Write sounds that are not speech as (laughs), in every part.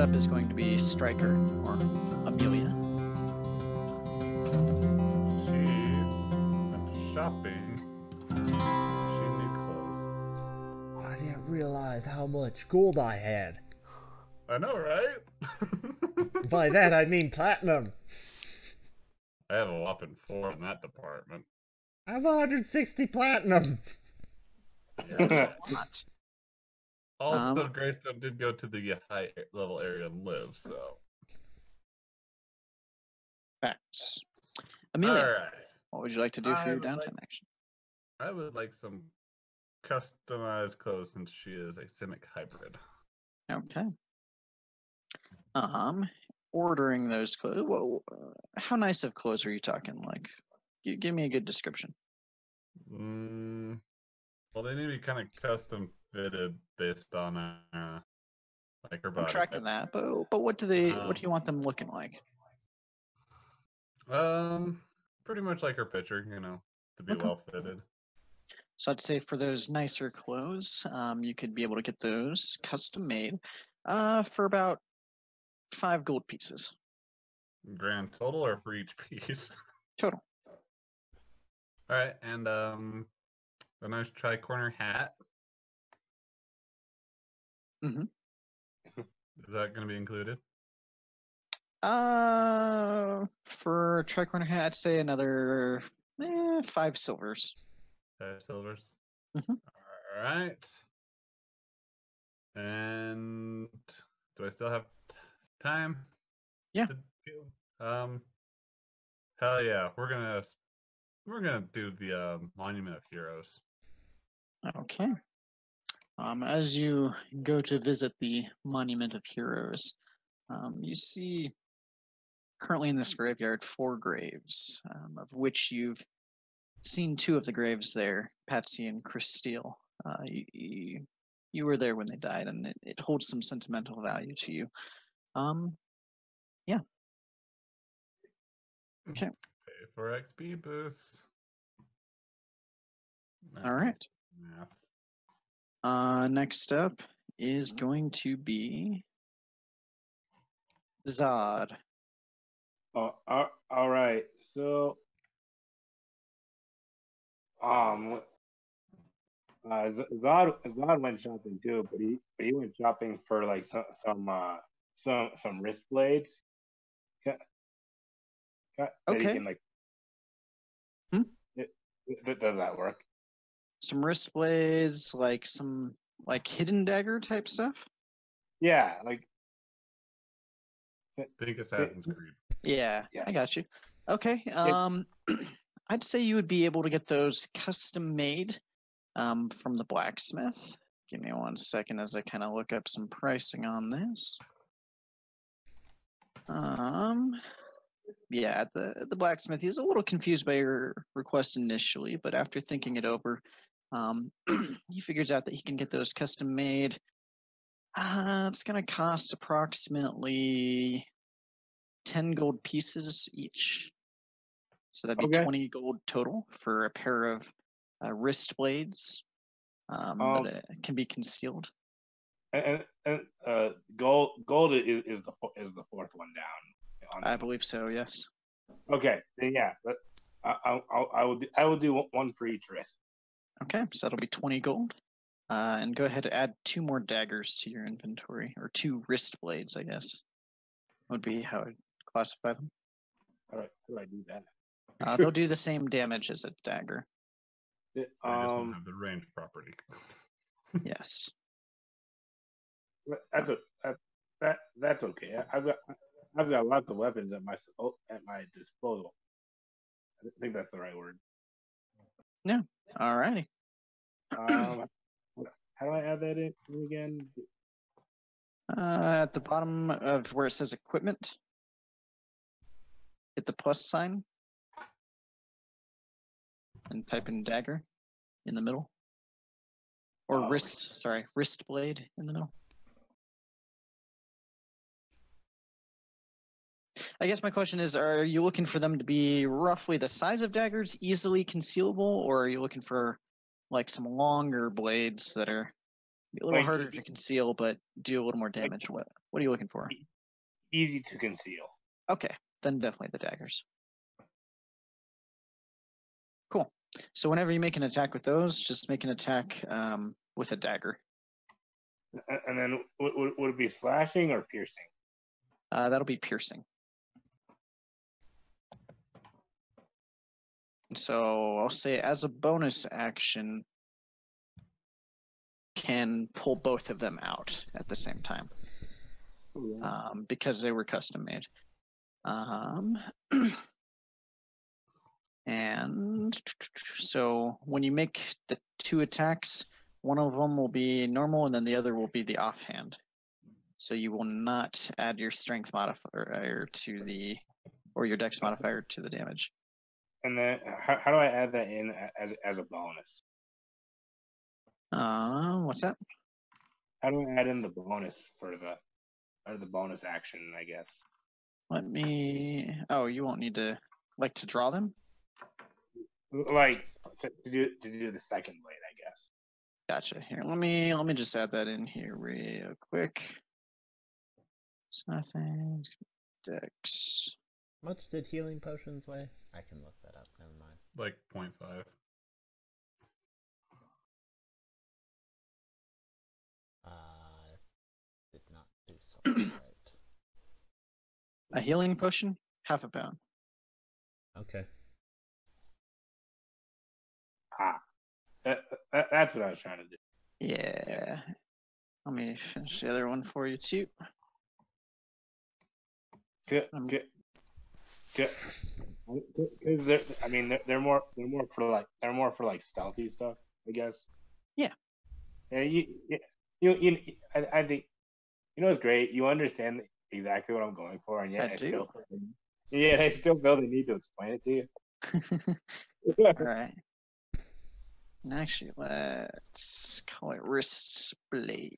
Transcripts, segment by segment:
first up is going to be Striker or Amelia. She went shopping. She needs clothes. I didn't realize how much gold I had. I know, right? (laughs) By that I mean platinum. I have a whopping four in that department. I have 160 platinum. That is a lot. Also, Um, Greystone did go to the high level area and live, so. Facts. Amelia, Alright. what would you like to do for I your would like- downtime action? I would like some customized clothes since she is a Simic hybrid. Okay. Um, ordering those clothes. Well, how nice of clothes are you talking? Like, give me a good description. Mm, well, they need to be kind of custom fitted based on uh, like her I'm tracking that, but but what do they? what do you Um, want them looking like? Um, pretty much like her picture, you know, to be Okay. well fitted. So I'd say for those nicer clothes, um, you could be able to get those custom made, uh, for about five gold pieces Grand total or for each (laughs) piece? total. All right, and um, a nice tri-corner hat. Mhm. (laughs) Is that going to be included? Uh, for a tricorner hat, I'd say another eh, five silvers. Five silvers. Mhm. All right. And do I still have t- time? Yeah. to Um. Hell yeah, we're gonna we're gonna do the uh, Monument of Heroes. Okay. Um, as you go to visit the Monument of Heroes, um, you see currently in this graveyard four graves, um, of which you've seen two of the graves there, Patsy and Chris Steele. Uh, you, you, you were there when they died, and it, it holds some sentimental value to you. Um, Pay for XP boost. all right. Math. Uh, next up is going to be Zod. Oh, all, all right. So, um, uh, Zod Zod went shopping too, but he but he went shopping for like some some uh some some wrist blades. That he Okay. can, like, Hmm? it- it- does that work? Some wrist blades, like some like hidden dagger type stuff. Yeah, like Think Assassin's Creed. Yeah, Yeah. I got you. Okay. Um, (clears throat) I'd say you would be able to get those custom made um, from the blacksmith. Give me one second as I kind of look up some pricing on this. Um, yeah, the the blacksmith, he's a little confused by your request initially, but after thinking it over, um, (clears throat) he figures out that he can get those custom made. Uh, it's gonna cost approximately 10 gold pieces each. So that'd be Okay. 20 gold total for a pair of uh, wrist blades um, Um, that uh, can be concealed. and, and, uh gold gold is is the is the fourth one down. on I believe so, yes. Okay, then yeah, but I I I, I will do, I will do one for each wrist. Okay, so that'll be 20 gold. Uh, and go ahead and add two more daggers to your inventory, or two wrist blades, I guess, would be how I'd classify them. All right, how do I do that? Uh, they'll do the same damage as a dagger. (laughs) It- I just don't Um, have the range property. (laughs) Yes. that's a, that, that that's okay. I- I've got I've got lots of weapons at my s- oh, at my disposal. I think that's the right word. Alrighty. Um, how do I add that in again? Uh, at the bottom of where it says equipment, hit the plus sign and type in dagger in the middle. Or Oh. wrist, sorry, wrist blade in the middle. I guess my question is: Are you looking for them to be roughly the size of daggers, easily concealable, or are you looking for like some longer blades that are a little Like- harder to conceal but do a little more damage? What What are you looking for? Easy to conceal. Okay, then definitely the daggers. Cool. So whenever you make an attack with those, just make an attack um, with a dagger. And then would, would, would it be slashing or piercing? Uh, that'll be piercing. So I'll say as a bonus action, can pull both of them out at the same time um, because they were custom made. Um, (clears throat) and so when you make the two attacks, one of them will be normal and then the other will be the offhand. So you will not add your strength modifier to the, or your dex modifier to the damage. And then how, how do I add that in as as a bonus? Uh, what's that? How do I add in the bonus for the or the bonus action? I guess. Let me. Oh, you won't need to like to draw them. Like to, to do to do the second blade, I guess. Gotcha. Here, let me let me just add that in here real quick. It's nothing. Dex. How much did healing potions weigh? I can look that up. Never mind. Like 0.5. Uh, did not do so (clears throat) right. A healing potion, half a pound. Okay. Ah, that, that, that's what I was trying to do. Yeah. Let me finish the other one for you too. Good, Um, good, good. Because they're, I mean, they're, they're more, they're more for like, they're more for like stealthy stuff, I guess. Yeah. Yeah, you, you, you, you I, I think, you know, it's great. You understand exactly what I'm going for, and yet I I, still, yeah, I still feel the need to explain it to you. (laughs) All right. And actually, let's call it wrist blade.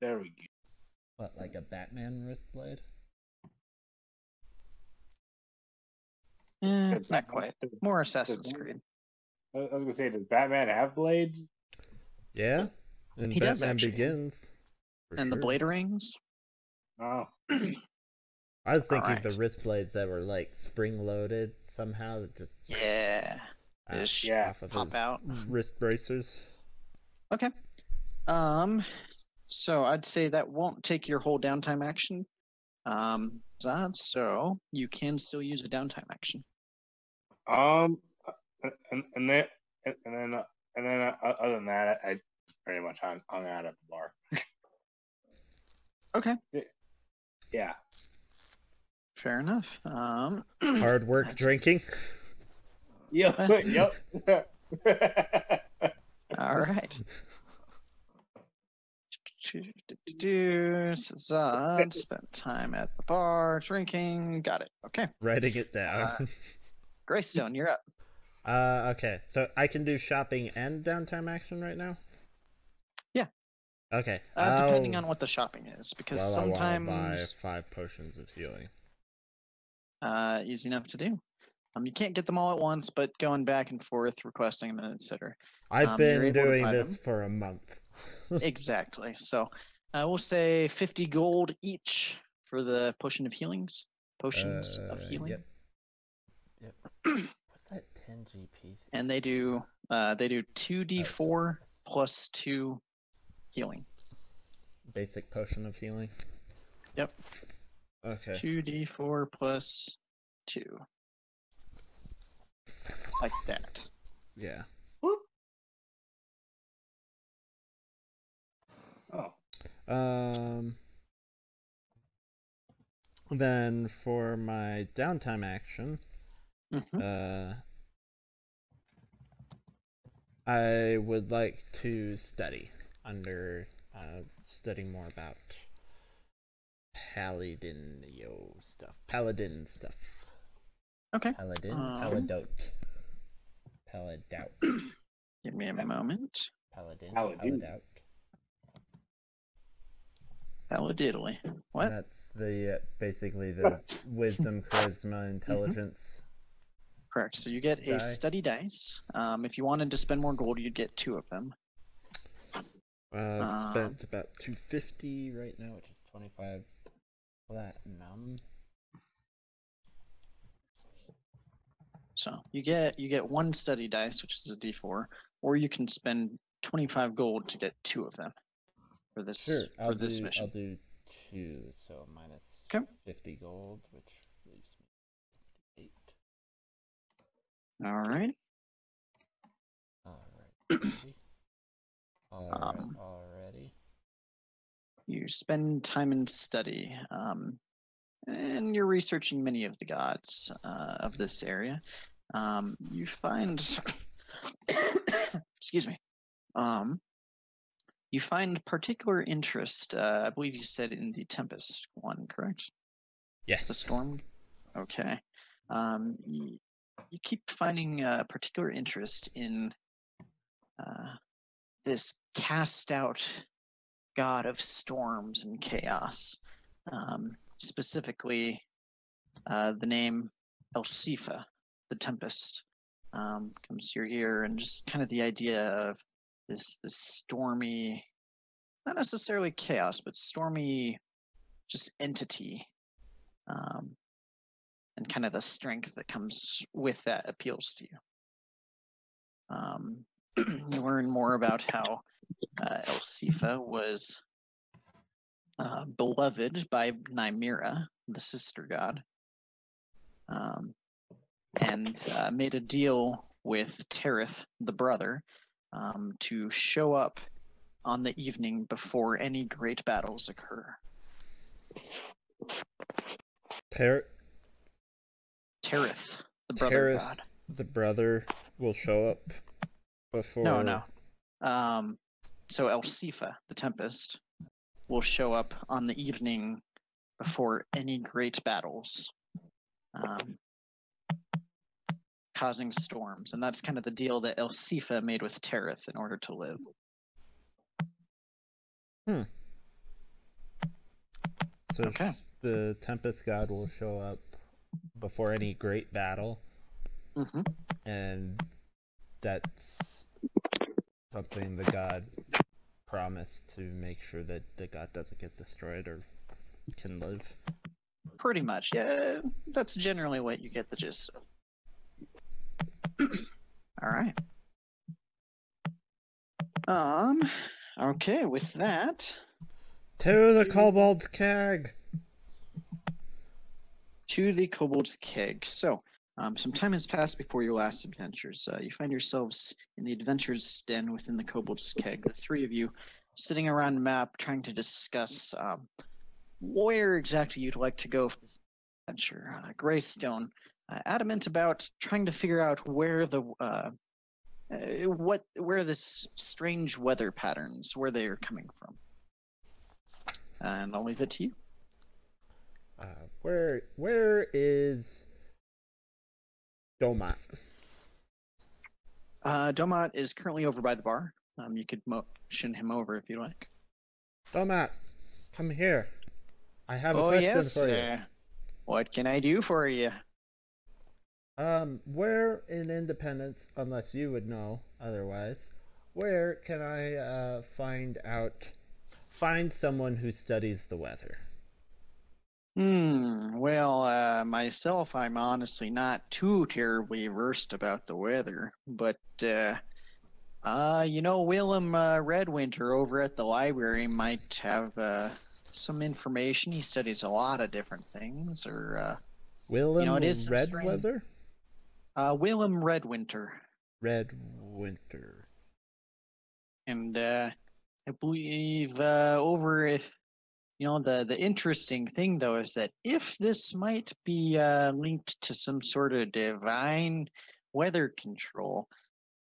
there we go. What, like a Batman wrist blade? Eh, not quite. More Assassin's Creed. I was gonna say, does Batman have blades? Yeah. And He does, actually. Begins. for And the sure. blade rings. Oh, I was thinking the wrist blades that were like spring loaded somehow that just Yeah. They just yeah, off of pop his out. wrist bracers. Okay. Um, so I'd say that won't take your whole downtime action. Um, Zod, so you can still use a downtime action. Um, and and then and then uh, and then uh, other than that, I, I pretty much hung, hung out at the bar. Okay, Yeah, fair enough. Um, (clears throat) Hard work That's- drinking. yep, (laughs) yep. (laughs) all right. Zod spent time at the bar drinking. Got it. Okay, Writing it down. Uh, Greystone, you're up. (laughs) Uh, okay. So I can do shopping and downtime action right now? Yeah. Okay. Uh, depending on what the shopping is, because well, I wanna buy five potions of healing. uh, easy enough to do. Um, you can't get them all at once, but going back and forth, requesting them, etc. I've Um, been doing this them. for a month. Exactly. So uh, we'll say 50 gold each for the potion of healings. Potions of Uh, healing. Yep. Yep. (clears throat) What's that 10 GP? And they do uh, they do 2d4 plus 2 healing. Basic potion of healing. Yep. Okay. 2d4 plus 2. Like that. Yeah. Um. Then for my downtime action, Mhm. uh, I would like to study under uh, study more about paladinio stuff, paladin stuff, Okay. paladin, Um, paladote, paladout, (clears throat) Give me a moment. paladin, Paladin. paladout. Valididly. What? That's the uh, basically the wisdom, (laughs) charisma, intelligence. Correct. So you get a study dice. Um, if you wanted to spend more gold, you'd get two of them. Uh, I've Um, spent about 250 right now, which is 25 platinum. So you get you get one study dice, which is a D4, or you can spend 25 gold to get two of them for this Sure, for I'll this do mission. I'll do two, so minus 'Kay. 50 gold, which leaves me eight. All right. Alright. (clears throat) Alright, Um, already. You spend time in study, um, and you're researching many of the gods uh, of this area. Um, you find, (coughs) excuse me, um, you find particular interest. Uh, I believe you said in the Tempest one, correct? Yes. The storm. Okay. Um, you, you keep finding uh, particular interest in uh, this cast out god of storms and chaos. Um, specifically, uh, the name Elsifa, the Tempest, um, comes to your ear, and just kind of the idea of this this stormy, not necessarily chaos, but stormy, just entity, um, and kind of the strength that comes with that appeals to you. Um, (clears throat) you learn more about how uh, Elsifa was uh, beloved by Nymira, the sister god, um, and uh, made a deal with Terith, the brother, um, to show up on the evening before any great battles occur. Ter- Terith, the brother god. the brother will show up before. No, no. Um, so Elsifa, the Tempest, will show up on the evening before any great battles, um, causing storms, and that's kind of the deal that Elsifa made with Terith in order to live. So Okay. the Tempest God will show up before any great battle, hmm and that's something the god promised to make sure that the god doesn't get destroyed or can live. Pretty much, yeah. That's generally what you get the gist of. All right. Um. Okay. With that, To the Kobold's Keg! to the Kobold's Keg. So, um, some time has passed before your last adventures. Uh, you find yourselves in the adventurers' den within the Kobold's Keg. The three of you sitting around a map trying to discuss um, where exactly you'd like to go for this adventure. Uh, Greystone, adamant about trying to figure out where the uh, uh, what where this strange weather patterns where they are coming from. And I'll leave it to you. Uh, where where is Domat? Uh, Domot is currently over by the bar. Um, you could motion him over if you like. Domat, come here. I have a oh question yes. for you. uh, what can I do for you? Um, where in Independence, unless you would know otherwise, where can I uh, find out, find someone who studies the weather? Hmm. Well, uh, myself, I'm honestly not too terribly versed about the weather, but uh, uh, you know, Willem uh, Redwinter over at the library might have uh, some information. He studies a lot of different things, or uh, Willem it is some Red strange- Weather? Uh, Willem Redwinter. Red Winter. and uh, I believe uh, over if you know the the interesting thing though is that if this might be uh, linked to some sort of divine weather control,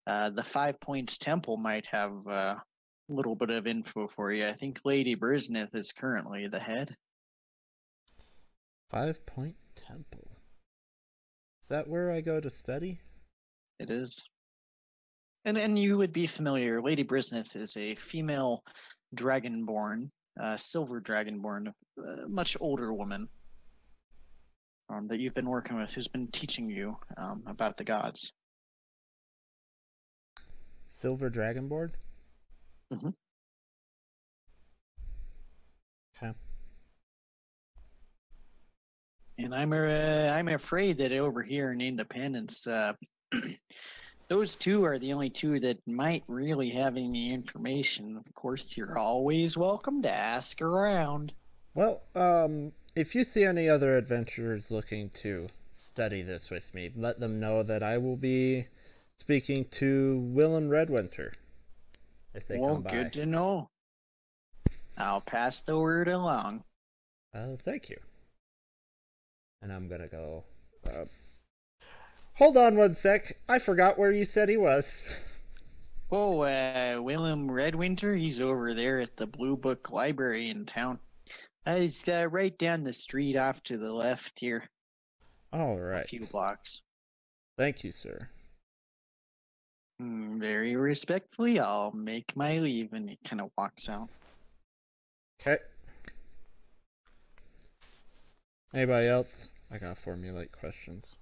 uh, the Five Points Temple might have uh, a little bit of info for you. I think Lady Brisneth is currently the head. Five Point Temple. Is that where I go to study? It is. And and you would be familiar. Lady Brisneth is a female dragonborn uh, silver dragonborn, a much older woman um, that you've been working with, who's been teaching you um, about the gods. Silver Dragonborn? Mhm. Okay. And I'm uh, I'm afraid that over here in Independence, uh, (clears throat) those two are the only two that might really have any information. Of course, you're always welcome to ask around. Well, um, if you see any other adventurers looking to study this with me, let them know that I will be speaking to Willem Redwinter. If they well, come by. good to know. I'll pass the word along. Uh, thank you. And I'm gonna go. Uh, hold on one sec. I forgot where you said he was. Oh, uh, Willem Redwinter, he's over there at the Blue Book Library in town. Uh, he's uh, right down the street off to the left here, All right. a few blocks. Thank you, sir. Mm, very respectfully, I'll make my leave. And he kind of walks out. Okay. Anybody else? I gotta formulate questions.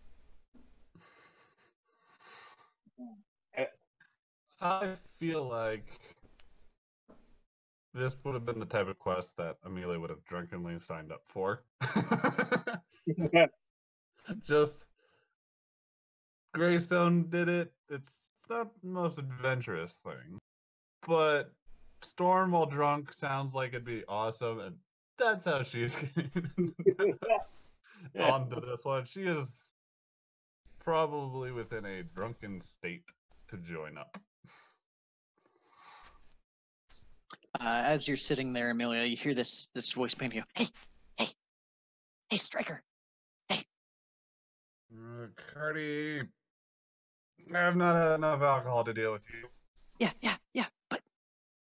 I feel like this would have been the type of quest that Amelia would have drunkenly signed up for. yeah. (laughs) Just Greystone did it. It's not the most adventurous thing, but Storm while drunk sounds like it'd be awesome, and that's how she's getting onto (laughs) this one. She is probably within a drunken state to join up. Uh, as you're sitting there, Amelia, you hear this this voice behind you. Hey, hey, hey, Striker. Uh, Cari, I have not had enough alcohol to deal with you. Yeah, yeah, yeah. But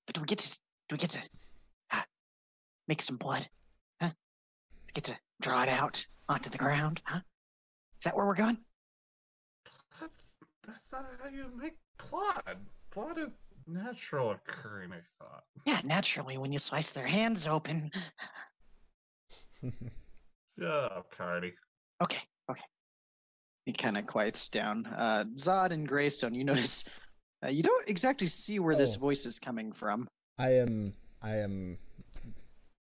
but do we get to do we get to make some blood? Huh? We get to draw it out onto the ground? Huh? Is that where we're going? That's that's not how you make blood. Blood is natural occurring. I thought. Yeah, naturally, when you slice their hands open. (laughs) Shut up, Cari. Okay, okay. He kind of quiets down. Uh, Zod and Greystone, you notice uh, you don't exactly see where this Oh. voice is coming from. I am. I am.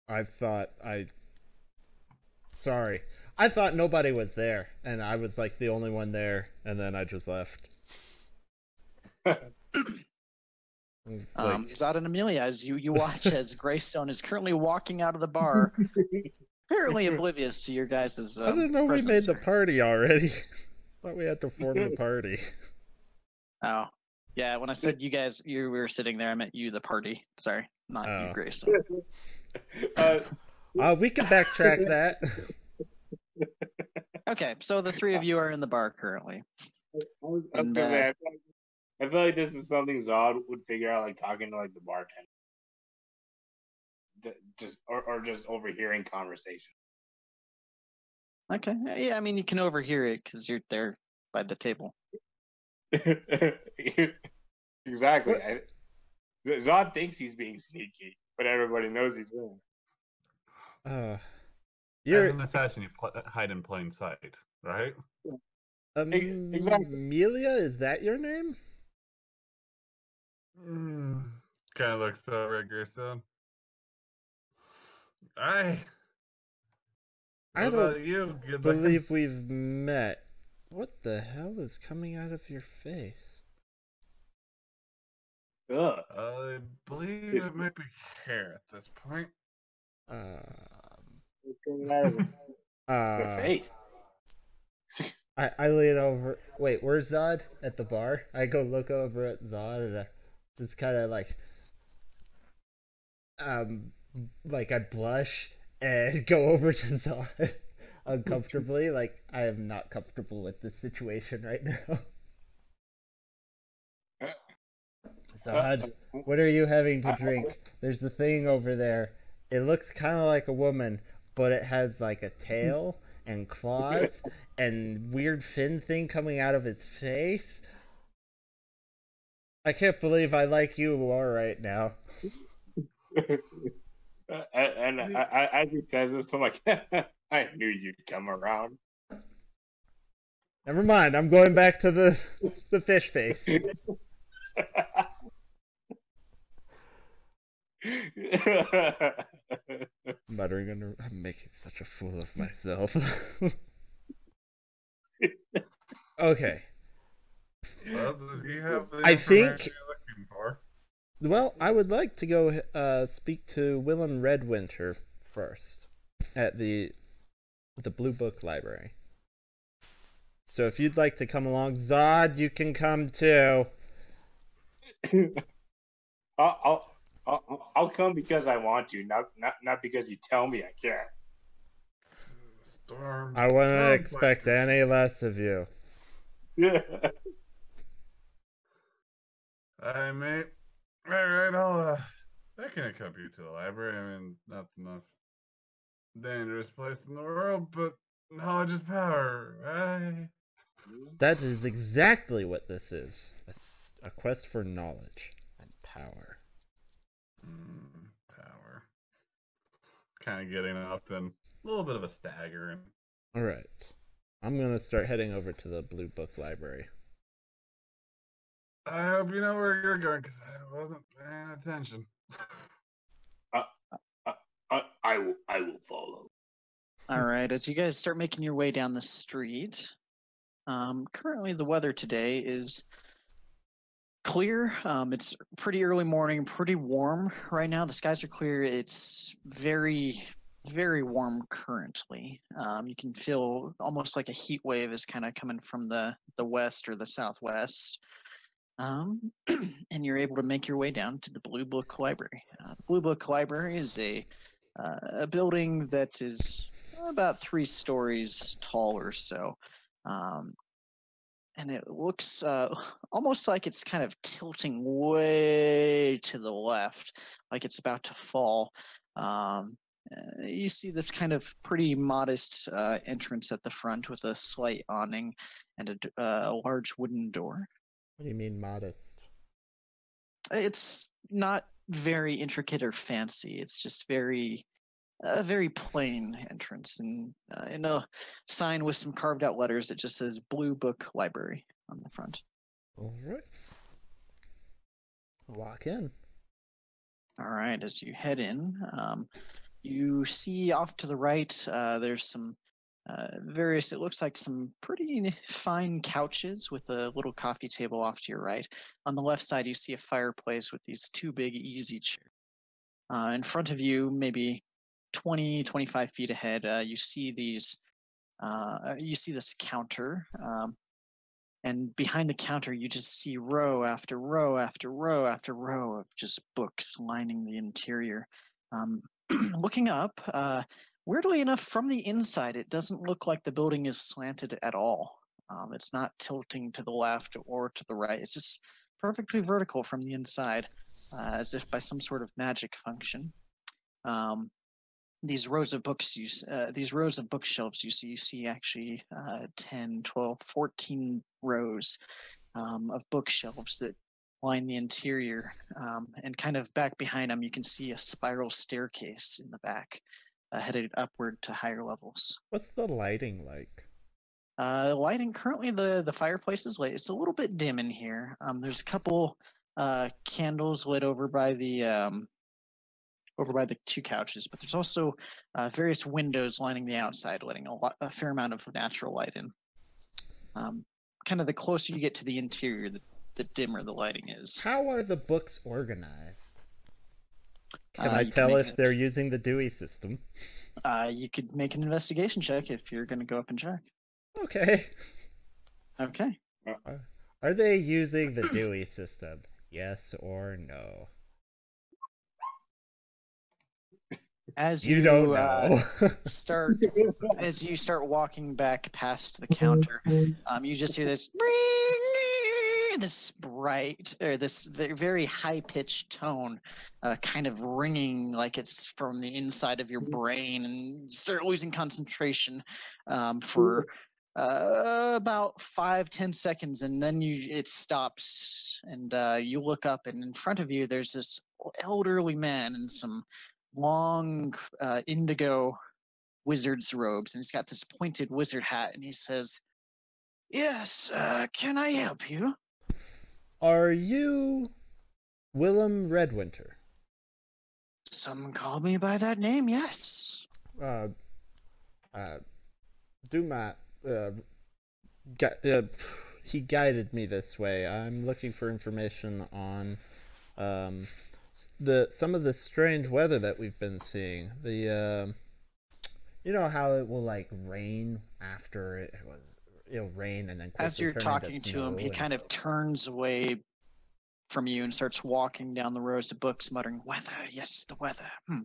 I thought I. Sorry. I thought nobody was there, and I was like the only one there, and then I just left. (laughs) It's like, Um, Zod and Amelia, as you, you watch (laughs) as Greystone is currently walking out of the bar, apparently oblivious to your guys' um, I didn't know we made the party already. (laughs) thought we had to form the party. Oh, yeah. When I said you guys, you were sitting there, I meant you, the party. Sorry, not Oh. you, Greystone. (laughs) uh, Uh, we can backtrack that. (laughs) Okay, so the three of you are in the bar currently. I was, I was And, gonna uh, say, I feel, like, I feel like this is something Zod would figure out, like talking to like the bartender, Th- just or, or just overhearing conversation. Okay, yeah. I mean, you can overhear it because you're there by the table. (laughs) exactly. What- I, Z- Zod thinks he's being sneaky, but everybody knows he's not. Uh, As you're an assassin, you pl- hide in plain sight, right? exactly. Amelia. Is that your name? Mm, kind of looks over at Greystone. I. I What don't you? Good looking? believe we've met. What the hell is coming out of your face? Ugh. I believe it might be hair at this point. Um, What's coming out of the- the uh, face? I, I lean over. Wait, where's Zod? At the bar? I go look over at Zod and I just kind of like, um, like I blush and (laughs) go over to Zod (laughs) uncomfortably. like I am not comfortable with this situation right now. (laughs) Zod, what are you having to drink? There's the thing over there. It looks kind of like a woman, but it has like a tail and claws (laughs) and weird fin thing coming out of its face. I can't believe I like you more right now. (laughs) Uh, and I, I, as he says this, I'm like, (laughs) I knew you'd come around. Never mind. I'm going back to the the fish face. Muttering (laughs) under, I'm making such a fool of myself. (laughs) okay. Well, does he have the I think- information you're looking for? Well, I would like to go uh, speak to Willem Redwinter first at the the Blue Book Library. So if you'd like to come along, Zod, you can come too. (laughs) I'll, I'll, I'll, I'll come because I want to, not, not, not because you tell me I can't. Storm. I wouldn't sounds expect like any less of you. (laughs) Hey, mate. All right, I'll, uh, I can accompany you to the library. I mean, not the most dangerous place in the world, but knowledge is power, right? That is exactly what this is—a quest for knowledge and power. Mm, power. Kind of getting up and a little bit of a staggering. Alright. I'm going to start heading over to the Blue Book Library. I hope you know where you're going because I wasn't paying attention. I I, I will, I will follow. All right, as you guys start making your way down the street, um, currently the weather today is clear. Um, it's pretty early morning, pretty warm right now. The skies are clear. It's very, very warm currently. Um, you can feel almost like a heat wave is kind of coming from the the west or the southwest. Um, (clears throat) and you're able to make your way down to the Blue Book Library. Uh, Blue Book Library is a uh, a building that is about three stories tall or so. Um, and it looks uh, (laughs) almost like it's kind of tilting way to the left, like it's about to fall. Um, uh, you see this kind of pretty modest uh, entrance at the front with a slight awning and a, uh, a large wooden door. What do you mean modest? It's not very intricate or fancy. It's just very, a very plain entrance, and uh, in a sign with some carved out letters, that just says "Blue Book Library" on the front. Alright. Walk in. All right, as you head in, um, you see off to the right. Uh, there's some uh, various. It looks like some pretty fine couches with a little coffee table off to your right. On the left side, you see a fireplace with these two big easy chairs. Uh, in front of you, maybe 20, 25 feet ahead, uh, you see these. Uh, you see this counter. Um, and behind the counter you just see row after row after row after row of just books lining the interior um, (clears throat) looking up uh, weirdly enough from the inside it doesn't look like the building is slanted at all um, it's not tilting to the left or to the right it's just perfectly vertical from the inside uh, as if by some sort of magic function um, these rows of books you uh, these rows of bookshelves you see you see actually uh, 10 12 14 rows um, of bookshelves that line the interior um, and kind of back behind them you can see a spiral staircase in the back uh, headed upward to higher levels What's the lighting like? uh, lighting currently the the fireplace is lit. It's a little bit dim in here. Um, there's a couple uh, candles lit over by the um, over by the two couches, but there's also uh, various windows lining the outside, letting a, lot, a fair amount of natural light in. Um, kind of the closer you get to the interior, the, the dimmer the lighting is. How are the books organized? Can Uh, I you can tell if it- they're using the Dewey system? Uh, you could make an investigation check if you're going to go up and check. Okay. Okay. Are they using the Dewey system? Yes or no? As You you, don't uh, (laughs) start as you start walking back past the counter, um, you just hear this (laughs) this bright or this very high pitched tone, uh, kind of ringing like it's from the inside of your brain, and start losing concentration um, for uh, about five ten seconds, and then you it stops, and uh, you look up, and in front of you there's this elderly man in some long uh, indigo wizard's robes, and he's got this pointed wizard hat, and he says, "Yes, uh, can I help you?" Are you Willem Redwinter? Some call me by that name. Yes. Uh, uh, Dumat, uh, gui- uh, he guided me this way. I'm looking for information on um, the some of the strange weather that we've been seeing. The um you know how it will like rain after it was it'll rain and then As you're talking to him, he kind of turns away from you and starts walking down the rows of books, muttering, Weather, yes, the weather. Hmm.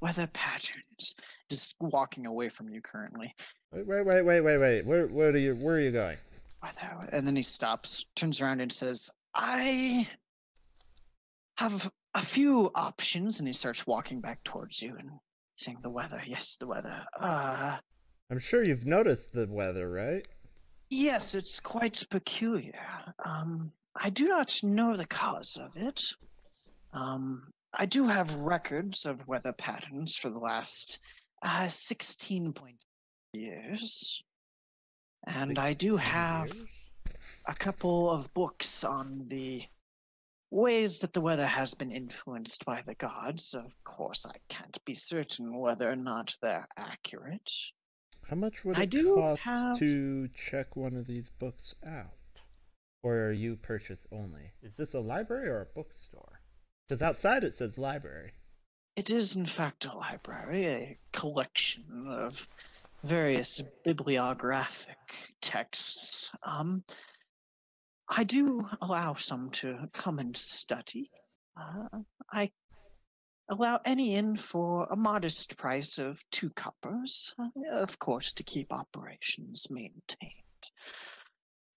Weather patterns. Just walking away from you currently. Wait, wait, wait, wait, wait, wait. Where, where are you? Where are you going? Weather. And then he stops, turns around, and says, I have a few options. And he starts walking back towards you and saying, The weather, yes, the weather. Uh, I'm sure you've noticed the weather, right? Yes, it's quite peculiar. Um, I do not know the cause of it. Um, I do have records of weather patterns for the last uh, 16 point years. And I do have years? a couple of books on the ways that the weather has been influenced by the gods. Of course, I can't be certain whether or not they're accurate. How much would I it do cost have- to check one of these books out? Or are you purchase only? Is this a library or a bookstore? Because outside it says library. It is, in fact, a library, a collection of various bibliographic texts. Um, I do allow some to come and study. Uh, I allow any in for a modest price of two coppers, uh, of course, to keep operations maintained.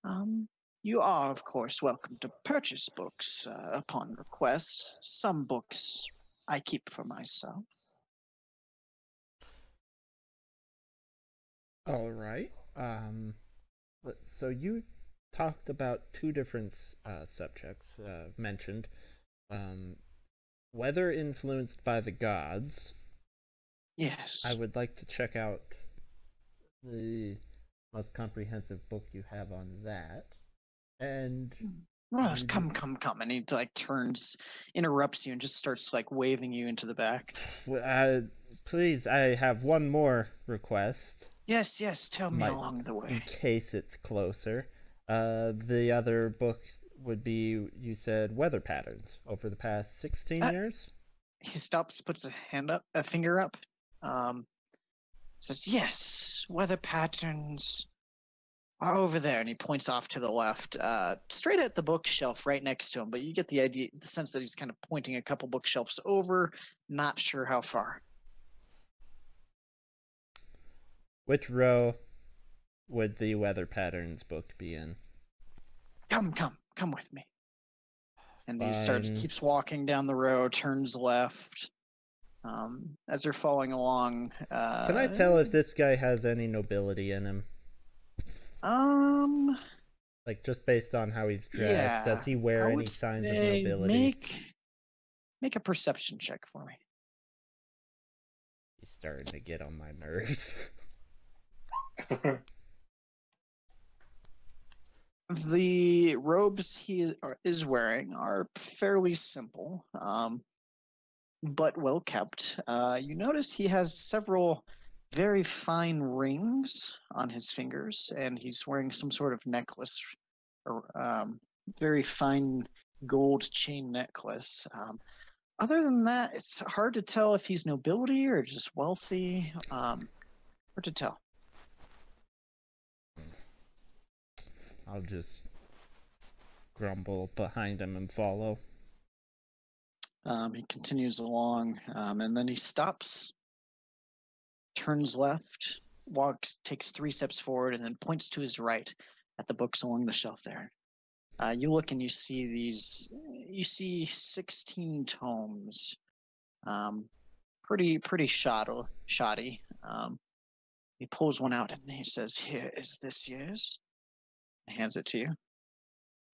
Um, you are, of course, welcome to purchase books uh, upon request. Some books I keep for myself. All right. Um, so you talked about two different uh, subjects uh, mentioned. Um, weather influenced by the gods. Yes. I would like to check out the most comprehensive book you have on that. And Mhm. come, come, come. And he like turns, interrupts you, and just starts like waving you into the back. uh, please, I have one more request Yes, yes, tell me Might- along the way. in case it's closer. Uh, the other book would be you said weather patterns over the past 16 Uh, years. He stops, puts a hand up, a finger up, um, says, Yes, weather patterns are over there. And he points off to the left, uh, straight at the bookshelf right next to him. But you get the idea, the sense that he's kind of pointing a couple bookshelves over, not sure how far. Which row would the weather patterns book be in? come come come with me and he starts keeps walking down the road turns left um as they're following along uh Can I tell if this guy has any nobility in him? um Like just based on how he's dressed, yeah does he wear I any signs of nobility? make make a perception check for me He's starting to get on my nerves. (laughs) the robes he is- wearing are fairly simple um but well kept. Uh you notice he has several very fine rings on his fingers and he's wearing some sort of necklace or um very fine gold chain necklace. Um other than that it's hard to tell if he's nobility or just wealthy. Um hard to tell I'll just grumble behind him and follow. Um, he continues along, um, and then he stops, turns left, walks, takes three steps forward, and then points to his right at the books along the shelf there. Uh, you look and you see these. You see sixteen tomes, um, pretty pretty shoddy. Shoddy. Um, he pulls one out and he says, "Here is this year's." Hands it to you.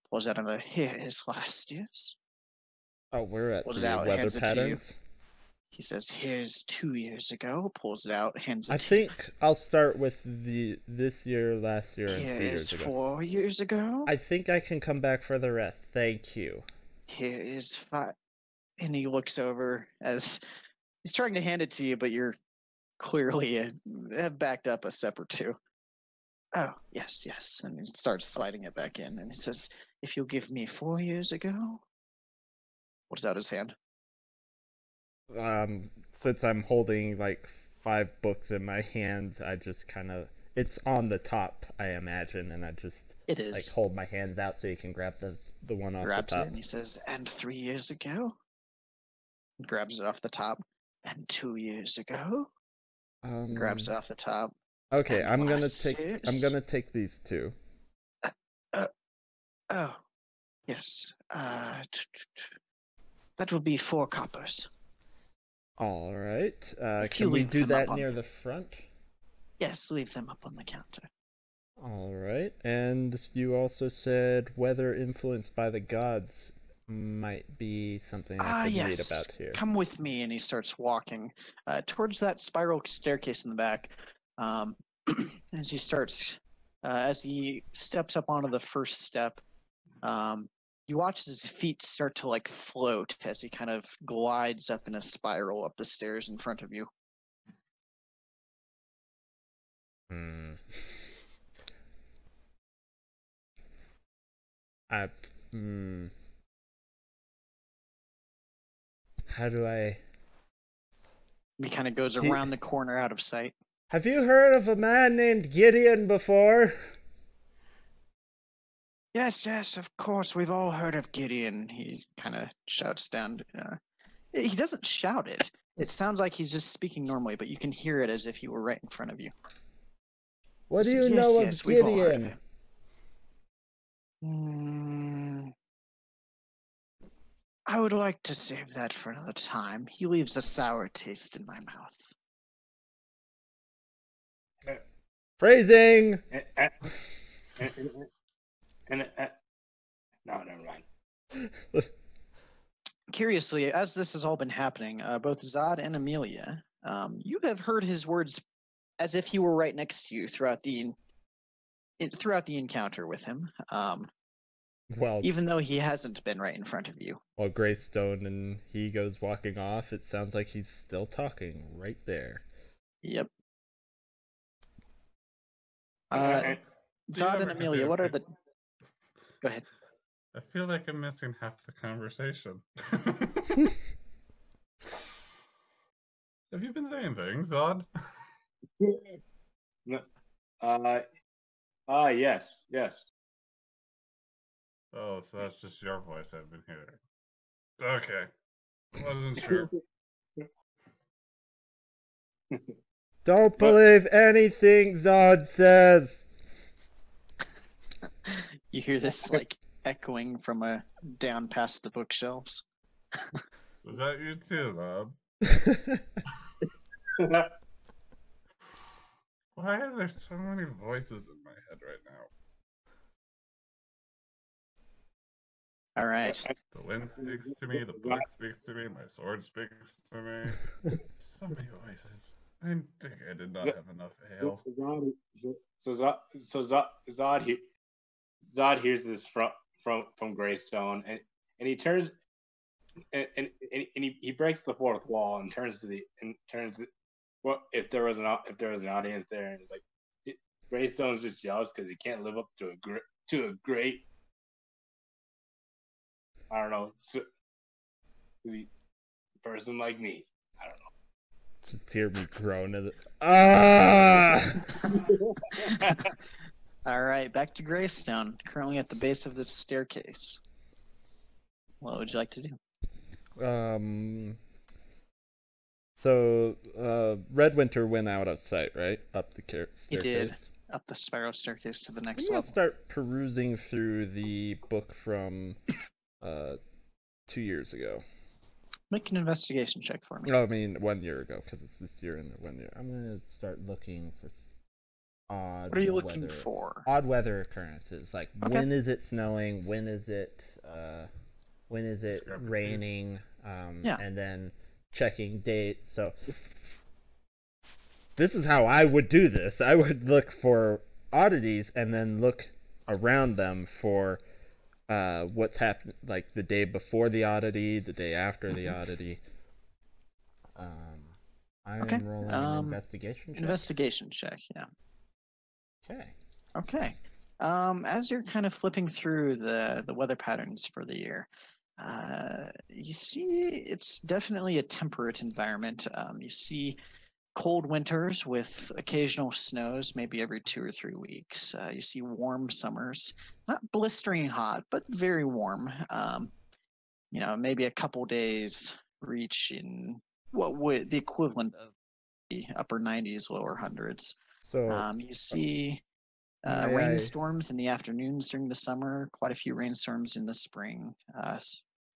Pulls out another. Here is last year's. Oh, we're at Pulls it the out, weather hands it to you. patterns. He says, "Here's two years ago." Pulls it out, hands it. I to you. think I'll start with the this year, last year, and two years ago. four years ago. I think I can come back for the rest. Thank you. Here is five. And he looks over as he's trying to hand it to you, but you're clearly uh, have backed up a step or two. Oh, yes, yes. And he starts sliding it back in. And he says, If you'll give me four years ago. What's out his hand? Um, since I'm holding like five books in my hands, I just kind of it's on the top, I imagine, and I just It is. like hold my hands out so you can grab the the one off grabs the it top. and he says, And three years ago? Grabs it off the top. And two years ago? Um, Grabs it off the top. Okay, and I'm gonna take. I'm gonna take these two. Oh, yes. Uh, t- t- t- that will be four coppers. All right. Uh, can we do that near the front? Yes, leave them up on the counter. All right. And you also said weather influenced by the gods might be something I could yes. read about here. Come with me, and he starts walking uh, towards that spiral staircase in the back. Um, (clears throat) as he starts, uh, as he steps up onto the first step, um, you watch as his feet start to like float as he kind of glides up in a spiral up the stairs in front of you. Hmm. I. Hmm. How do I? He kind of goes around the corner out of sight. Have you heard of a man named Gideon before? Yes, yes, of course. We've all heard of Gideon. He kind of shouts down. Uh, he doesn't shout it. It sounds like he's just speaking normally, but you can hear it as if he were right in front of you. What do you says, know yes, of yes, we've all heard of Gideon? Mm, I would like to save that for another time. He leaves a sour taste in my mouth. Phrasing. And, and, and, and, and, and, no, never mind. Curiously, as this has all been happening, uh, both Zod and Amelia, um, you have heard his words as if he were right next to you throughout the in, throughout the encounter with him. Um, Well, even though he hasn't been right in front of you. while Greystone and he goes walking off, it sounds like he's still talking right there. Yep. And- Uh, and- Zod and Amelia, what are the? Go ahead. I feel like I'm missing half the conversation. (laughs) Have you been saying things, Zod? no, uh, uh, yes, yes. Oh, so that's just your voice I've been hearing. Okay. Wasn't sure. (laughs) Don't But- believe anything Zod says. You hear this like echoing from a down past the bookshelves. Was that you too, Zod? (laughs) Why is there so many voices in my head right now? All right. The wind speaks to me, the book speaks to me, my sword speaks to me. So many voices. I think I did not have enough ale. So Zod, so Zod, Zod, he, Zod hears this from from from Greystone, and and he turns, and and, and he, he breaks the fourth wall and turns to the and turns. To, well, if there was an if there was an audience there, and it's like it, Greystone's just jealous because he can't live up to a great to a great. I don't know, so, he, person like me. I don't know. Just hear me groan. Ah! (laughs) All right, back to Greystone, currently at the base of this staircase. What would you like to do? Um. So, uh, Red Winter went out of sight, right? Up the car- He did. Up the spiral staircase to the next gonna level. start perusing through the book from uh, two years ago. Make an investigation check for me. No, I mean one year ago, because it's this year and one year. I'm gonna start looking for odd. What are you looking for? Odd weather occurrences, like Okay. when is it snowing? When is it? Uh, when is it raining? Um, Yeah. And then checking date. So this is how I would do this. I would look for oddities and then look around them for uh, what's happened, like the day before the oddity, the day after the Mhm. oddity. Um, I Okay, am rolling um, an investigation check. Investigation check. Yeah. okay. Okay. Um, as you're kind of flipping through the the weather patterns for the year, uh, you see it's definitely a temperate environment. Um, you see cold winters with occasional snows, maybe every two or three weeks. Uh, you see warm summers, not blistering hot, but very warm. Um, you know, maybe a couple days reaching what would the equivalent of the upper 90s, lower hundreds. So Um, you see uh, May I- rainstorms in the afternoons during the summer, quite a few rainstorms in the spring. Uh,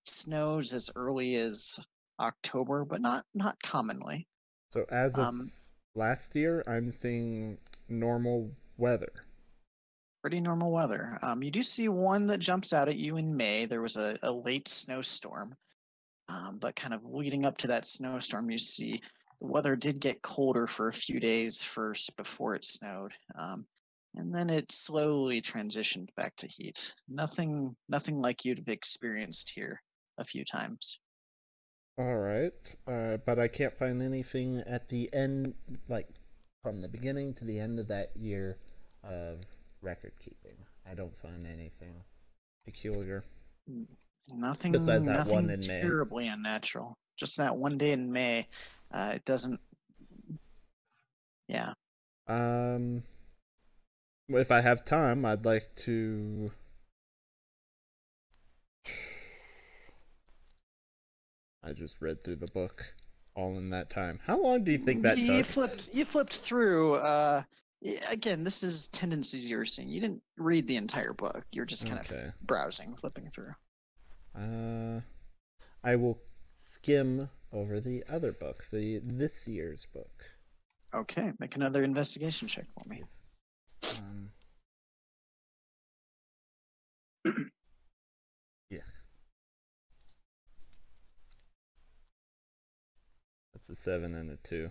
snows as early as October, but not not commonly. So as of Um, last year, I'm seeing normal weather. pretty normal weather. Um, you do see one that jumps out at you in May. There was a, a late snowstorm, um, but kind of leading up to that snowstorm, you see the weather did get colder for a few days first before it snowed, um, and then it slowly transitioned back to heat. Nothing, nothing like you'd have experienced here a few times. All right, uh, but I can't find anything at the end, like from the beginning to the end of that year of record keeping. I don't find anything peculiar. Nothing, Besides that nothing one in May. terribly unnatural. Just that one day in May. Uh, it doesn't. Yeah. Um, if I have time, I'd like to. I just read through the book all in that time. How long do you think that you took? flipped you flipped through uh again this is tendencies you're seeing you didn't read the entire book you're just kind of browsing flipping through Uh, I will skim over the other book, the this year's book. okay make another investigation check for me Um, (clears throat) That's a seven and a two.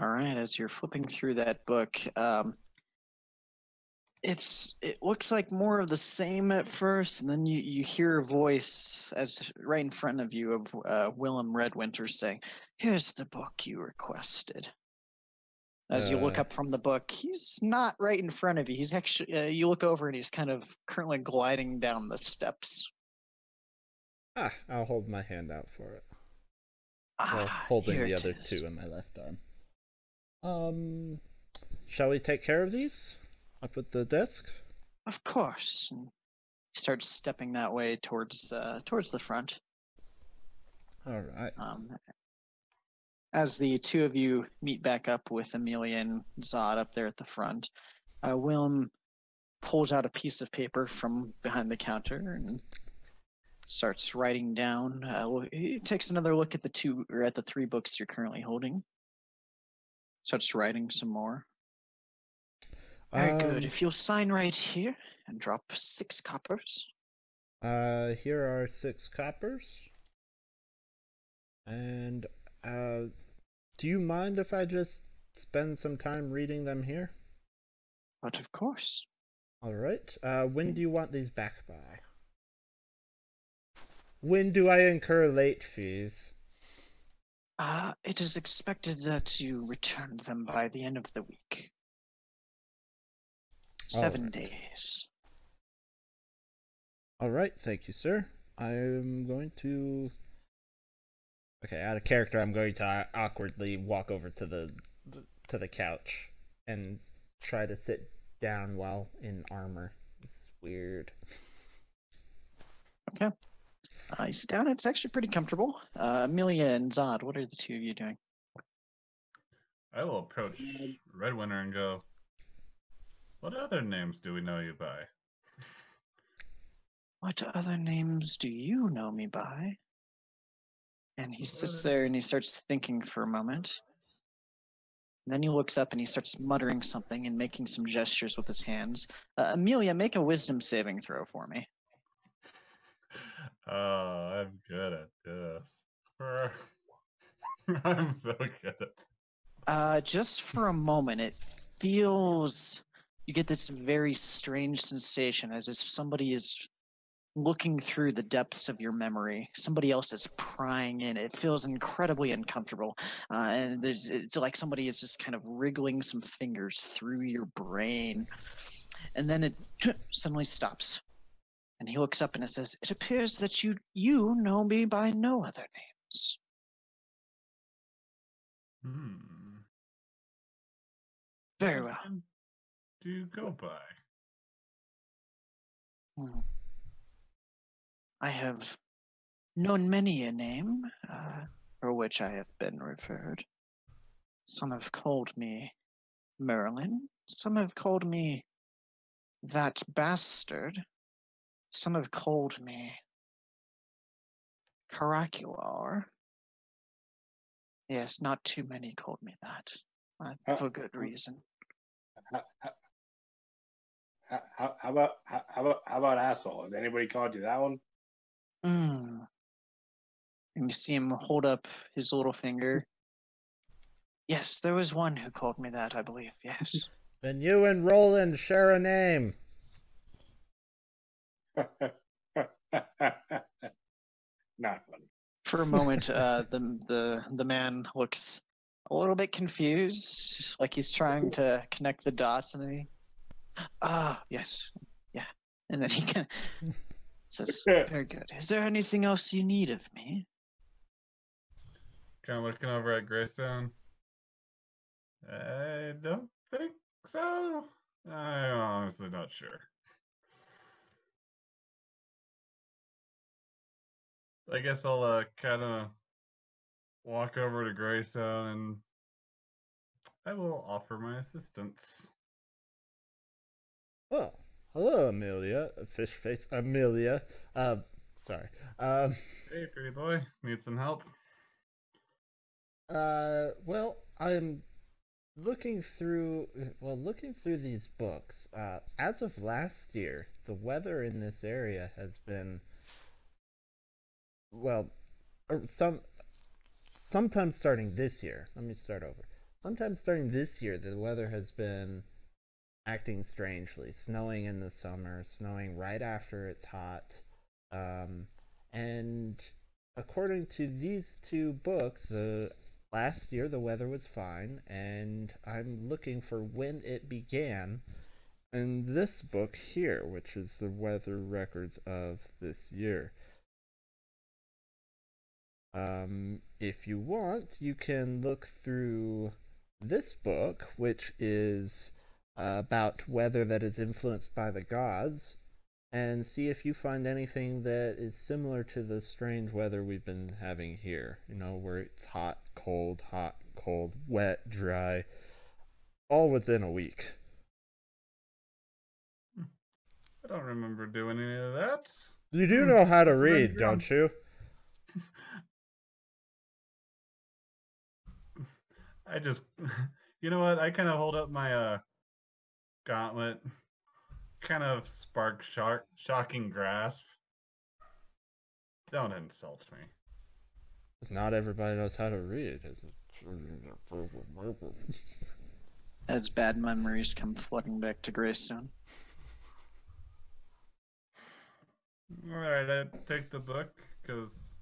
all right as you're flipping through that book um it's it looks like more of the same at first and then you you hear a voice as right in front of you of uh, willem redwinter saying here's the book you requested as you look Uh. up from the book he's not right in front of you he's actually uh, you look over and he's kind of currently gliding down the steps Ah, I'll hold my hand out for it. Ah, holding the other is. two in my left arm. Um, shall we take care of these? Up at the desk? of course and he starts stepping that way towards uh, towards the front All right. Um, as the two of you meet back up with Amelia and Zod up there at the front, uh, Willem pulls out a piece of paper from behind the counter and starts writing down. Uh, wh- he takes another look at the two or at the three books you're currently holding. Starts writing some more. Very good. Um, If you'll sign right here and drop six coppers. Uh, here are six coppers. And, uh, do you mind if I just spend some time reading them here? But of course. Alright. Uh, when do you want these back by? When do I incur late fees? Uh, it is expected that you return them by the end of the week. Seven Alright. days. Alright, thank you, sir. I'm going to. Okay, out of character, I'm going to awkwardly walk over to the to the couch and try to sit down while in armor. It's weird. Uh, you sit down. It's actually pretty comfortable. Uh, Amelia and Zod, what are the two of you doing? I will approach Red Redwinter and go, What other names do we know you by? (laughs) What other names do you know me by? And he sits there and he starts thinking for a moment. And then he looks up and he starts muttering something and making some gestures with his hands. Uh, Amelia, make a wisdom saving throw for me. Oh, I'm good at this. (laughs) I'm so good at Uh, just for a moment, it feels you get this very strange sensation as if somebody is looking through the depths of your memory. Somebody else is prying in. It feels incredibly uncomfortable, uh, and there's it's like somebody is just kind of wriggling some fingers through your brain, and then it (clears throat) suddenly stops, and he looks up and says, "It appears that you you know me by no other names." Hmm. Very well. Do you go by? Hmm. I have known many a name uh, for which I have been referred. Some have called me Merlin. Some have called me that bastard. Some have called me Caracular. Yes, not too many called me that. Uh, for good reason. How, how, how, how about how, how about how about asshole? Has anybody called you that one? Mm. And you see him hold up his little finger. (laughs) Yes, there was one who called me that, I believe. Yes. (laughs) Then you and Roland share a name. (laughs) Not funny. For a moment, uh, the the the man looks a little bit confused, like he's trying to connect the dots, and then he, ah, yes, yeah, and then he can (laughs) says, "Very good. Is there anything else you need of me?" Kind of looking over at Greystone. I don't think so. I'm honestly not sure. I guess I'll uh, kind of walk over to Greystone and I will offer my assistance. Oh, hello, Amelia. Fish face Amelia. Uh, sorry. Um, Hey, pretty boy, need some help? uh, well, I'm looking through. Well, looking through these books. Uh, as of last year, the weather in this area has been. Well, some. sometimes starting this year. Let me start over. Sometimes starting this year, the weather has been acting strangely. Snowing in the summer, snowing right after it's hot. Um, and according to these two books, uh, last year the weather was fine, and I'm looking for when it began in this book here, which is the weather records of this year. Um, if you want, you can look through this book, which is uh, about weather that is influenced by the gods, and see if you find anything that is similar to the strange weather we've been having here. You know, where it's hot, cold, hot, cold, wet, dry, all within a week. I don't remember doing any of that. You do Hmm, know how to must have been read, don't you? I just, (laughs) you know what? I kind of hold up my uh gauntlet, kind of spark shark shocking grasp. Don't insult me. Not everybody knows how to read. (laughs) As bad memories come flooding back to Greystone. All right, I take the book because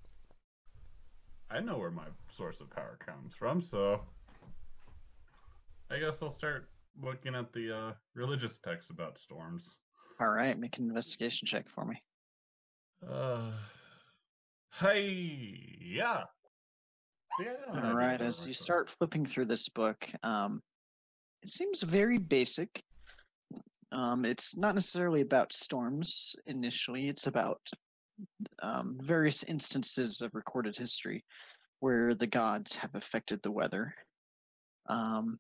I know where my source of power comes from. So I guess I'll start looking at the uh, religious texts about storms. All right, make an investigation check for me. Uh, hey, yeah. See, I know how to All right, as you start flipping through this book, um, it seems very basic. Um, it's not necessarily about storms initially, it's about um, various instances of recorded history where the gods have affected the weather. Um,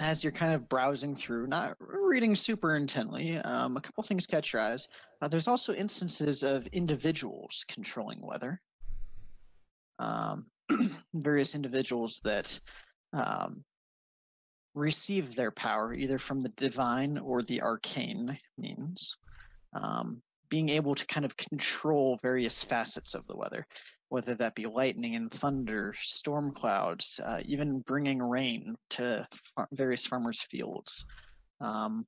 as you're kind of browsing through, not reading super intently, um, a couple things catch your eyes. Uh, there's also instances of individuals controlling weather. Um, (clears throat) various individuals that um, receive their power either from the divine or the arcane means. Um, being able to kind of control various facets of the weather, whether that be lightning and thunder, storm clouds, uh, even bringing rain to far- various farmers' fields. Um,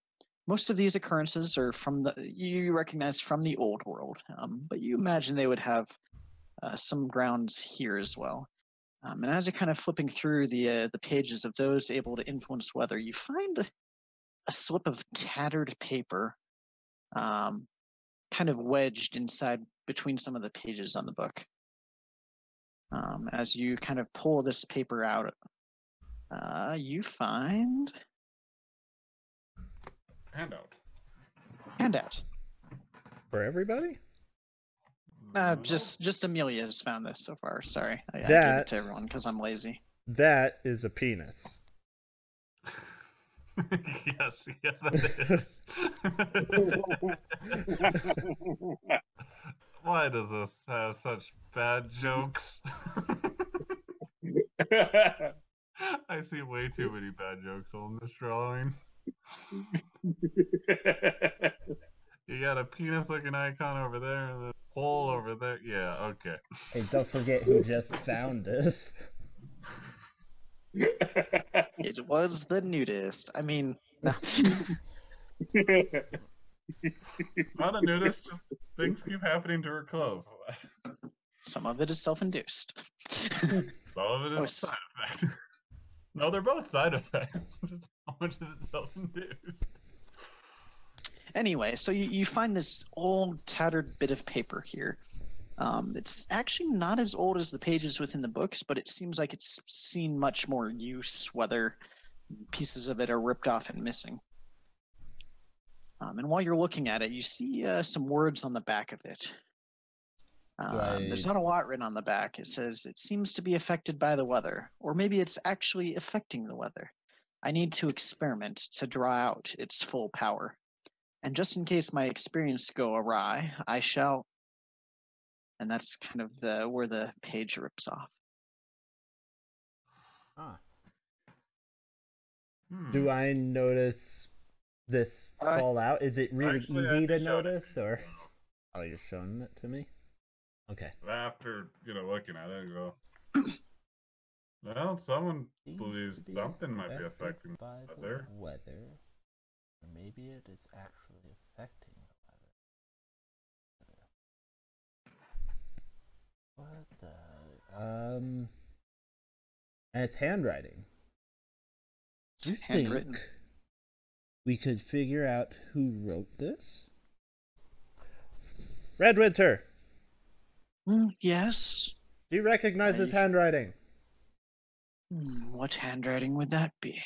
most of these occurrences are from the you recognize from the old world, um, but you imagine they would have uh, some grounds here as well. Um, and as you're kind of flipping through the uh, the pages of those able to influence weather, you find a, slip of tattered paper, um, kind of wedged inside between some of the pages on the book. Um, as you kind of pull this paper out, uh, you find Handout. handout. For everybody? Uh, just just Amelia has found this so far. Sorry, I, I gave it to everyone because I'm lazy. That is a penis. (laughs) yes, yes, that (laughs) is. (laughs) Why does this have such bad jokes? (laughs) I see way too many bad jokes on this drawing. You got a penis looking icon over there and a hole over there. Yeah, okay. Hey, don't forget who just found this. It was the nudist. I mean, no. (laughs) Not a nudist, just things keep happening to her clothes. some of it is self-induced. Some of it Oh, side effect. (laughs) no, they're both side effects. Just how much is it self-induced? anyway, so you, you find this old tattered bit of paper here. Um, it's actually not as old as the pages within the books, but it seems like it's seen much more use, whether pieces of it are ripped off and missing. Um, and while you're looking at it, you see uh, some words on the back of it. Um, There's not a lot written on the back. It says it seems to be affected by the weather, or maybe it's actually affecting the weather. I need to experiment to draw out its full power. And just in case my experiments go awry, I shall. And that's kind of the where the page rips off. Ah. Hmm. Do I notice this Uh, fall out? Is it really Actually, easy to just it notice, or so- oh, you're showing it to me? Okay. After you know looking at it, I go. (clears throat) Well, someone Seems believes be something might be affected affecting by the the weather. weather. Or maybe it is actually affecting the weather. What the um and it's handwriting. Do you handwritten. think we could figure out who wrote this? Red Winter, Hmm, yes. do you recognize this handwriting? Hmm, what handwriting would that be?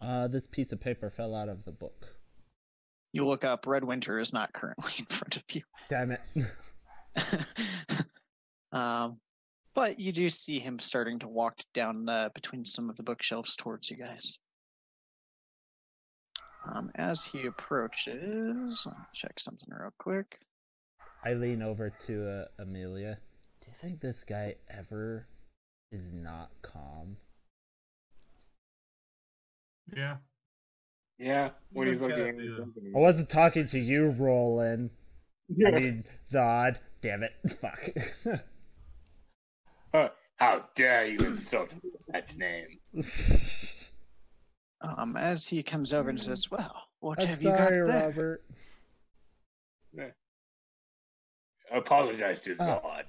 Uh, this piece of paper fell out of the book. You look up. Red Winter is not currently (laughs) in front of you. Damn it. (laughs) um, but you do see him starting to walk down uh, between some of the bookshelves towards you guys. Um, as he approaches, let me check something real quick. I lean over to uh, Amelia. Do you think this guy ever is not calm? Yeah. yeah, when he's looking at at the- something. I wasn't talking to you, Roland. I mean, Zod. Damn it. (laughs) Fuck. Uh, How dare you insult me with that name? (laughs) Um, as he comes over and says, "Well, what I'm have you got there?" Robert. I Apologize to Oh. Zod.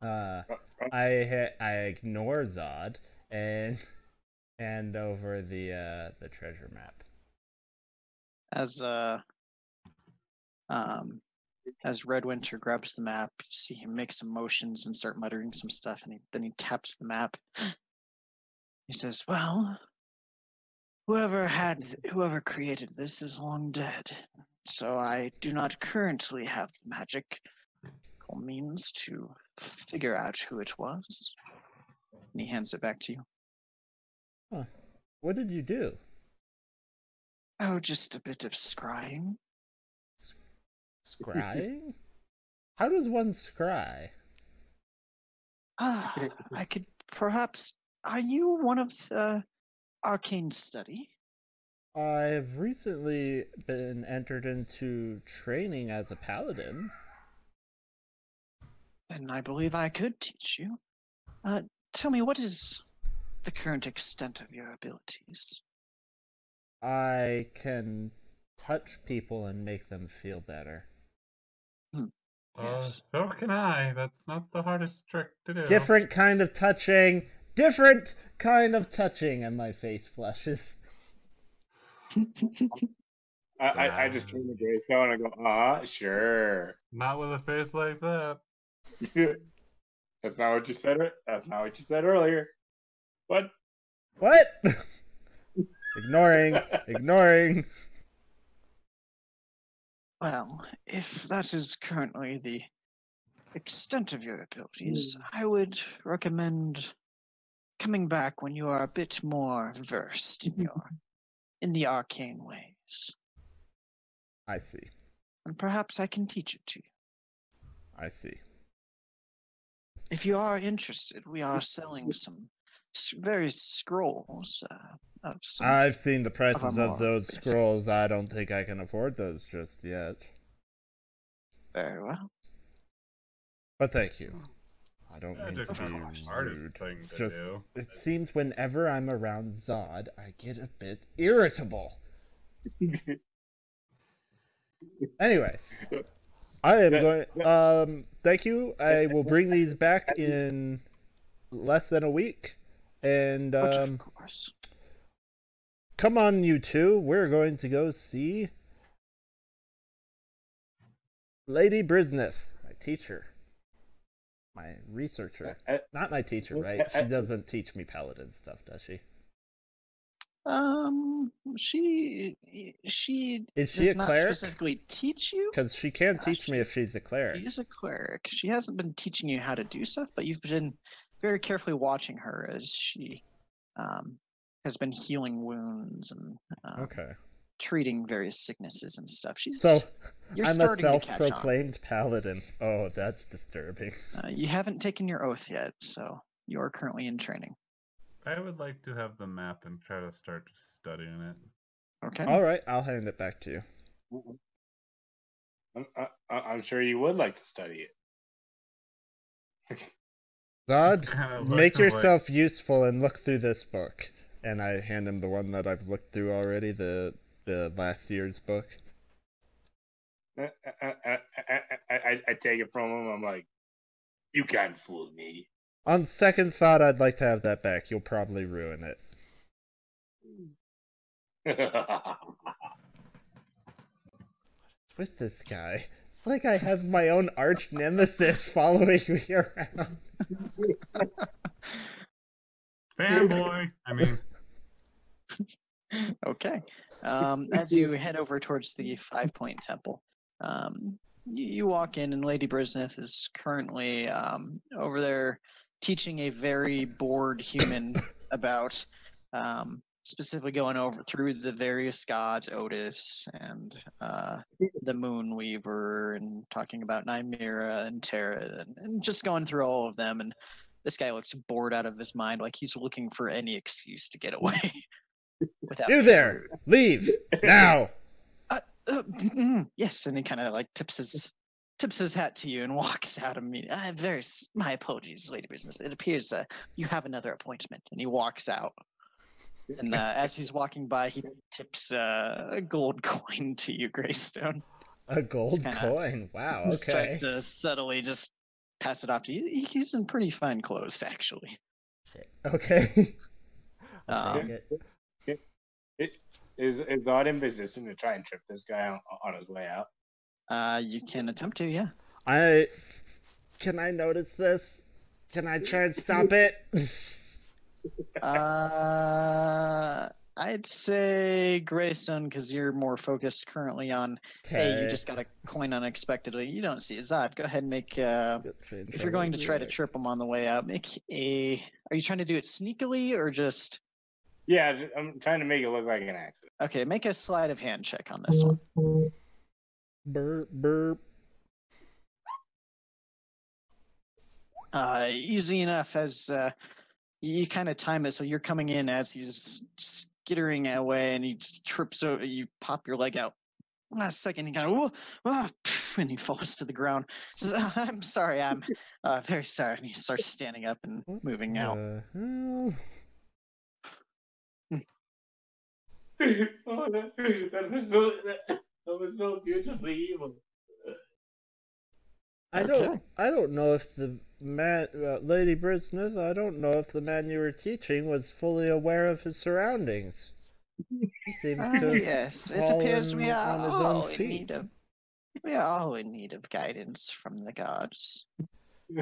Uh, Uh, uh, I ha- I ignore Zod and hand over the uh the treasure map. As uh, um, as Red Winter grabs the map, you see him make some motions and start muttering some stuff, and he, then he taps the map. (gasps) He says, "Well, whoever had, whoever created this is long dead, so I do not currently have the magic means to figure out who it was." And he hands it back to you. What did you do? Oh, just a bit of scrying. Scrying? How does one scry? Ah, I could perhaps. Are you one of the arcane study? I've recently been entered into training as a paladin. Then I believe I could teach you. Uh, tell me, what is the current extent of your abilities? I can touch people and make them feel better. Uh, Yes. so can I. That's not the hardest trick to do. Different kind of touching. Different kind of touching, and my face flushes. I, I, I just came to Greystone and I go, uh huh, sure. Not with a face like that. (laughs) That's not what you said. That's not what you said earlier. What? What? ignoring, ignoring. Well, if that is currently the extent of your abilities, I would recommend coming back when you are a bit more versed in your in the arcane ways, I see. and perhaps I can teach it to you. I see. If you are interested, we are selling some various scrolls uh, of some. I've seen the prices more of those basic. scrolls. I don't think I can afford those just yet. very well. But thank you. I don't mean Magic's to be not the hardest rude. thing It's to just, do. it seems whenever I'm around Zod, I get a bit irritable. (laughs) Anyways, I am going. Um, thank you. I will bring these back in less than a week, and But um, of course. come on, you two. We're going to go see Lady Brisneth, my teacher, my researcher. Uh, Not my teacher, right? She doesn't teach me paladin stuff, does she? Um, she she Is she does a not cleric? specifically teach you. Because she can Uh, teach me if she's a cleric. She's a cleric. She hasn't been teaching you how to do stuff, but you've been very carefully watching her as she um, has been healing wounds and uh, Okay. Treating various sicknesses and stuff. She's So you're I'm a starting to catch on. self-proclaimed paladin. Oh, that's disturbing. Uh, you haven't taken your oath yet, so you are currently in training. I would like to have the map and try to start studying it. Okay. All right, I'll hand it back to you. I'm, I, I- I'm sure you would like to study it. (laughs) Zod, (laughs) make looks like- yourself useful and look through this book. And I hand him the one that I've looked through already, the the last year's book. I, I, I, I, I, I take it from him. I'm like, you can't fool me. On second thought, I'd like to have that back. You'll probably ruin it. (laughs) With this guy, it's like I have my own arch nemesis following me around. (laughs) Fanboy! I mean, (laughs) okay. Um, (laughs) as you head over towards the Five Point Temple, um, you, you walk in, and Lady Brisneth is currently um, over there teaching a very bored human (laughs) about um, specifically going over through the various gods, Otis and uh, the Moon Weaver, and talking about Nymera and Terra, and, and just going through all of them. And this guy looks bored out of his mind, like he's looking for any excuse to get away. Without You there! Leave (laughs) now! Uh, mm, yes, and he kind of like tips his tips his hat to you and (laughs) walks out immediately. Uh, very, my apologies, lady business. It appears uh, you have another appointment, and he walks out. And uh, as he's walking by, he tips uh, a gold (laughs) coin to you, Greystone. A gold kinda- coin. Wow. Just Okay. tries to subtly just pass it off to you. He's in pretty fine clothes, actually. Okay. Um, take it. Is is Zod in position to try and trip this guy on, on his way out? Uh, you can attempt to, yeah. I can I notice this? Can I try and stop it? (laughs) Uh, I'd say Greystone because you're more focused currently on hey, you just got a coin unexpectedly. You don't see it. Zod, go ahead and make. Uh, if you're going to try to trip him on the way out, make a. Are you trying to do it sneakily or just? Yeah, I'm trying to make it look like an accident. Okay, make a sleight of hand check on this one. burp burp. Uh, easy enough as uh, you kind of time it so you're coming in as he's skittering away, and he just trips over. You pop your leg out. Last second, he kind of ah, and he falls to the ground. Says, "Ah, "I'm sorry, I'm uh, very sorry." And he starts standing up and moving out. the oh, that, that was so that, that was so beautifully evil. I Okay. don't. I don't know if the man, uh, Lady Brismith. I don't know if the man you were teaching was fully aware of his surroundings. He seems to. have yes, it appears we are on his own all in feet. need of. We are all in need of guidance from the gods.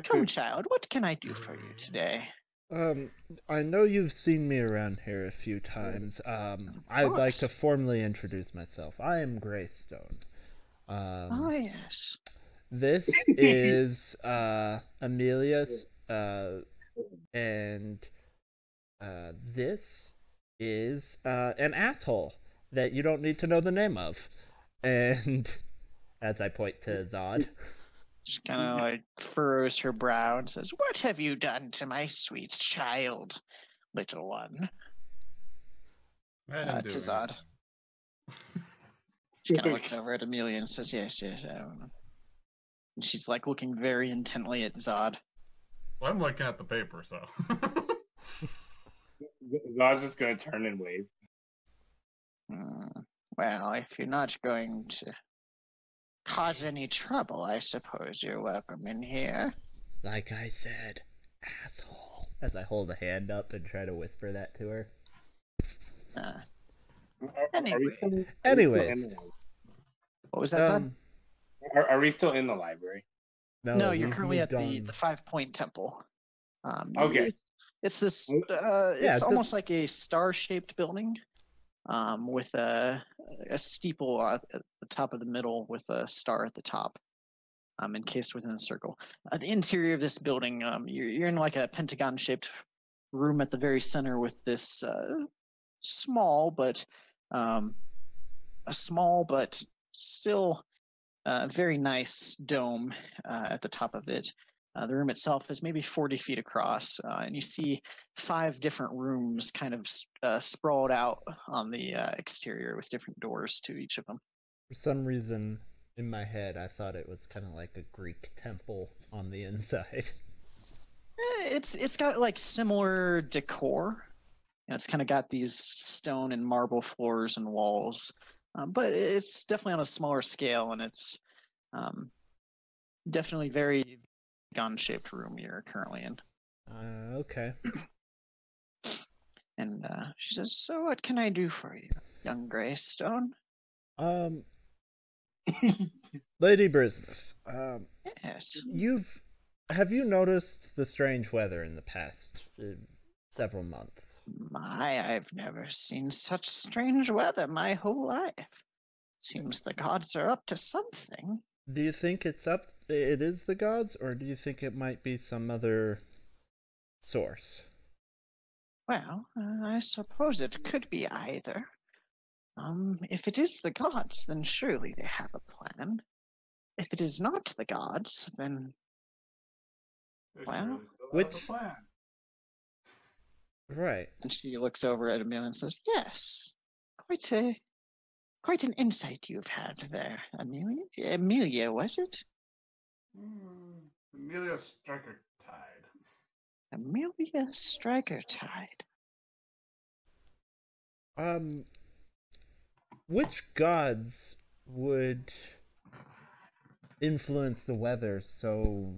Come, (laughs) child, what can I do for you today? Um, I know you've seen me around here a few times. Um, I'd like to formally introduce myself. I am Greystone. Um, oh yes. This is uh, Amelia's, uh, and uh, this is uh, an asshole that you don't need to know the name of. And as I point to Zod, She kind of like furrows her brow and says, "What have you done to my sweet child, little one?" I didn't Uh, do to. Zod. She (laughs) kind of looks over at Amelia and says, "Yes, yes, I don't know." And she's like looking very intently at Zod. Well, I'm looking at the paper, so. (laughs) Zod's just gonna turn and wave. Hmm. Well, if you're not going to cause any trouble, I suppose you're welcome in here. like I said, asshole. As I hold a hand up and try to whisper that to her. Uh, Are, are Anyway. we still, are we still in Anyways. what was that, Zod? Um, are, are we still in the library? no, no, you're currently at moved the, the Five Point Temple. Um, Okay. It's this. Uh, it's Yeah, this- almost like a star-shaped building, um, with a a steeple at at the top of the middle with a star at the top, um, encased within a circle. Uh, the interior of this building, um, you're you're in like a pentagon-shaped room at the very center with this uh, small but um, a small but still uh, very nice dome uh, at the top of it. Uh, the room itself is maybe 40 feet across, uh, and you see five different rooms kind of uh, sprawled out on the uh, exterior with different doors to each of them. For some reason, in my head, I thought it was kind of like a Greek temple on the inside. (laughs) Eh, It's it's got like similar decor. You know, it's kind of got these stone and marble floors and walls, um, but it's definitely on a smaller scale, and it's um, definitely very gun-shaped room you're currently in. Uh, okay. And uh, she says, "So what can I do for you, young Greystone?" Um, (laughs) Lady Brismith, um, Yes. you've have you noticed the strange weather in the past uh, several months? My, I've never seen such strange weather my whole life. Seems the gods are up to something. Do you think it's up? It is the gods, or do you think it might be some other source? Well, uh, I suppose it could be either. Um, if it is the gods, then surely they have a plan. If it is not the gods, then Well, Which- Right. and she looks over at Amelia and says, "Yes, quite a, quite an insight you've had there, Amelia. Amelia, was it? Hmm, Amelia Striker Tide. Amelia Striker Tide. Um, which gods would influence the weather so?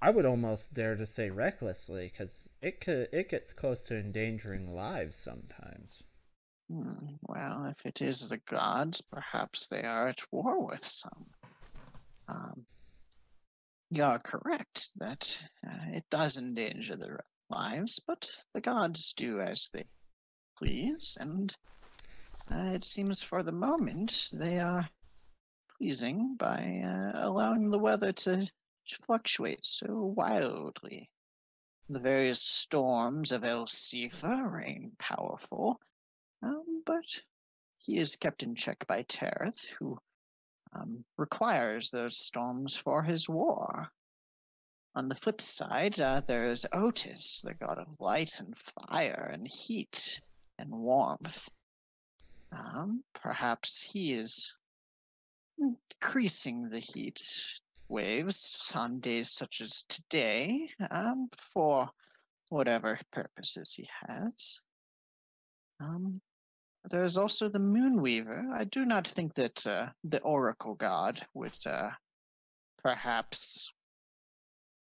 I would almost dare to say recklessly, because it could it gets close to endangering lives sometimes. Hmm, well, if it is the gods, perhaps they are at war with some. Um, you are correct that uh, it does endanger their lives, but the gods do as they please, and uh, it seems for the moment they are pleasing by uh, allowing the weather to fluctuate so wildly. The various storms of El Sifa rain powerful, um, but he is kept in check by Tereth, who um, requires those storms for his war. On the flip side, uh, there is Otis, the god of light and fire and heat, and warmth. Um, perhaps he is increasing the heat waves on days such as today um, for whatever purposes he has. Um, there's also the Moonweaver. I do not think that uh, the Oracle God would uh, perhaps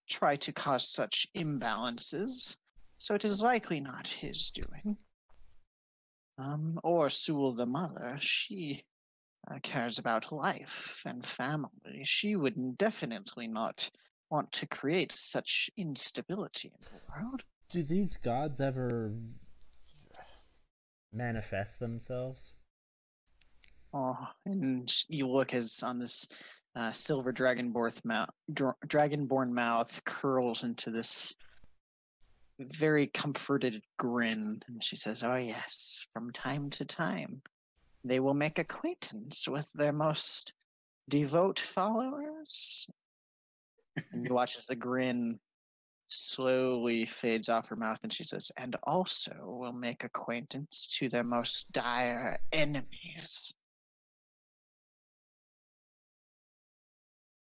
try to cause such imbalances, so it is likely not his doing. Um, or Sewell the Mother. She uh, cares about life and family. She would definitely not want to create such instability in the world. Do these gods ever manifest themselves? Oh, and you look as on this uh, silver dragonborn mouth, dra- dragonborn mouth curls into this very comforted grin, and she says, "Oh yes, from time to time, they will make acquaintance with their most devout followers." and you (laughs) watch as the grin slowly fades off her mouth, and she says, "And also will make acquaintance to their most dire enemies."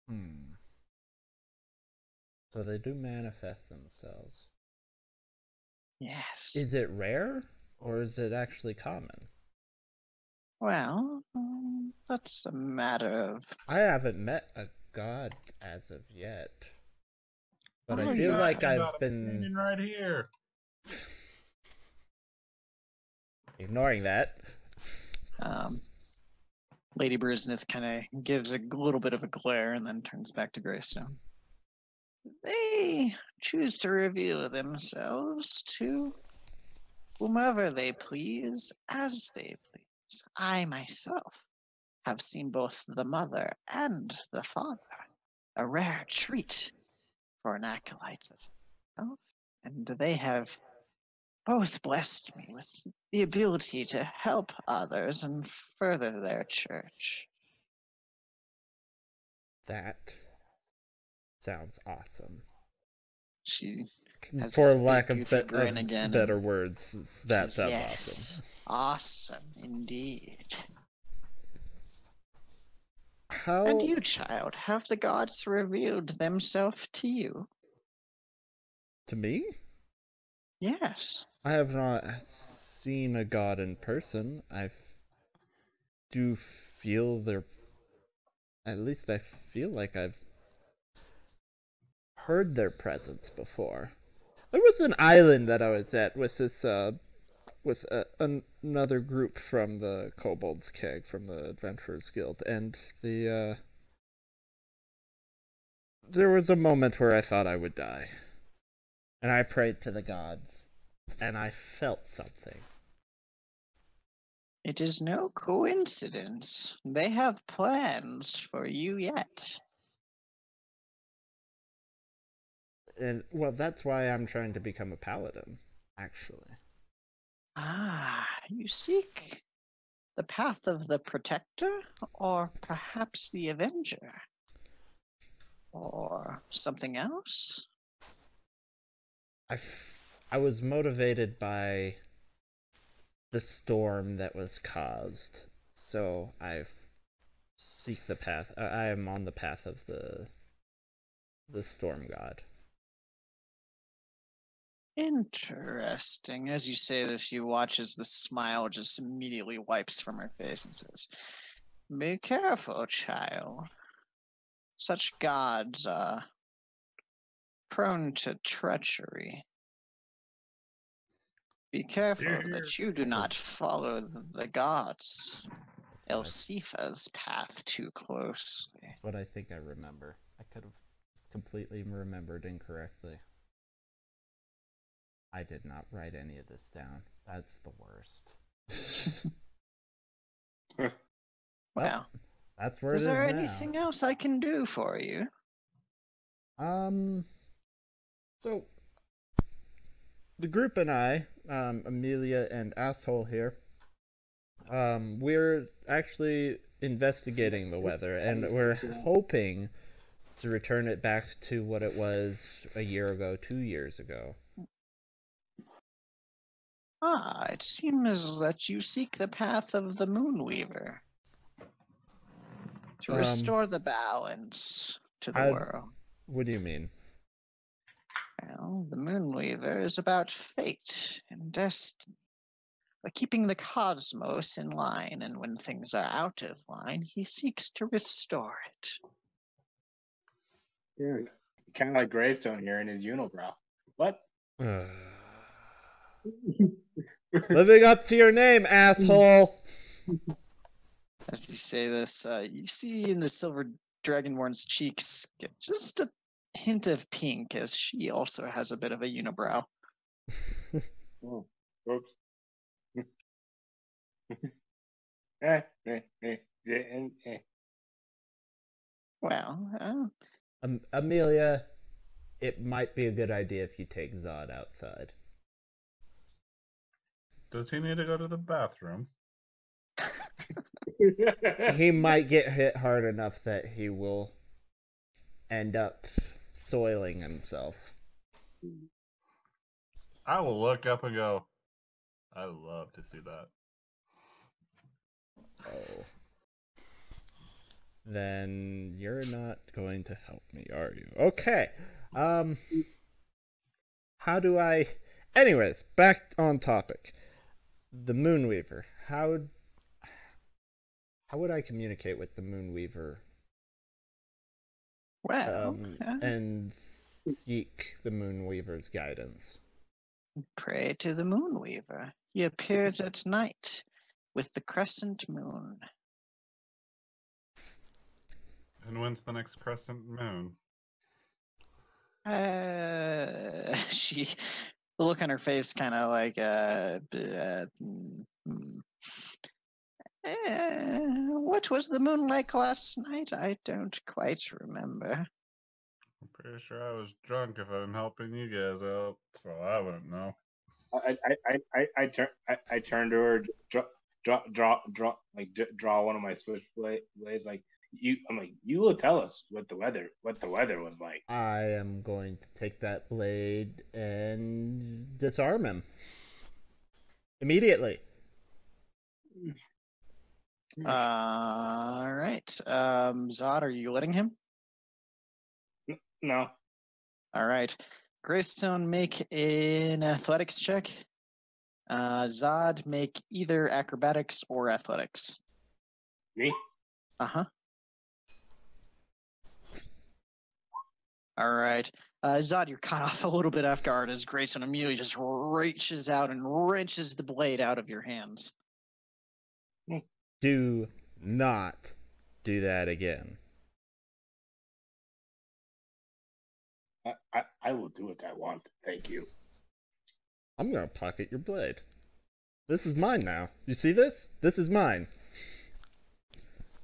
Hmm. So they do manifest themselves. Yes. Is it rare or is it actually common? Well, um, that's a matter of. I haven't met a god as of yet. But I feel like I've been right here. ignoring that. Um, Lady Brisnith kind of gives a little bit of a glare and then turns back to Greystone. They choose to reveal themselves to whomever they please, as they please. I myself have seen both the mother and the father, a rare treat for an acolyte of myself, and they have both blessed me with the ability to help others and further their church. That sounds awesome. She mm, Has For lack of, be- of uh, again, better words, that sounds yes, awesome. awesome indeed. How And you, child, have the gods revealed themselves to you? to me? Yes. I have not seen a god in person. I do feel their. At least I feel like I've heard their presence before. There was an island that I was at with this, uh, with a, an, another group from the Kobolds Keg from the Adventurers Guild, and the, uh, there was a moment where I thought I would die. And I prayed to the gods, and I felt something. It is no coincidence. They have plans for you yet. And, well, that's why I'm trying to become a paladin, actually. Ah, you seek the path of the protector, or perhaps the avenger? Or something else? I, I was motivated by the storm that was caused, so I seek the path. I, am on the path of the the storm god. Interesting. As you say this, you watch as the smile just immediately wipes from her face and says, Be careful, child. Such gods are prone to treachery. Be careful that you do not follow the, gods, Elsifa's path too closely. that's what I think I remember. I could have completely remembered incorrectly. I did not write any of this down. That's the worst. (laughs) Well, That's where is it is there now. anything else I can do for you? Um, so the group and I, um, Amelia and Asshole here, um, we're actually investigating the weather, and we're hoping to return it back to what it was a year ago, two years ago. Ah, it seems that you seek the path of the Moonweaver to Um, restore the balance to the I- world. What do you mean? Well, the Moonweaver is about fate and destiny. By keeping the cosmos in line, and when things are out of line, he seeks to restore it. Yeah, kind of like Greystone here in his unibrow. What? (laughs) Living up to your name, asshole. As you say this, uh, you see in the silver dragonborn's cheeks get just a hint of pink, as she also has a bit of a unibrow. Oh, (laughs) oops. eh, eh, eh, eh, eh. Well, uh, Um, Amelia, it might be a good idea if you take Zod outside. Does he need to go to the bathroom? He (laughs) might get hit hard enough that he will end up soiling himself. I will look up and go. I love to see that. Oh. Then you're not going to help me, are you? Okay. Um how do I Anyways, back on topic. The Moonweaver. How would how would I communicate with the Moonweaver well, um, uh, and seek the Moonweaver's guidance? pray to the Moonweaver. He appears at night with the crescent moon. And when's the next crescent moon? Uh, (laughs) she, the look on her face, kind of like uh, b- uh mm. Eh, what was the moon like last night? I don't quite remember. I'm pretty sure I was drunk if I'm helping you guys out, so I wouldn't know. I I I I I turn I, I turn to her, draw draw draw draw like draw one of my switchblade blades. Like you, I'm like you will tell us what the weather what the weather was like. I am going to take that blade and disarm him. Immediately. All right, um, Zod, are you letting him? No, All right, Greystone, make an athletics check. Uh, Zod, make either acrobatics or athletics. me. Uh huh. All right. Uh, Zod, you're caught off a little bit off guard as Greystone immediately just reaches out and wrenches the blade out of your hands. Do not do that again. I, I I will do what I want. Thank you. I'm gonna pocket your blade. This is mine now. You see this? This is mine.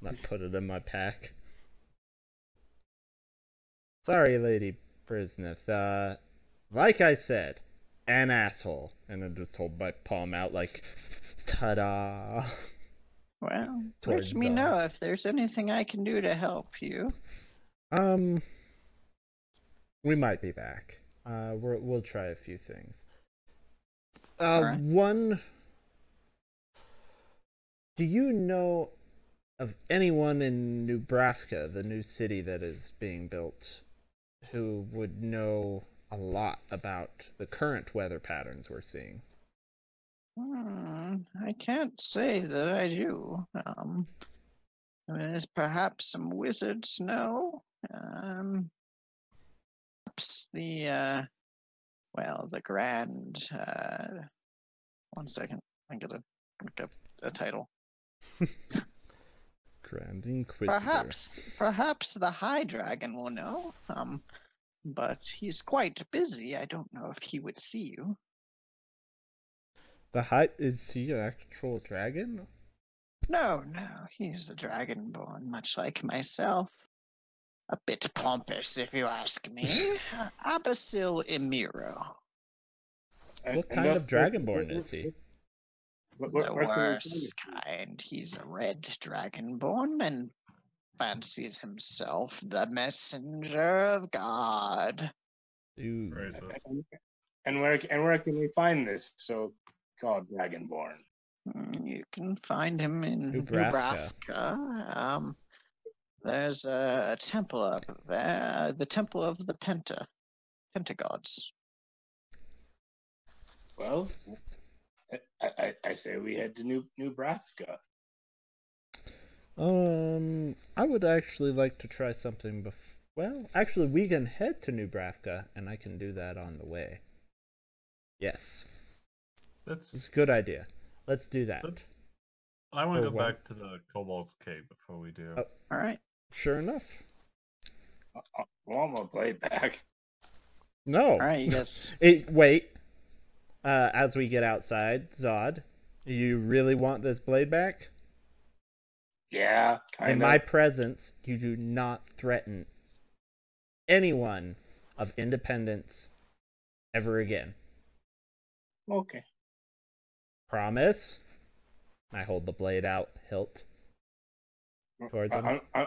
I put it in my pack. Sorry, Lady Brisneth. Uh, like I said, an asshole. And I just hold my palm out like, ta-da. Well, let me Zod. know if there's anything I can do to help you. Um, we might be back. Uh, we're, we'll try a few things. Uh, Alright. one. Do you know of anyone in Nebraska, the new city that is being built, who would know a lot about the current weather patterns we're seeing? Hmm, I can't say that I do. Um, as perhaps some wizards know. Um, perhaps the uh, well, the grand. Uh, one second, I gotta look up a title. (laughs) Grand Inquisitor. Perhaps, perhaps the High Dragon will know. Um, but he's quite busy. I don't know if he would see you. The High is he an actual dragon? No, no, he's a dragonborn, much like myself. A bit pompous, if you ask me. (laughs) Abasil Emiro, What and kind what- of dragonborn is he? What, what, the where can we find worst kind. He's a red dragonborn and fancies himself the messenger of God. Ooh. And, and where and where can we find this? So called Dragonborn. Mm, You can find him in Dubravka. Dubravka. Um, there's a, a temple up there, the temple of the Penta, Pentagods. Well, I, I, I say we head to New New Nebraska. Um, I would actually like to try something. Bef- well, actually, we can head to Nebraska, and I can do that on the way. Yes, it's That's. a good idea. Let's do that. I want to go what? back to the Kobold's Cave before we do. Oh. All right. Sure enough. I, I want my blade back. No. All right, you (laughs) guys. It, wait. Uh, as we get outside, Zod, you really want this blade back? Yeah, kind In my presence, you do not threaten anyone of independence ever again. Okay. Promise? I hold the blade out, hilt. Towards him. I, I,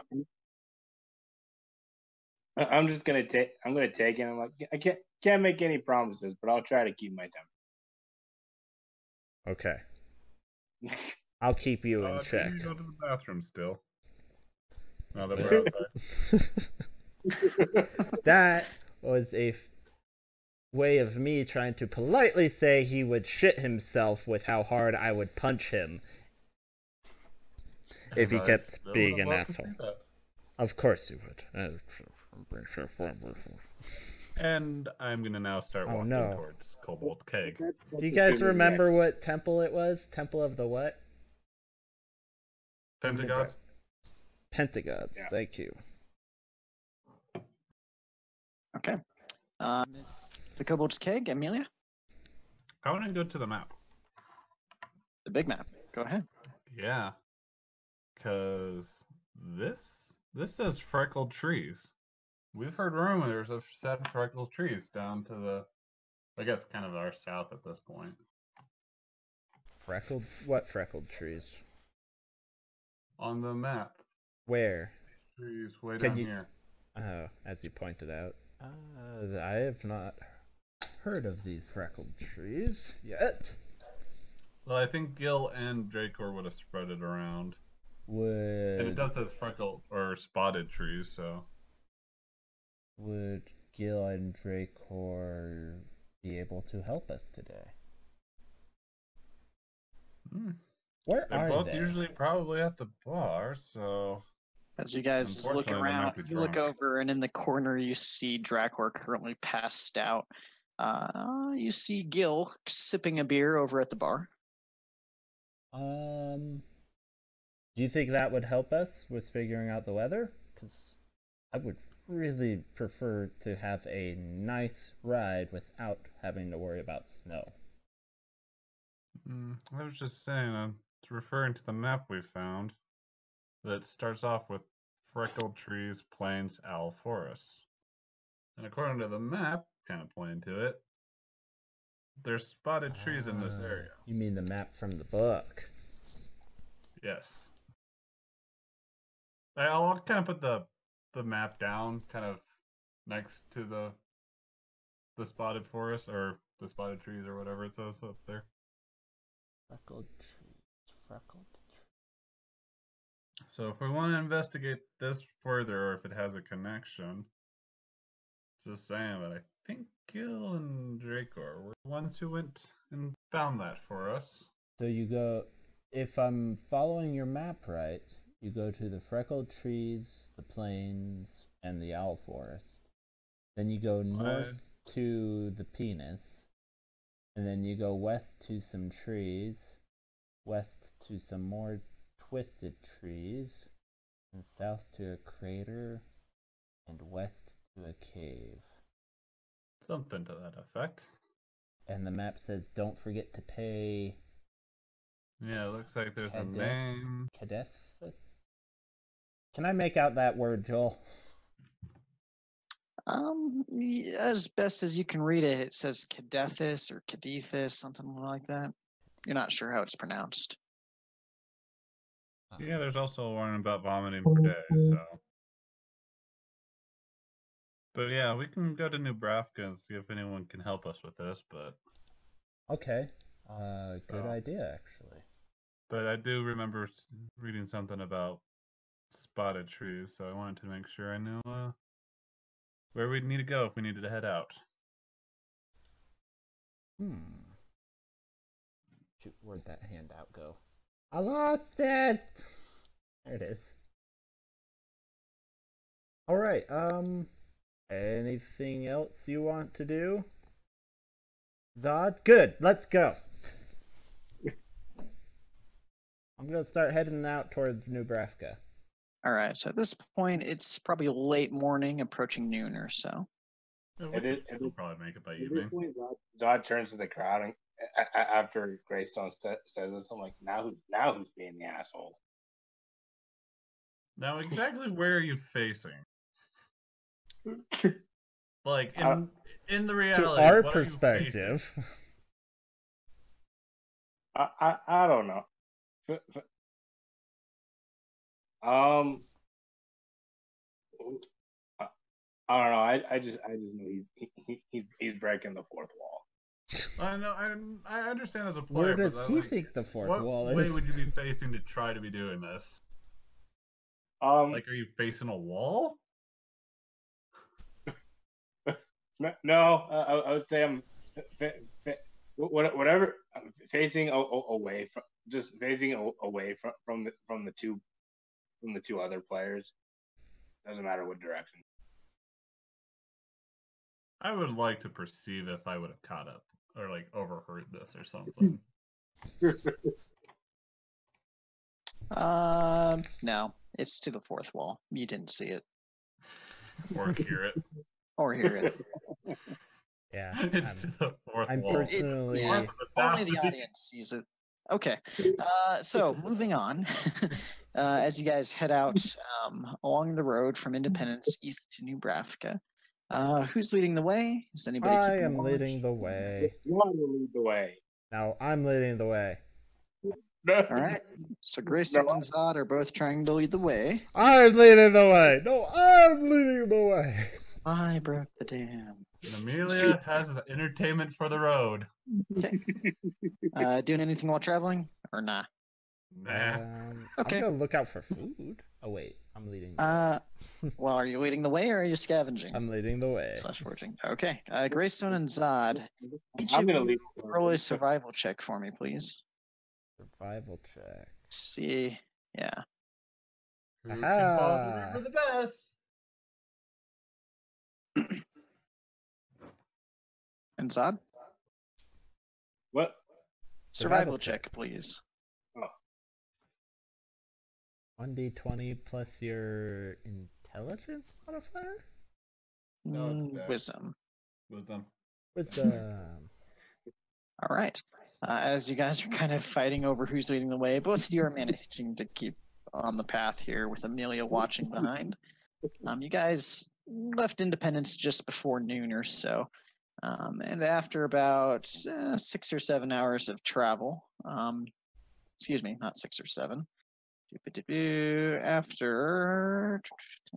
I, I'm just gonna take. I'm gonna take it. I'm like, I can't can't make any promises, but I'll try to keep my Okay. (laughs) I'll keep you in Uh, check. Can you go to the bathroom still? Now that we're outside. (laughs) that was a f- way of me trying to politely say he would shit himself with how hard I would punch him if he I kept being an asshole. Of course you would. (laughs) And I'm gonna now start Oh, walking no. towards Kobold Keg. Do you guys remember what temple it was? Temple of the what? Pentagods? Pentagods. Yeah. Thank you. Okay. Um, the Kobold's Keg, Amelia, I want to go to the map. the big map. Go ahead. Yeah. Cause this this says freckled trees. We've heard rumors of freckled trees down to the I guess kind of our south at this point. Freckled? What freckled trees? On the map. Where? Trees way Can down you- here. Oh, as you pointed out. Uh, I have not heard of these freckled trees yet. Well, I think Gil and Dracor would have spread it around. Would And it does says freckled or spotted trees, so would Gil and Dracor be able to help us today? hmm. Where they're are both they? usually probably at the bar, so As you guys look Unfortunately, they might around, you look over, and in the corner you see Dracor currently passed out. Uh, you see Gil sipping a beer over at the bar. Um, do you think that would help us with figuring out the weather? Because I would really prefer to have a nice ride without having to worry about snow. Mm, I was just saying, uh, it's referring to the map we found that starts off with freckled trees, plains, owl forests. And according to the map, kind of pointing to it, there's spotted trees in this Ah, area. You mean the map from the book? Yes. I'll kind of put the the map down, kind of next to the the spotted forest or the spotted trees or whatever it says up there. Freckled trees, freckled trees. So if we want to investigate this further, or if it has a connection, just saying that I think Gil and Dracor were the ones who went and found that for us. So you go, if I'm following your map right, you go to the freckled trees, the plains, and the owl forest. Then you go north to the penis, and then you go west to some trees, west to some more twisted trees, and south to a crater, and west to a cave. Something to that effect. And the map says, don't forget to pay Yeah, it looks like there's a name. Cadethus? Can I make out that word, Joel? Um, as best as you can read it, it says Cadethus or Cadethus, something like that. You're not sure how it's pronounced. Yeah, there's also one about vomiting per day, so. But yeah, we can go to Nebraska and see if anyone can help us with this, but Okay. Uh, good So- idea, actually. But I do remember reading something about spotted trees, so I wanted to make sure I knew uh, where we'd need to go if we needed to head out. Hmm. Shoot, where'd that handout go? I lost it! There it is. Alright, um, anything else you want to do? Zod? Good, let's go. I'm gonna start heading out towards New Nebraska. All right. So at this point, it's probably late morning, approaching noon or so. Yeah, It we is- could it we'll probably make it by evening. Zod, Zod turns to the crowd and a- a- after Greystone sa- says this, I'm like, now who's now who's being the asshole? Now, exactly where are you facing? (laughs) Like in Uh, in the To reality, our what are you perspective, I, I I don't know. F- f- Um, I, I don't know. I, I just I just know he's he, he, he's he's breaking the fourth wall. I know. I I understand as a player. where player. does but he like, think the fourth what wall way is? would you be facing to try to be doing this? Um, Like, are you facing a wall? (laughs) no, no uh, I, I would say I'm fa- fa- whatever I'm facing a, a- away from just facing a- away from from the from the two from the two other players. Doesn't matter what direction. I would like to perceive if I would have caught up or like overheard this or something. (laughs) Um, no, it's to the fourth wall. You didn't see it or hear it. (laughs) or hear it. Yeah, (laughs) It's to I'm, the fourth I'm wall. personally. yeah. Fourth Only the audience sees it. Okay. Uh, so moving on, (laughs) uh, as you guys head out um, along the road from Independence east to Nebraska, uh, who's leading the way? Is anybody? I am watch? leading the way. You want to lead the way. Now I'm leading the way. All right. So Greystone and Zod are both trying to lead the way. I'm leading the way. No, I'm leading the way. I broke the dam. And Amelia has entertainment for the road. (laughs) Uh, doing anything while traveling or nah? Nah. Um, Okay. I'm gonna look out for food. Oh wait, I'm leading. The Uh, (laughs) well, are you leading the way or are you scavenging? I'm leading the way. Slash foraging. Okay. Uh, Greystone and Zod, each I'm gonna you lead. roll a survival check for me, please. Survival check. See, yeah. Who can follow Aha. the best? And Zod, What? survival Survival check. check, please. One d twenty plus your intelligence modifier. No, it's Mm, wisdom. Wisdom. Wisdom. (laughs) All right. Uh, as you guys are kind of fighting over who's leading the way, both of you are managing to keep on the path here with Amelia watching behind. Um, you guys left Independence just before noon or so. Um, and after about uh, six or seven hours of travel, um, excuse me, not six or seven. After, (tsk)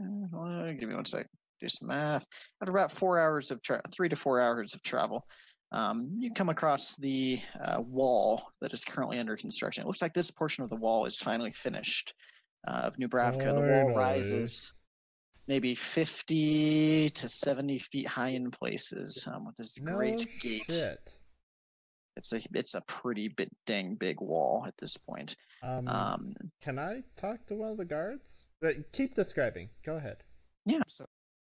give me one sec, do some math. After about four hours of tra- three to four hours of travel, um, you come across the uh, wall that is currently under construction. It looks like this portion of the wall is finally finished uh, of Nubravka. The wall rises maybe 50 to 70 feet high in places um, with this no great gate. shit. It's a it's a pretty bit dang big wall at this point. Um, Um, can I talk to one of the guards? But keep describing. Go ahead. Yeah. So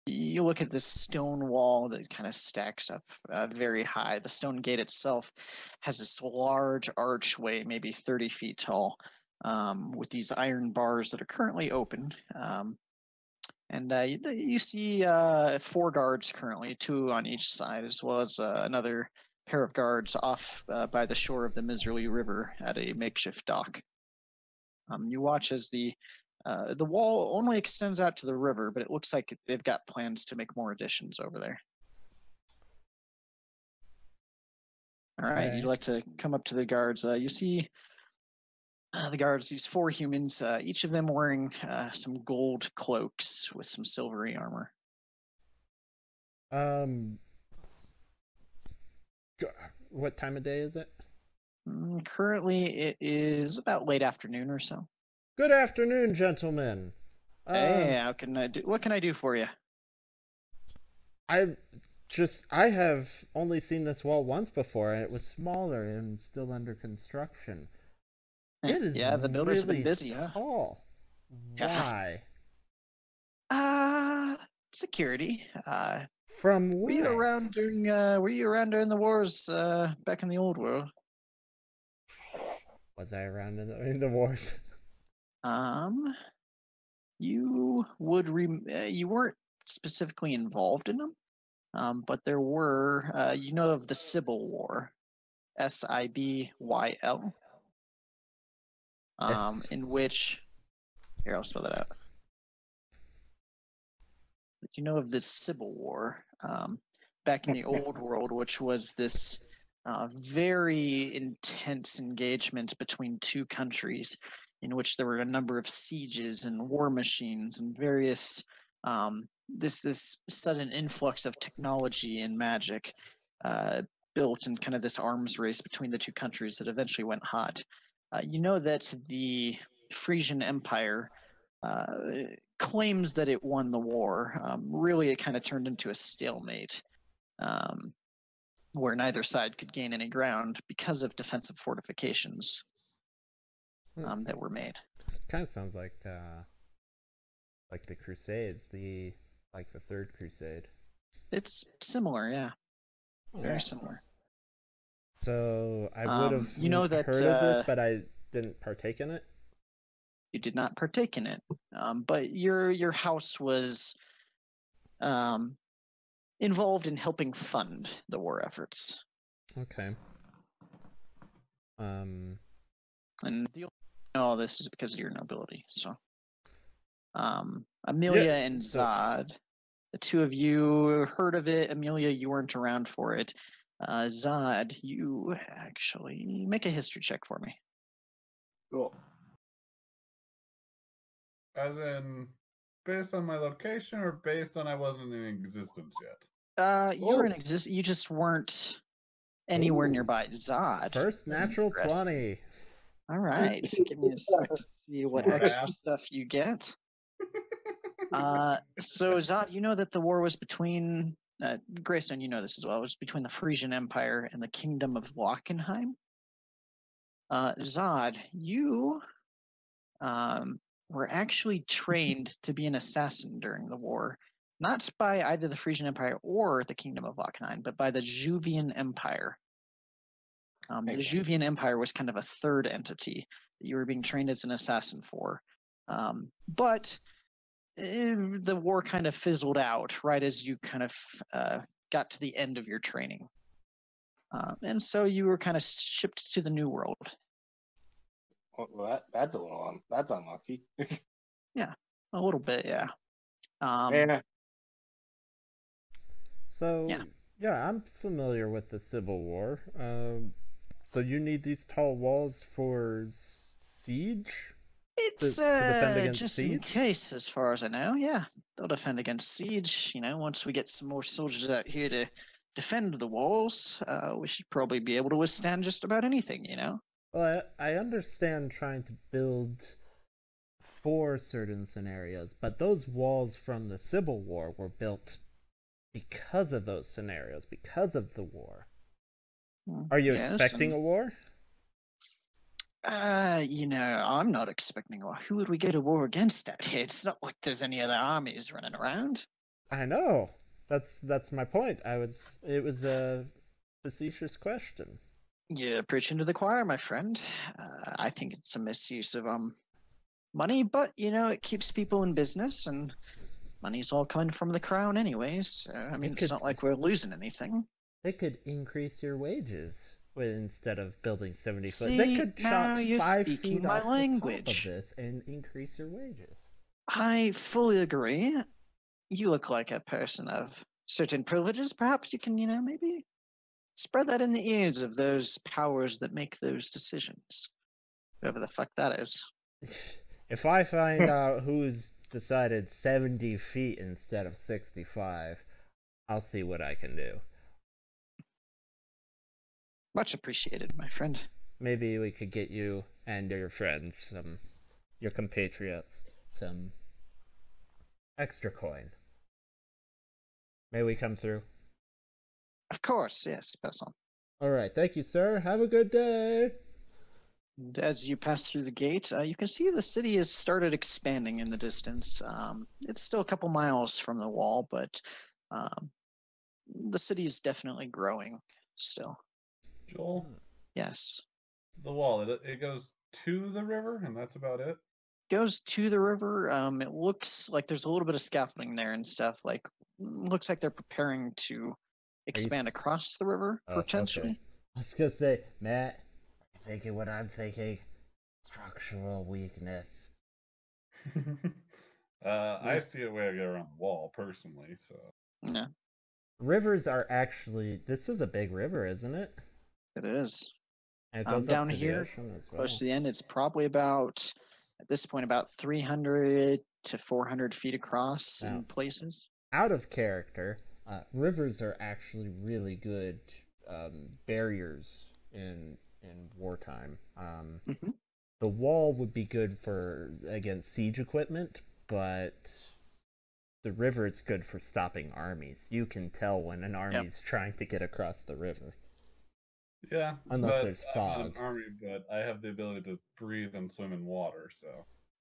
you look at this stone wall that kind of stacks up uh, very high. The stone gate itself has this large archway, maybe 30 feet tall, um, with these iron bars that are currently open. Um, and uh, you, you see uh, four guards currently, two on each side, as well as uh, another pair of guards off uh, by the shore of the Missouri River at a makeshift dock. Um, you watch as the uh, the wall only extends out to the river, but it looks like they've got plans to make more additions over there. All right, Okay. you'd like to come up to the guards. Uh, you see uh, the guards, these four humans, uh, each of them wearing uh, some gold cloaks with some silvery armor. Um, what time of day is it? Mm, currently, it is about late afternoon or so. Good afternoon, gentlemen. Um, hey, how can I do? What can I do for you? I just I have only seen this wall once before, and it was smaller and still under construction. It is yeah, the builders have really been busy, huh? tall. Why? Uh security. Uh, From were you around during? Uh, were you around during the wars? Uh, back in the old world. Was I around in the, in the wars? Um, you would rem- uh, you weren't specifically involved in them, um, but there were. Uh, you know of the Sibyl War, S I B Y L. Um, Yes. in which, here I'll spell that out. You know of this Sibyl War, um, back in the old (laughs) world, which was this uh, very intense engagement between two countries in which there were a number of sieges and war machines and various um, this this sudden influx of technology and magic uh, built in kind of this arms race between the two countries that eventually went hot. Uh, you know that the Frisian Empire uh, claims that it won the war. Um, really, it kind of turned into a stalemate. Um, where neither side could gain any ground because of defensive fortifications Hmm. um, that were made. Kind of sounds like uh, like the Crusades, the like the Third Crusade. It's similar, yeah, very Yeah. similar. So I Um, would have you know that, heard of this, uh, but I didn't partake in it. You did not partake in it, um, but your your house was um, involved in helping fund the war efforts. Okay. Um. and the all this is because of your nobility. So, um, Amelia and so- Zod, the two of you heard of it. Amelia, you weren't around for it. Uh, Zod, you actually make a history check for me. Cool. As in, based on my location or based on I wasn't in existence yet? Uh, you were in Oh. exist. You just weren't anywhere Ooh. nearby. Zod. First natural Impressive. twenty. All (laughs) right, give me a sec to see what Smart extra ass. stuff you get. (laughs) Uh, so Zod, you know that the war was between uh, Greystone. You know this as well. It was between the Frisian Empire and the Kingdom of Lockenheim. Uh, Zod, you um, were actually (laughs) trained to be an assassin during the war, not by either the Frisian Empire or the Kingdom of Lockenheim, but by the Juvian Empire. Um, the Juvian Empire was kind of a third entity that you were being trained as an assassin for. Um, but eh, the war kind of fizzled out right as you kind of uh, got to the end of your training. Um, and so you were kind of shipped to the new world. Well, well, that, that's a little un- that's unlucky. (laughs) Yeah, a little bit, yeah. Um, yeah. So Yeah. yeah. I'm familiar with the Civil War. Um, so you need these tall walls for siege? It's to defend uh, just in case, as far as I know. Yeah, they'll defend against siege. You know, once we get some more soldiers out here to defend the walls, uh, we should probably be able to withstand just about anything. You know. Well, I, I understand trying to build for certain scenarios, but those walls from the Civil War were built because of those scenarios, because of the war. Mm, Are you yes, expecting and- a war? Uh, you know, I'm not expecting a war. Who would we go to war against out here? It's not like there's any other armies running around. I know. That's that's my point. I was it was a facetious question. You're preaching to the choir, my friend. Uh, I think it's a misuse of um money, but you know, it keeps people in business, and money's all coming from the crown, anyways. So I mean, it's could- not like we're losing anything. They could increase your wages instead of building seventy foot. They could chop five feet my off the language. top of this and increase your wages. I fully agree. You look like a person of certain privileges. Perhaps you can, you know, maybe spread that in the ears of those powers that make those decisions. Whoever the fuck that is. (laughs) If I find out who's decided 70 feet instead of 65, I'll see what I can do. Much appreciated, my friend. maybe we could get you and your friends, some your compatriots, some extra coin. May we come through? Of course, yes, pass on. All right, thank you, sir. Have a good day. And as you pass through the gate, uh, you can see the city has started expanding in the distance. Um, it's still a couple miles from the wall, but um, the city is definitely growing still. Joel, Yes. the wall, it, it goes to the river, and that's about it. Goes to the river. Um, it looks like there's a little bit of scaffolding there and stuff. Like, mm, looks like they're preparing to expand across the river Oh, okay. potentially. I was gonna say, Matt, you thinking what I'm thinking? Structural weakness. (laughs) uh, I see a way to get around the wall personally, so Yeah, Rivers are actually. This is a big river, isn't it? It is. It Um, down here, well. Close to the end, it's probably about at this point about 300 to 400 feet across Wow. in places. out of character, uh, rivers are actually really good um, barriers in in wartime. Um, Mhm. The wall would be good for against siege equipment, but the river is good for stopping armies. You can tell when an army army's trying to get across the river. Yeah. Unless but there's I'm an army, but I have the ability to breathe and swim in water, so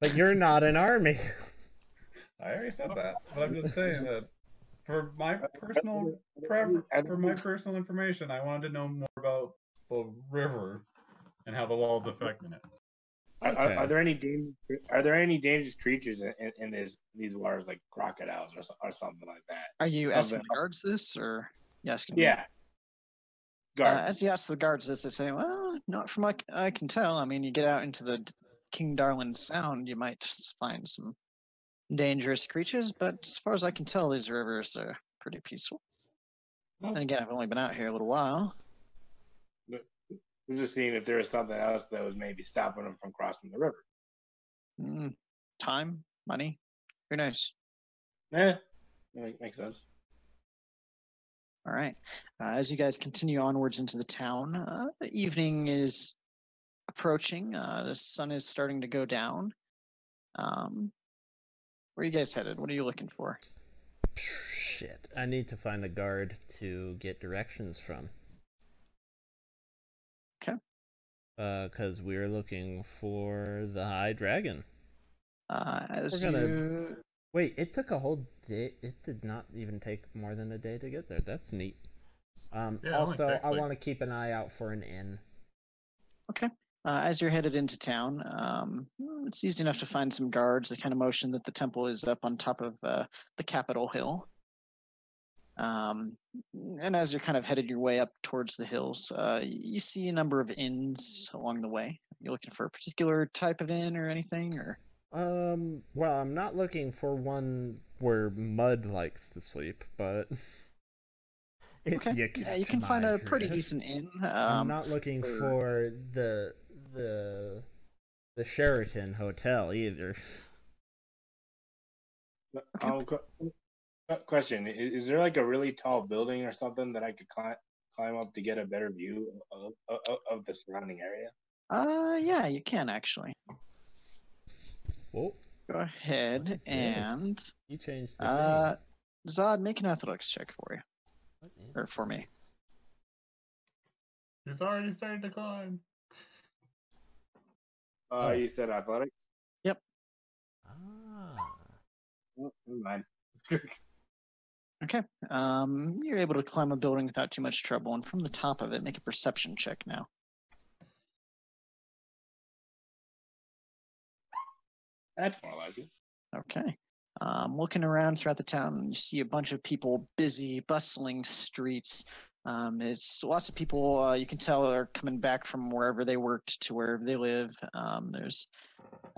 But you're not an army. I already said that. But I'm just saying that for my personal prefer- for my personal information, I wanted to know more about the river and how the wall's affecting it. Are, are, are there any dang- are there any dangerous creatures in, in, in this these waters like crocodiles or, or something like that? Are you asking Something- the guards this, or you asking? me? Yeah. Uh, as you ask the guards this, they say, "Well, not from what I can tell. I mean, you get out into the King Darwin Sound, you might find some dangerous creatures, but as far as I can tell, these rivers are pretty peaceful. Oh. And again, I've only been out here a little while. We're just seeing if there was something else that was maybe stopping them from crossing the river. Mm, time, money, who knows? Yeah, that makes sense. All right. Uh, as you guys continue onwards into the town, uh, the evening is approaching. Uh, the sun is starting to go down. Um, where are you guys headed? What are you looking for? Shit. I need to find a guard to get directions from. Okay. Uh, cause we're looking for the High Dragon. Uh, as We're gonna- you, Wait, it took a whole day. It did not even take more than a day to get there. That's neat. Um, Yeah, also, takes, I want to keep an eye out for an inn. uh, as you're headed into town, um, it's easy enough to find some guards. They kind of motion that the temple is up on top of uh, the Capitol Hill. Um, and as you're kind of headed your way up towards the hills, uh, you see a number of inns along the way. You looking for a particular type of inn or anything, or Um, well, I'm not looking for one where Mud likes to sleep, but if (laughs) okay, you yeah, you can find my a pretty drift. decent inn. I'm Um, not looking for- for the the the Sheraton Hotel either. Okay. Um, qu- qu- question: is, is there like a really tall building or something that I could climb climb up to get a better view of of, of, of the surrounding area? uh, yeah, you can actually Whoa, go ahead What is this? and you changed uh, name. Zod, make an athletics check for you What is or for me. (laughs) It's already started to climb. Uh, Oh. you said athletics. Yep. Ah. Oh, never mind. (laughs) Okay. Um, you're able to climb a building without too much trouble, and from the top of it, make a perception check now. That's more like it. Okay. Um, looking around throughout the town, you see a bunch of people, busy, bustling streets. Um, it's lots of people. Uh, you can tell are coming back from wherever they worked to wherever they live. Um, there's,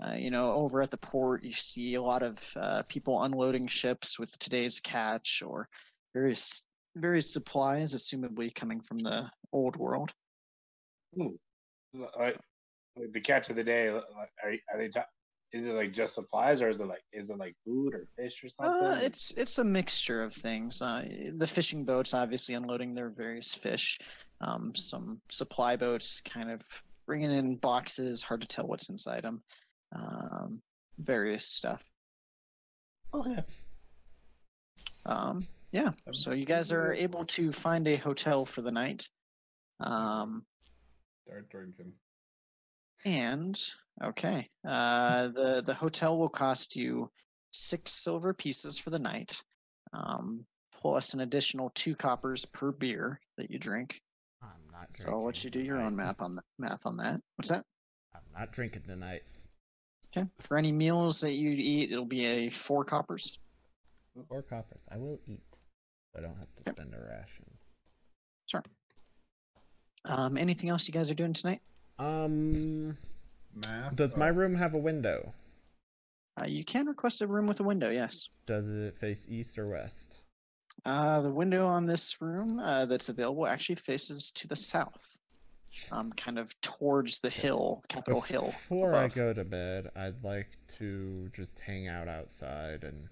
uh, you know, over at the port, you see a lot of uh, people unloading ships with today's catch or various various supplies, assumably coming from the old world. Like, like the catch of the day. Like, are are they? Ta- is it like just supplies, or is it like is it like food or fish or something? Uh, it's it's a mixture of things. Uh, the fishing boats obviously unloading their various fish. Um, some supply boats kind of bringing in boxes. Hard to tell what's inside them. Um, various stuff. Okay. Um, yeah. So you guys are able to find a hotel for the night. Um, Start drinking. and okay, uh, the the hotel will cost you six silver pieces for the night, um, plus an additional two coppers per beer that you drink. I'm not. So I'll let you do your own math on the math on that. What's that? I'm not drinking tonight. Okay. For any meals that you eat, it'll be a four coppers. Four coppers. I will eat. I don't have to spend a ration. Sure. Um, anything else you guys are doing tonight? Um, Math. does my room have a window? Uh, you can request a room with a window. Yes. Does it face east or west? Uh, the window on this room uh, that's available actually faces to the south, um, kind of towards the hill, Capitol Hill. Before I go to bed, I'd like to just hang out outside and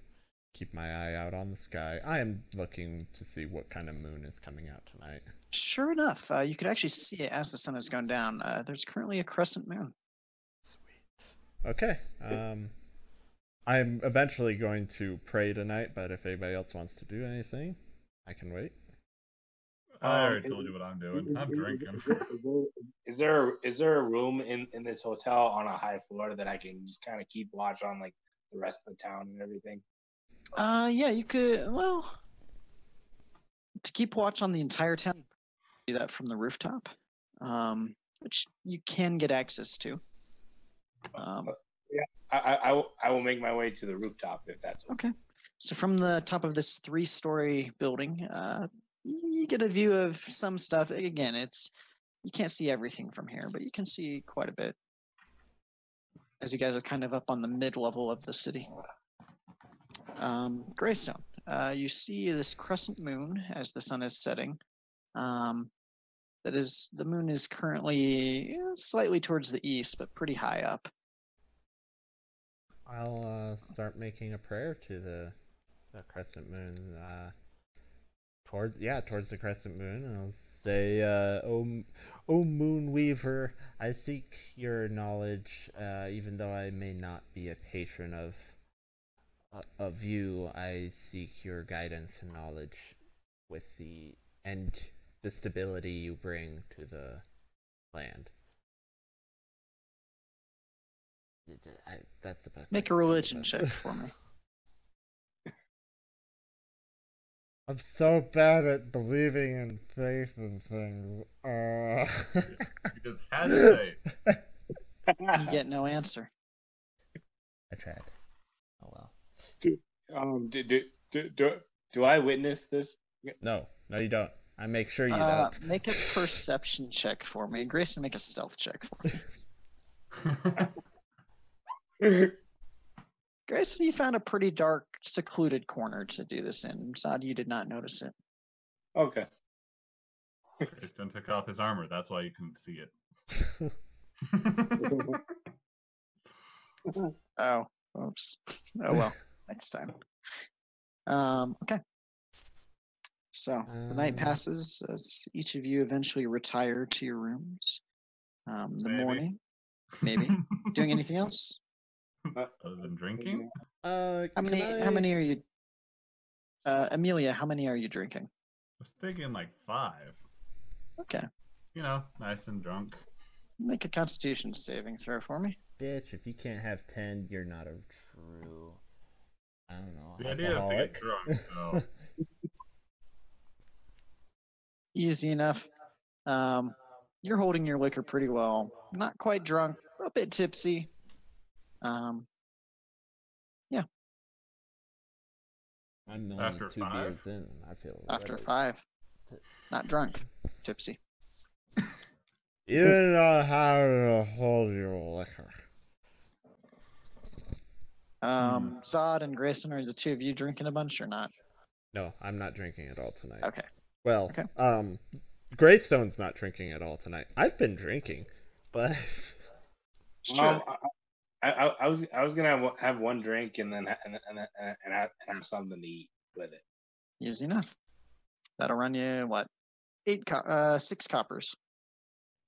keep my eye out on the sky. I am looking to see what kind of moon is coming out tonight. Sure enough, uh, you could actually see it as the sun is going down. Uh, there's currently a crescent moon. Sweet. Okay. Um, I'm eventually going to pray tonight, but if anybody else wants to do anything, I can wait. I Um, already is- told you what I'm doing. I'm is- is- drinking. Is there, is there- is there is there a room in in this hotel on a high floor that I can just kind of keep watch on like the rest of the town and everything? Uh, yeah, you could. Well, to keep watch on the entire town, do that from the rooftop, um, which you can get access to. Um, I, I, I will- I will make my way to the rooftop if that's okay. Okay. So from the top of this three-story building, uh, you get a view of some stuff. Again, it's you can't see everything from here, but you can see quite a bit as you guys are kind of up on the mid-level of the city. Um, Greystone, uh, you see this crescent moon as the sun is setting. Um, that is, the moon is currently eh, slightly towards the east, but pretty high up. I'll uh, start making a prayer to the, the crescent moon. Uh, towards yeah, towards the crescent moon. and I'll say, uh, "O, m- O Moon Weaver, I seek your knowledge. Uh, even though I may not be a patron of uh, of you, I seek your guidance and knowledge with the and the stability you bring to the land." I, that's the best. Make a can do with religion check for me. (laughs) I'm so bad at believing in faith and things. Uh... You just had to say. You get no answer. I tried. Oh well. Do, um, do, do, do, do, do I witness this? No, no, you don't. I make sure you Uh, don't. make a perception check for me. Greystone, make a stealth check for me. (laughs) (laughs) Greystone, you found a pretty dark, secluded corner to do this in. Zod, you did not notice it. okay. Kristen took off his armor. That's why you couldn't see it. (laughs) Oh, oops. Oh well, next time. Um, okay. So the night Um, passes as each of you eventually retire to your rooms. Um, the Maybe. morning, maybe. Doing anything else? (laughs) Other than drinking? uh, How many? can How many are you? Uh, Amelia, how many are you drinking? I was thinking like five. Okay, You know, nice and drunk. make a Constitution saving throw for me. Bitch, if you can't have ten, you're not a true. I don't know. The idea is to get drunk, (laughs) so Easy enough. Um, you're holding your liquor pretty well. Not quite drunk, a bit tipsy. Um, yeah. I'm only After two five? beers in. I feel after ready. five, not drunk, tipsy. You don't know how to hold your liquor. Um, Zod and Greystone, are the two of you drinking a bunch or not? No, I'm not drinking at all tonight. Okay. Well, Okay. um, Greystone's not drinking at all tonight. I've been drinking, but Sure. Um, I, I, I was I was gonna have, one- have one drink and then ha- and and and, and have, have something to eat with it. Easy enough. That'll run you what? Eight, co- uh, six coppers.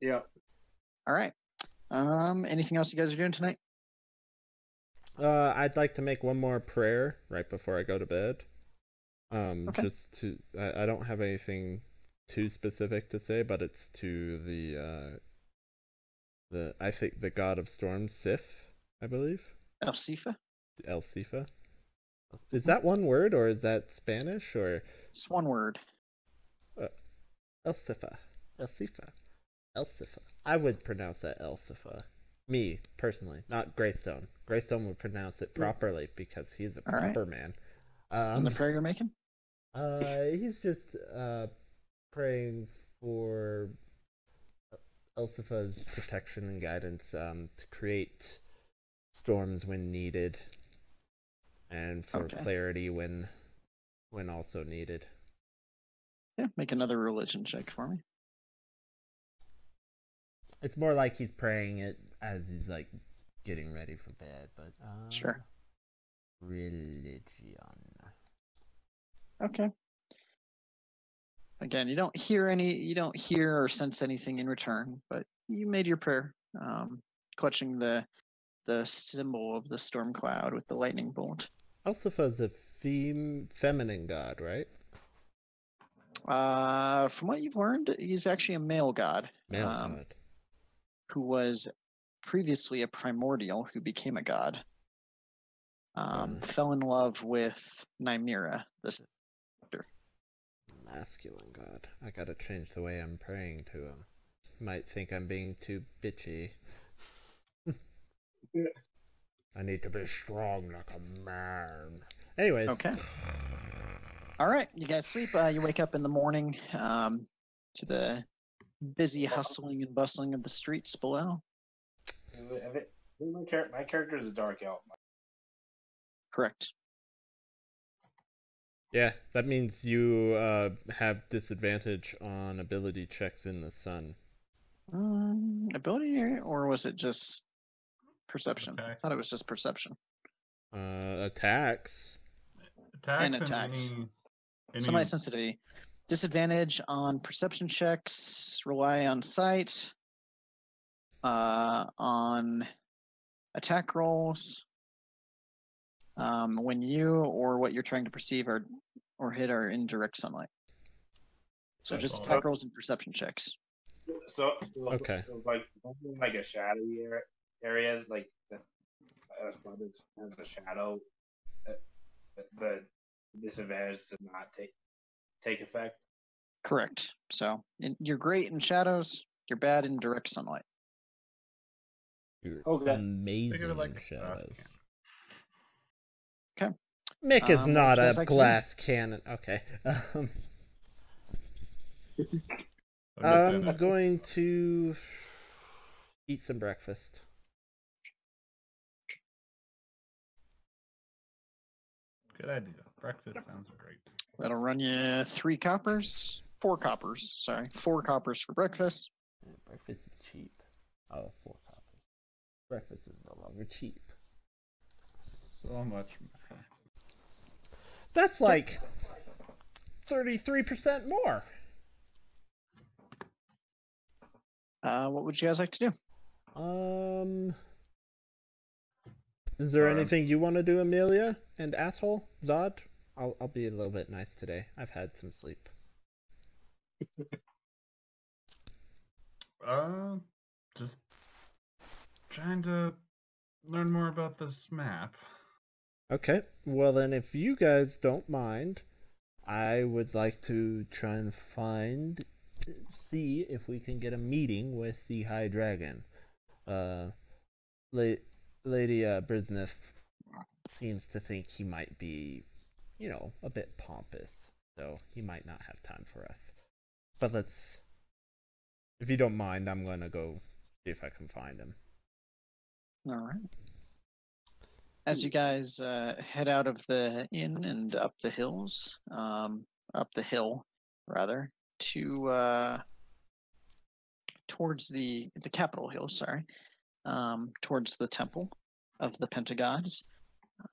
Yeah. All right. Um, anything else you guys are doing tonight? Uh, I'd like to make one more prayer right before I go to bed. Um, Okay. just to I, I don't have anything too specific to say, but it's to the uh the I think the god of storms, Sif, I believe. El Sifa? El Sifa. Is that one word or is that Spanish or It's one word. El Sifa? El Sifa. El Sifa. I would pronounce that El Sifa. Me, personally, not Greystone. Greystone would pronounce it properly because he's a All right. proper man. And Um, the prayer you're making? uh, he's just uh praying for Elsifa's protection and guidance um to create storms when needed and for Okay. clarity when when also needed. Yeah, make another religion check for me. It's more like he's praying it as he's like getting ready for bed, but uh, Sure. Religion. Okay. Again, you don't hear any, you don't hear or sense anything in return, but you made your prayer, um, clutching the the symbol of the storm cloud with the lightning bolt. Elsifa's a fem- feminine god, right? Uh, from what you've learned, he's actually a male god Male Um, god. who was previously a primordial who became a god. Um, Mm. fell in love with Nymira, the sister. Masculine god. I gotta change the way I'm praying to him. Might think I'm being too bitchy. I need to be strong like a man. Anyways, Okay. All right, you guys sleep. Uh, you wake up in the morning um, to the busy hustling and bustling of the streets below. My, char- my character is a dark elf. Correct. yeah, that means you uh, have disadvantage on ability checks in the sun. Um, ability, or- or was it just perception? I thought it was just perception. Uh, attacks. Attacks And attacks. Any, any, Somebody sensitivity. Disadvantage on perception checks. Rely on sight. Uh, on attack rolls. Um, when you or what you're trying to perceive are or hit are in direct sunlight. So That's just all. attack rolls and perception checks. So, so Okay. so like like a shadowy area, area like the as brothers has a shadow, uh, the disadvantage does not take take effect. Correct. So in, you're great in shadows. You're bad in direct sunlight. You're Okay. amazing Think of it like in shadows. cannon. Mick is Um, not would you a guys like to do? glass cannon. Okay. Um, I'm I'm going to eat some breakfast. Good idea. Breakfast sounds great. That'll run you three coppers, four coppers. Sorry, four coppers for breakfast. Breakfast is cheap. Oh, four coppers. Breakfast is no longer cheap. So much. That's like 33% more. Uh, what would you guys like to do? Um. Is there Um, anything you want to do, Amelia and asshole Zod? I'll I'll be a little bit nice today. I've had some sleep. (laughs) Uh, just trying to learn more about this map. Okay. Well then, if you guys don't mind, I would like to try and find, see if we can get a meeting with the High Dragon. Uh, La- Lady uh, seems to think he might be, you know, a bit pompous, so he might not have time for us. But let's, if you don't mind, I'm gonna go see if I can find him. All right. As you guys uh, head out of the inn and up the hills, um, up the hill rather, to uh, towards the the Capitol hill. Sorry, um, towards the temple of the Pentagods.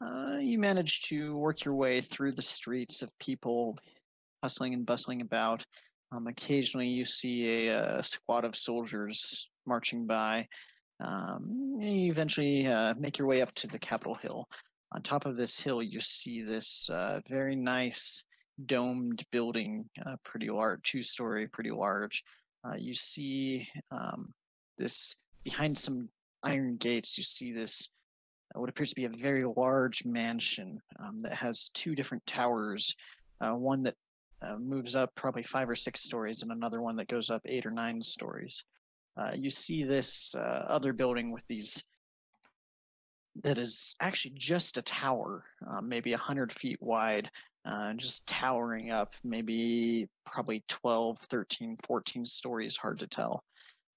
Uh, you manage to work your way through the streets of people hustling and bustling about. Um, occasionally, you see a, uh squad of soldiers marching by. Um, you eventually uh, make your way up to the Capitol Hill. On top of this hill, you see this uh, very nice domed building, uh, pretty large, two-story, pretty large. You see um, this behind some iron gates. You see this uh, what appears to be a very large mansion um, that has two different towers. Uh, one that uh, moves up probably five or six stories, and another one that goes up eight or nine stories. Uh, you see this uh, other building with these that is actually just a tower, uh, maybe 100 feet wide, just towering up, maybe probably 12, 13, 14 stories, hard to tell.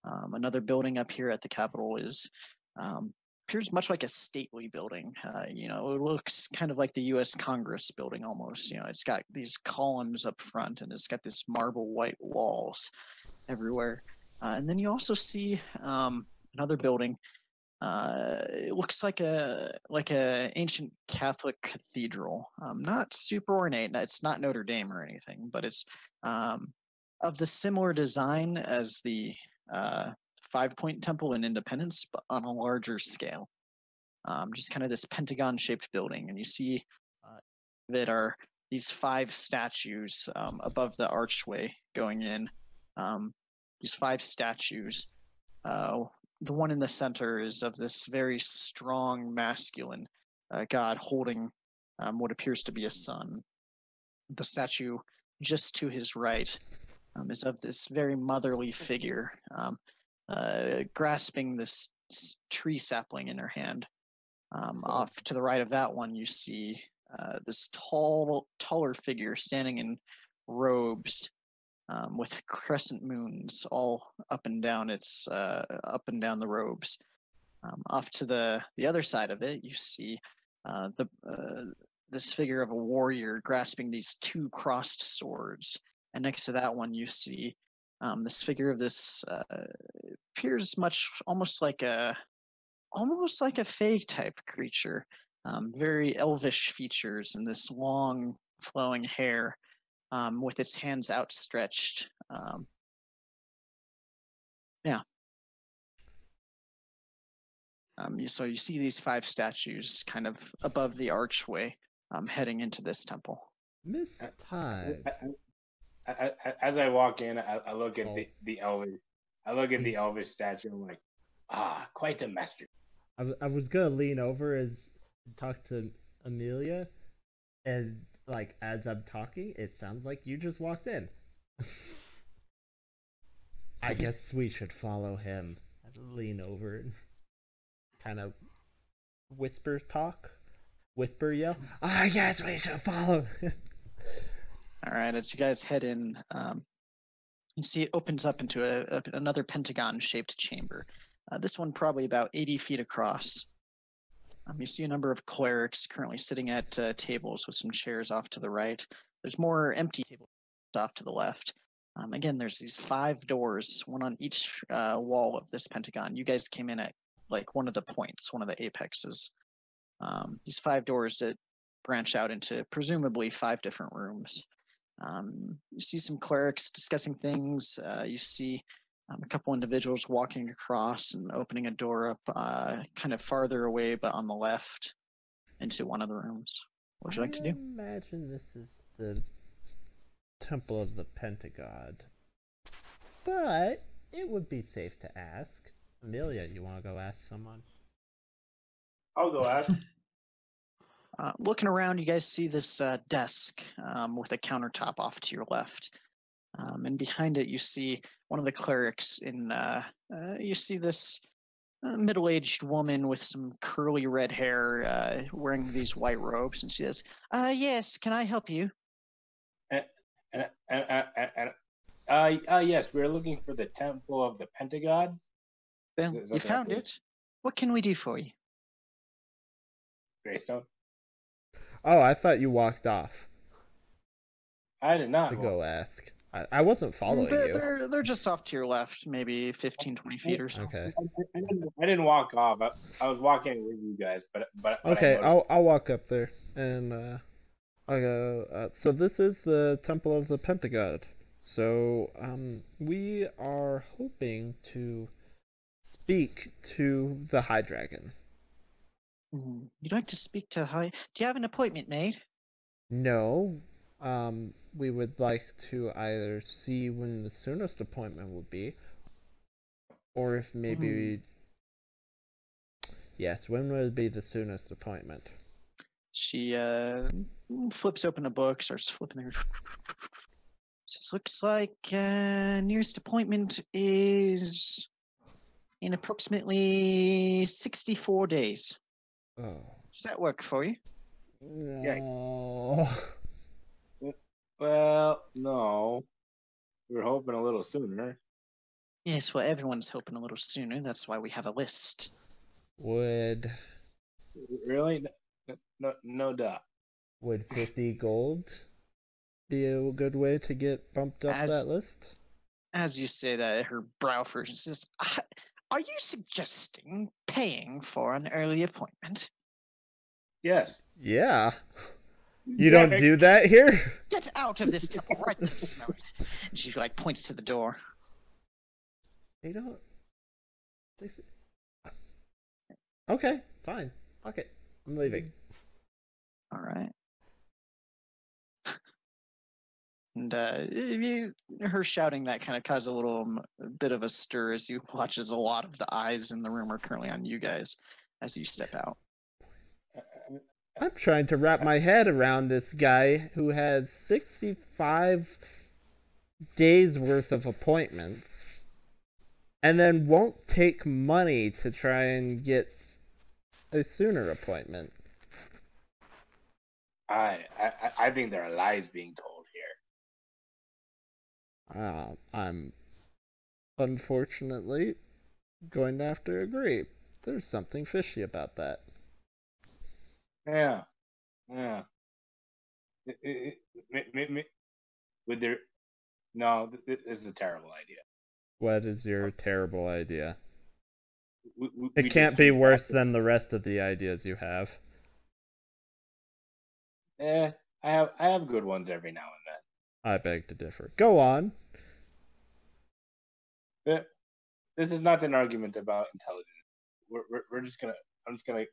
Um, another building up here at the Capitol is um, appears much like a stately building. Uh, you know, it looks kind of like the U.S. Congress building almost. You know, it's got these columns up front and it's got this marble white walls everywhere. Uh, and then you also see um, another building. Uh, it looks like a like a ancient Catholic cathedral. Um, not super ornate. It's not Notre Dame or anything, but it's um, of the similar design as the uh, Five Point Temple in Independence, but on a larger scale. Um, just kind of this pentagon shaped building. And you see uh, that are these five statues um, above the archway going in. Um, these five statues. Uh, the one in the center is of this very strong masculine uh, god holding um, what appears to be a sun. The statue just to his right um, is of this very motherly figure. Um, uh, grasping this tree sapling in her hand. Um, off to the right of that one, you see uh, this tall, taller figure standing in robes um, with crescent moons all up and down its uh, up and down the robes. Um, off to the the other side of it, you see uh, the uh, this figure of a warrior grasping these two crossed swords, and next to that one, you see um, this figure of this uh, appears much almost like a almost like a fey type creature. Um, very elvish features and this long flowing hair um, with its hands outstretched. Um, yeah. Um, so you see these five statues kind of above the archway um, heading into this temple. Miss Tide. I, I, as I walk in, I, I look at oh. the the Elvis. I look at the Elvis statue. I'm like, ah, quite a master. I, I was gonna lean over and talk to Amelia, and like as I'm talking, it sounds like you just walked in. (laughs) I guess we should follow him. I lean over and kind of whisper talk, whisper yell. Ah, yes, we should follow. All right, as you guys head in, um, you see it opens up into a, a another pentagon-shaped chamber. Uh, this one probably about 80 feet across. Um, you see a number of clerics currently sitting at uh, tables with some chairs off to the right. There's more empty tables off to the left. Um, again, there's these five doors, one on each uh, wall of this pentagon. You guys came in at like one of the points, one of the apexes. Um, these five doors that branch out into presumably five different rooms. Um, you see some clerics discussing things. Uh, you see um, a couple individuals walking across and opening a door up uh, kind of farther away, but on the left into one of the rooms. What would you like to do? imagine this is the Temple of the Pentagod. But it would be safe to ask. Amelia, you want to go ask someone? I'll go ask. Uh, looking around, you guys see this uh, desk um, with a countertop off to your left. Um, and behind it, you see one of the clerics in, uh, uh you see this uh, middle-aged woman with some curly red hair uh, wearing these white robes. And she says, uh, yes, can I help you? Uh, uh, yes, we're looking for the Temple of the Pentagod. Well, you found it. What can we do for you? Greystone. Oh, I thought you walked off. I did not. To go ask. I, I wasn't following they're, you. They're, they're just off to your left, maybe 15, 20 feet or so. Okay. I, didn't, I didn't walk off. I, I, was walking with you guys, but but. but okay, I'll I'll walk up there and uh, I'll go. Uh, so this is the Temple of the Pentagod. So um, we are hoping to speak to the High Dragon. Mm, You'd like to speak to High. Do you have an appointment made? No. Um, we would like to either see when the soonest appointment would be, or if maybe. Yes, when would be the soonest appointment? She uh, flips open a book, starts flipping there. Says, looks like uh, nearest appointment is in approximately 64 days. Oh. Does that work for you? No. Well, no. We were hoping a little sooner. Yes, well, everyone's hoping a little sooner. That's why we have a list. Would Really? No, no, no doubt. would fifty gold be a good way to get bumped up As- that list? As you say that, her brow furrows. Says, "Ah, "Are you suggesting paying for an early appointment? Yes. Yeah. You don't do that here? (laughs) Get out of this temple right this moment!" And she like points to the door. They don't. They... Okay, fine. Fuck it. I'm leaving. All And uh, you, her shouting that kind of caused a little um, a bit of a stir as you (laughs) watch as a lot of the eyes in the room are currently on you guys as you step out. I'm trying to wrap my head around this guy who has 65 days worth of appointments and then won't take money to try and get a sooner appointment. I, I, I think there are lies being told here. Uh, I'm unfortunately going to have to agree. There's something fishy about that. Yeah. Yeah. It- it- it- Would there? No, th- th- this is a terrible idea. What is your terrible idea? We, we, It we can't be worse than the rest of the ideas you have. Eh, I have I have good ones every now and I beg to differ. Go on. Eh, This is not an argument about intelligence. We're, we're, we're just gonna. I'm just gonna.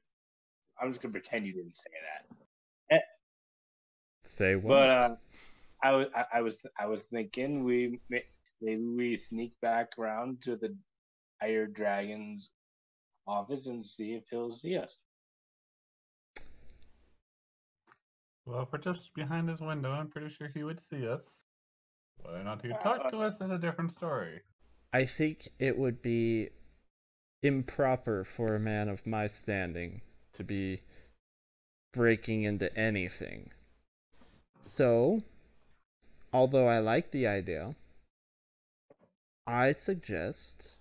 I'm just gonna pretend you didn't say that. Say what? But uh, I was I, I was I was thinking we maybe we sneak back around to the Iron Dragon's office and see if he'll see us. Well, if we're just behind his window, I'm pretty sure he would see us. Whether or not he would talk to us is a different story. I think it would be improper for a man of my standing to be breaking into anything. So, although I like the idea, I suggest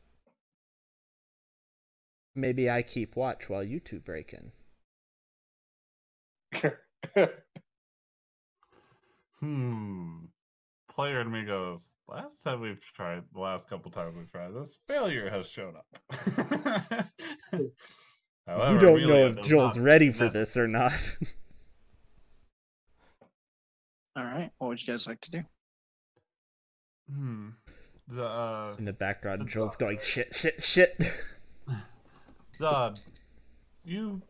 maybe I keep watch while you two break in. (laughs) Hmm. Player in me goes, last time we've tried, the last couple times we've tried this, failure has shown up. (laughs) (laughs) However, you don't know if Joel's ready for this or not. All right. What would you guys like to do? Hmm. The, uh, In the background, Joel's going shit, shit, shit. (laughs) Zod, you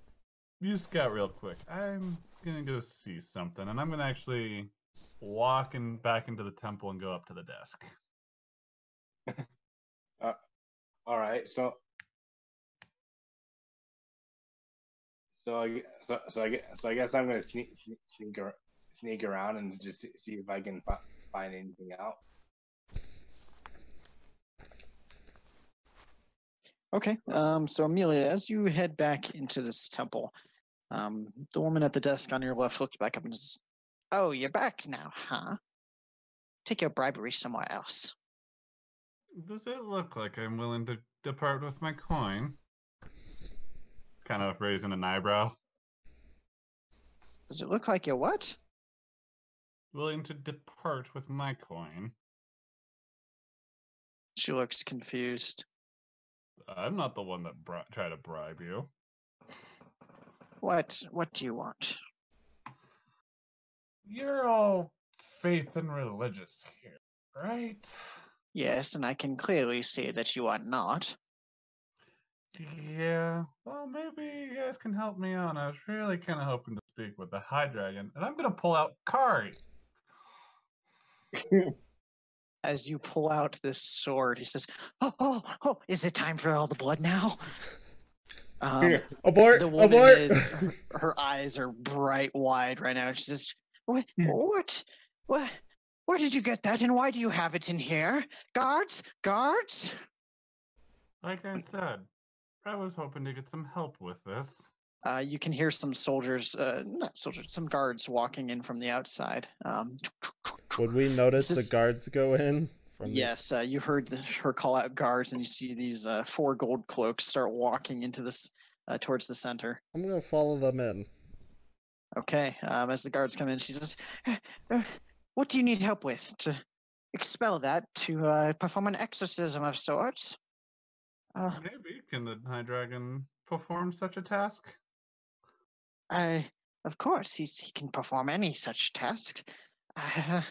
you scout real quick. I'm gonna go see something, and I'm gonna actually walk in back into the temple and go up to the desk. (laughs) All right, so so I so so I guess so I guess I'm gonna sneak sneak sneak, around and just see, see if I can fi- find anything out. Okay. Um, so Amelia, as you head back into this temple, um, the woman at the desk on your left looks back up and says, "Oh, you're back now, huh? Take your bribery somewhere else." Does it look like I'm willing to depart with my coin? Kind of raising an eyebrow. Does it look like you're what? Willing to depart with my coin. She looks confused. I'm not the one that bri- tried to bribe you. What? What do you want? You're all faith and religious here, right? Yes, and I can clearly see that you are not. Yeah, well, maybe you guys can help me out. I was really kind of hoping to speak with the High Dragon, and I'm gonna pull out Cari. (laughs) As you pull out this sword, he says, "Oh, oh, oh! Is it time for all the blood now?" (laughs) Um, Abort! the woman Abort! is her eyes are bright wide right now. She says, "What? What? What? Where did you get that? And why do you have it in here? Guards! Guards!" Like I said, I was hoping to get some help with this. Uh, you can hear some soldiers, uh, not soldiers, some guards walking in from the outside. Um, Would we notice the guards go in? From the- yes, uh, you heard the, her call out guards, and you see these uh, four gold cloaks start walking into this uh, towards the center. I'm gonna follow them in. Okay, um, as the guards come in, she says, "Uh, uh, "What do you need help with to expel that? To uh, perform an exorcism of sorts?" Uh, Maybe can the High Dragon perform such a task? I, of course, he's, he can perform any such task. Uh,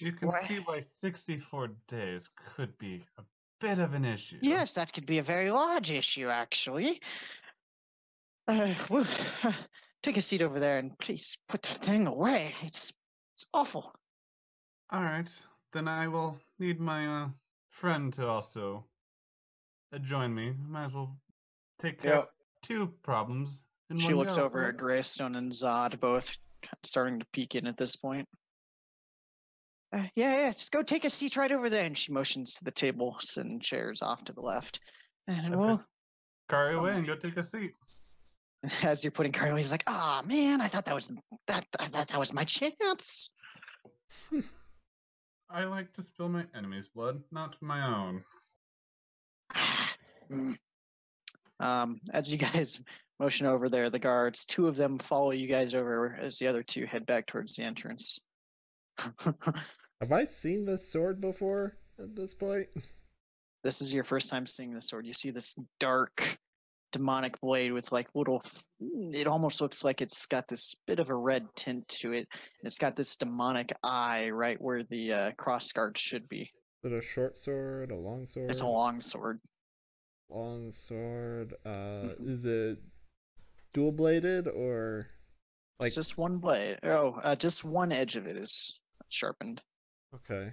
You can Why- see why 64 days could be a bit of an issue. yes, that could be a very large issue, actually. Uh, take a seat over there and please put that thing away. It's it's awful. All right, then I will need my uh, friend to also uh, join me. Might as well take care of two problems. In She looks go, over at Greystone and Zod, both starting to peek in at this point. Uh, yeah, yeah, just go take a seat right over there. And she motions to the tables and chairs off to the left. And we'll, Carry Oh away and go take a seat. (laughs) as you're putting Carly, he's like, "Ah, man, I thought that was that, I thought that was my chance." I like to spill my enemy's blood, not my own. (sighs) Mm. um, as you guys (laughs) motion over there, the guards, two of them follow you guys over as the other two head back towards the entrance. (laughs) Have I seen this sword before at this point? this is your first time seeing the sword. You see this dark, demonic blade with like little. It almost looks like it's got this bit of a red tint to it. and It's got this demonic eye right where the uh, cross guard should be. Is it a short sword, a long sword? It's a long sword. long sword. Uh, Mhm. is it dual bladed or like? it's just one blade. Oh, uh, just one edge of it is sharpened. Okay.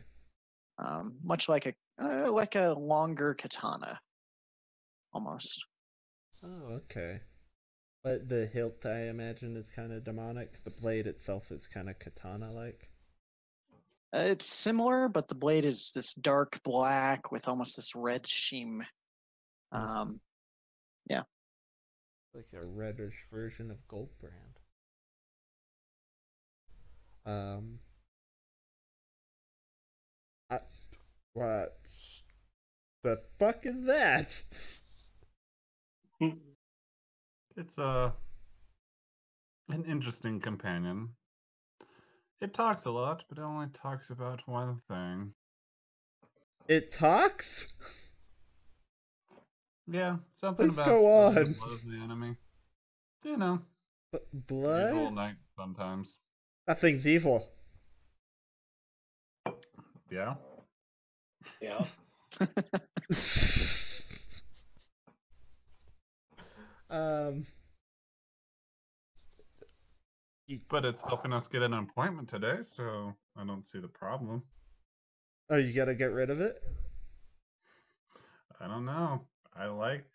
um, much like a uh, like a longer katana, almost. Oh, okay. But the hilt, I imagine, is kind of demonic. The blade itself is kind of katana-like. Uh, it's similar, but the blade is this dark black with almost this red sheen. Um, yeah. like a reddish version of Goldbrand. Um, I, what the fuck is that? (laughs) It's a an interesting companion. It talks a lot, but it only talks about one thing. It talks? Yeah, something Let's about go the on. blood of the enemy. You know, B- usual blood? night sometimes. That thing's evil. Yeah. Yeah. (laughs) (laughs) um, But it's helping us get an appointment today, so I don't see the problem. oh, you gotta get rid of it? I don't know. I like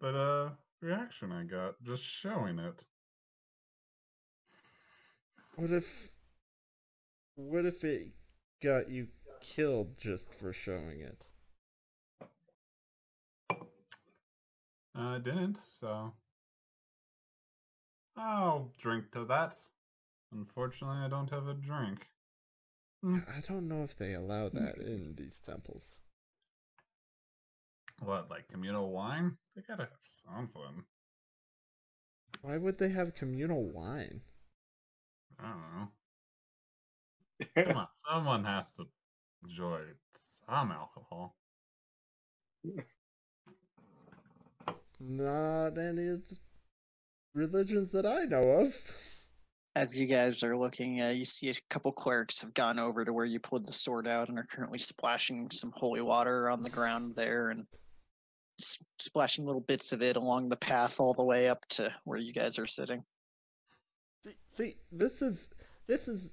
the uh, reaction I got just showing it. What if, what if it got you killed just for showing it? I didn't, so I'll drink to that. Unfortunately, I don't have a drink. Hmm. I don't know if they allow hmm. that in these temples. What, like communal wine? They gotta have something. Why would they have communal wine? I don't know. Come (laughs) on, someone has to enjoy some alcohol. (laughs) Not any of the religions that I know of. As you guys are looking, uh, you see a couple clerics have gone over to where you pulled the sword out and are currently splashing some holy water on the ground there and s- splashing little bits of it along the path all the way up to where you guys are sitting. See, see, this is this is.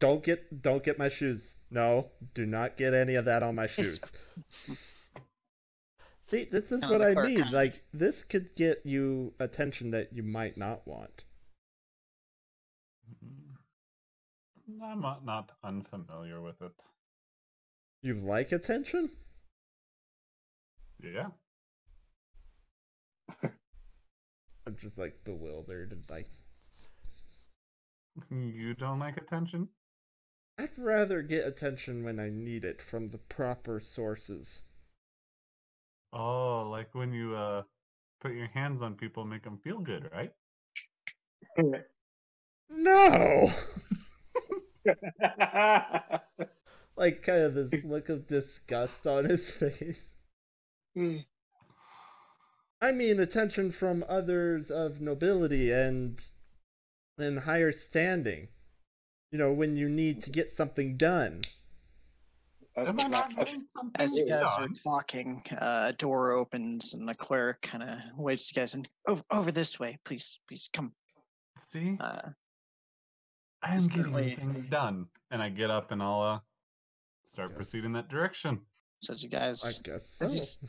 Don't get don't get my shoes. No, do not get any of that on my shoes. (laughs) See, this is what I mean. need. kind of- Like this could get you attention that you might not want. Mm, I'm not, not unfamiliar with it. You like attention? Yeah. (laughs) I'm just like bewildered and like You don't like attention? I'd rather get attention when I need it from the proper sources. Oh, like when you uh put your hands on people, make them feel good, right? No. (laughs) (laughs) like kind of this look of disgust on his (laughs) face. I mean attention from others of nobility and and higher standing. You know, when you need to get something done. Am I not That's- getting something As you guys are done? talking, uh, a door opens and the cleric kind of waves you guys in. Over, over this way, please, please come. See, Uh, I'm it's getting currently- things done, and I get up and I'll uh start Yes. proceeding that direction. so as you guys I guess As you so.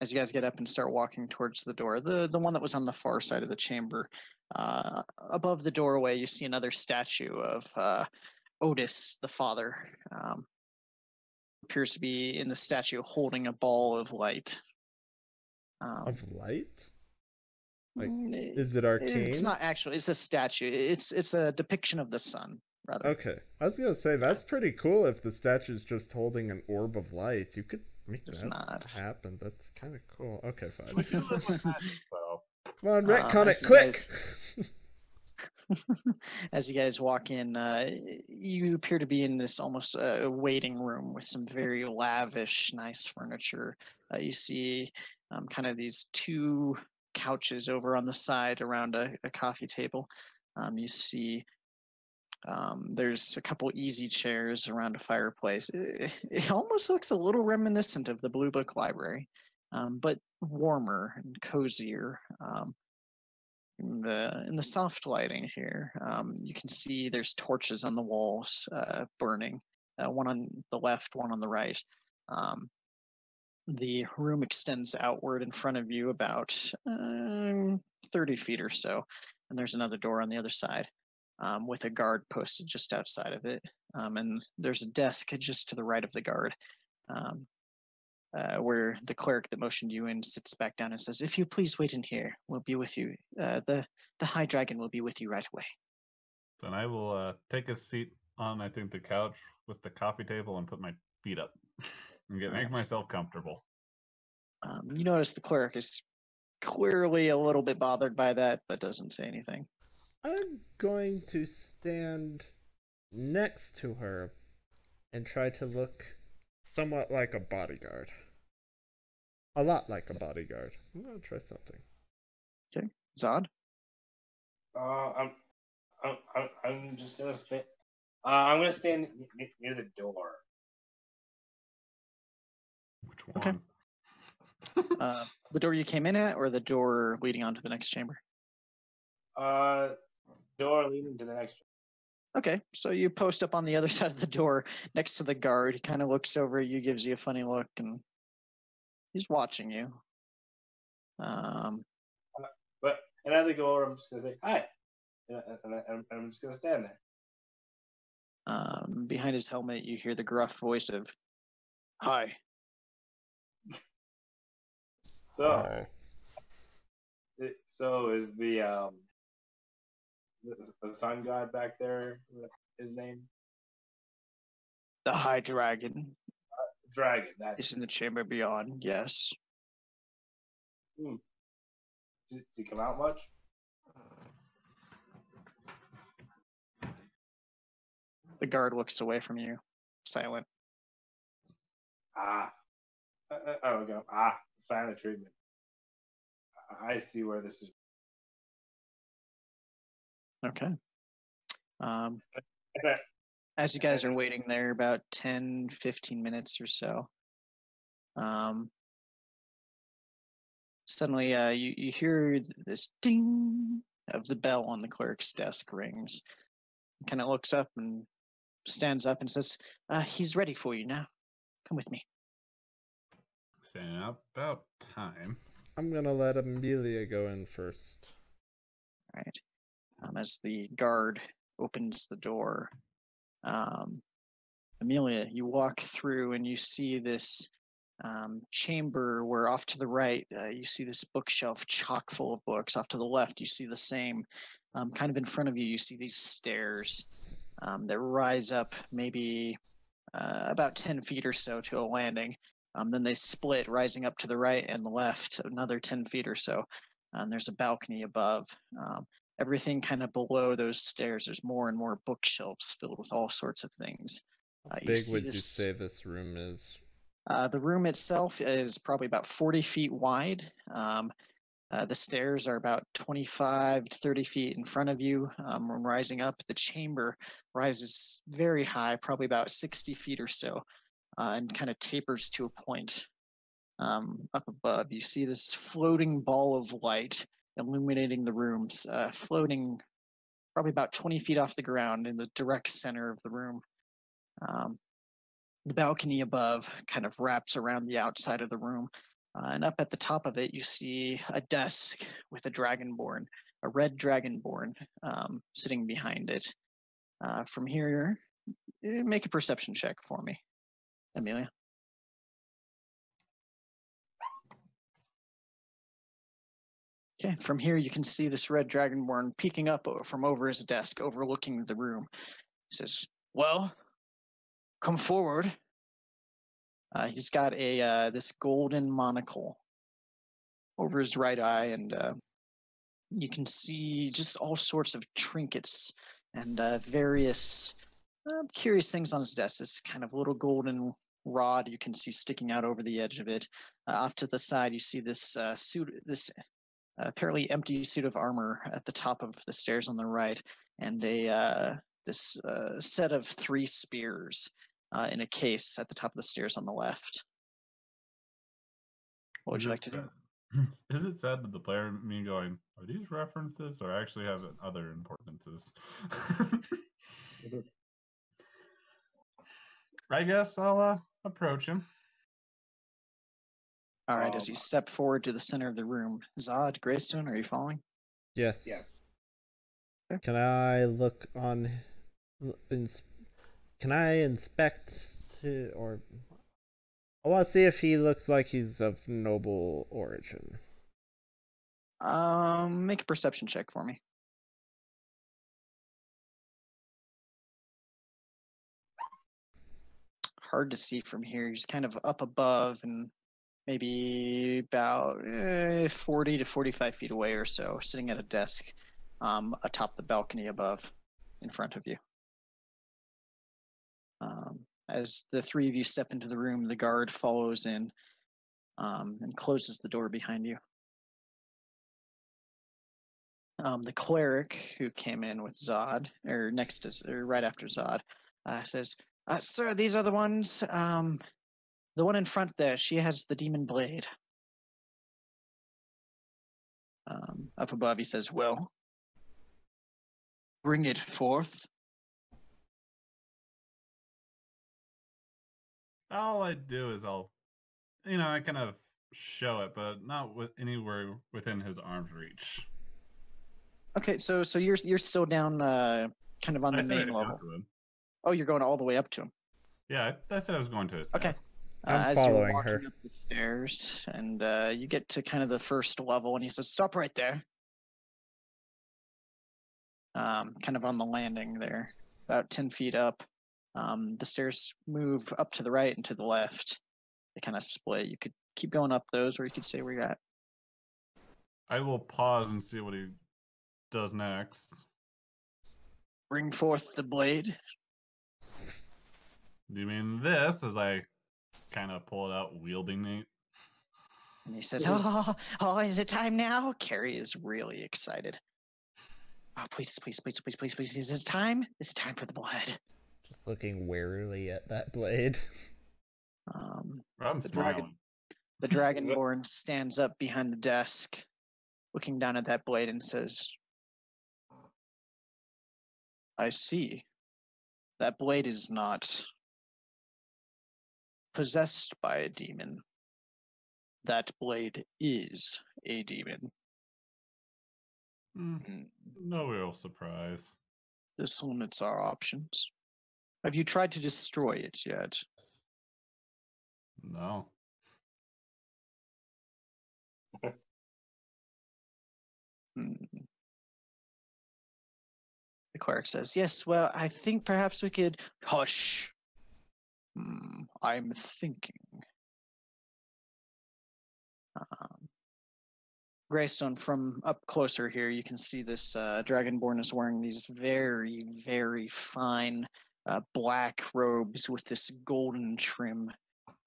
as you guys get up and start walking towards the door, the the one that was on the far side of the chamber, uh, above the doorway, you see another statue of uh, Otis, the father. Um, appears to be in the statue holding a ball of light. Um, Of light? like, mm, it- Is it arcane? it's not actually. It's a statue. It's it's a depiction of the sun, rather. Okay. I was gonna say that's pretty cool if the statue's just holding an orb of light. You could make It's that not. happen. That's kinda cool. Okay, fine. do live with magic, so Come on, Uh, retcon as it you quick! (laughs) (laughs) As you guys walk in, uh, you appear to be in this almost uh, waiting room with some very lavish, nice furniture. Uh, you see um, kind of these two couches over on the side around a, a coffee table. Um, you see um, there's a couple easy chairs around a fireplace. It, (laughs) it almost looks a little reminiscent of the Blue Book Library, um, but warmer and cozier. Um, in the in the soft lighting here, um, you can see there's torches on the walls uh, burning. Uh, one on the left, one on the right. Um, the room extends outward in front of you about um, 30 feet or so, and there's another door on the other side um, with a guard posted just outside of it. Um, and there's a desk just to the right of the guard. Uh, where the clerk that motioned you in sits back down and says, "If you please wait in here, we'll be with you. Uh, the the High Dragon will be with you right away." then I will uh take a seat on I think the couch with the coffee table and put my feet up (laughs) and get make Alright. myself comfortable. Um, you notice the clerk is clearly a little bit bothered by that, but doesn't say anything. I'm going to stand next to her and try to look somewhat like a bodyguard. A lot like a bodyguard. I'm gonna try something. Okay, Zod, Uh, I'm, I'm, I'm, I'm just gonna stand. Uh, I'm gonna stand near the door. Which one? Okay. one? (laughs) uh, the door you came in at, or the door leading on to the next chamber? Uh, door leading to the next. Okay, so you post up on the other (laughs) side of the door next to the guard. He kind of looks over you, gives you a funny look, and he's watching you. Um, But and as I go over, I'm just gonna say hi, and, and, and I'm just gonna stand there. um, behind his helmet, you hear the gruff voice of, "Hi." (laughs) So, Oh. it- so is the um, the, the sun god back there? His name The High Dragon Dragon. That is in the chamber beyond. Yes. does, does he come out much? The guard looks away from you, silent. Ah, uh, uh, oh, we go. Ah, silent treatment. I- I see where this is. Okay. Um, (laughs) Okay. As you guys are waiting there, about 10, 15 minutes or so, um, suddenly uh, you, you hear this ding of the bell on the clerk's desk rings. Kind of looks up and stands up and says, uh, "He's ready for you now. Come with me." Standing up about time. I'm gonna let Amelia go in first. right? Um, as the guard opens the door, um, Amelia, you walk through and you see this um, chamber where off to the right uh, you see this bookshelf chock full of books. Off to the left, you see the same. Um, kind of in front of you, you see these stairs um, that rise up maybe uh, about 10 feet or so to a landing. Um, then they split, rising up to the right and the left, another 10 feet or so. And there's a balcony above. Everything kind of below those stairs, there's more and more bookshelves filled with all sorts of things. Uh, Big would you say this room is? uh, the room itself is probably about 40 feet wide. Um, uh, the stairs are about 25 to 30 feet in front of you um, when rising up. The chamber rises very high, probably about 60 feet or so, uh, and kind of tapers to a point um, up above. You see this floating ball of light illuminating the rooms, uh, floating probably about 20 feet off the ground in the direct center of the room. Um, the balcony above kind of wraps around the outside of the room. Uh, and up at the top of it, you see a desk with a dragonborn, a red dragonborn, um, sitting behind it. Uh, from here, eh, make a perception check for me, Amelia. Okay, from here you can see this red dragonborn peeking up from over his desk, overlooking the room. He says, "Well, come forward." Uh, he's got a uh, this golden monocle over his right eye, and uh, you can see just all sorts of trinkets and uh, various uh, curious things on his desk. This kind of little golden rod you can see sticking out over the edge of it. Uh, off to the side, you see this uh, suit, this apparently empty suit of armor at the top of the stairs on the right, and a uh, this uh, set of three spears uh, in a case at the top of the stairs on the left. What would Is you like to do? (laughs) Is it sad that the player and me going, are these references or actually have other importances? (laughs) I guess I'll uh, approach him. All right, as Um, you step forward to the center of the room, Zod, Greystone, are you following? Yes. Yes. Can I look on? Ins- can I inspect to, or? I want to see if he looks like he's of noble origin. Um, make a perception check for me. Hard to see from here. He's kind of up above and maybe about eh, 40 to 45 feet away or so, sitting at a desk um, atop the balcony above in front of you. Um, as the three of you step into the room, the guard follows in um, and closes the door behind you. um, the cleric who came in with Zod, or next to, or right after Zod, uh, says, uh, "Sir, these are the ones. The one in front there, she has the demon blade." Um, up above, he says, "Well, bring it forth." All I do is I'll, you know, I kind of show it, but not with anywhere within his arm's reach. Okay, so so you're you're still down, uh, kind of on I the main level. Oh, you're going all the way up to him. Yeah, I- that's what I was going to. His Okay. desk. I'm uh, as following you're walking her. up the stairs, and uh, you get to kind of the first level, and he says, "Stop right there." Um, kind of on the landing there, about ten feet up. Um, the stairs move up to the right and to the left. They kind of split. You could keep going up those, or you could stay where you're at. I will pause and see what he does next. Bring forth the blade. Do you mean this? As I kind of pull it out, wielding it. And he says, Yeah. "Oh, oh, is it time now?" Cari is really excited. Oh, please, please, please, please, please, please. Is it time? Is it time for the blood? Just looking warily at that blade. Um, I'm The dragon- The Dragonborn (laughs) stands up behind the desk, looking down at that blade, and says, I see. That blade is not possessed by a demon. That blade is a demon. Hmm. no real surprise. This limits our options. Have you tried to destroy it yet? No. Hmm. The cleric says, Yes, well, I think perhaps we could. Hush! Hmm, I'm thinking. Um, Greystone, from up closer here, you can see this uh, Dragonborn is wearing these very, very fine uh, black robes with this golden trim.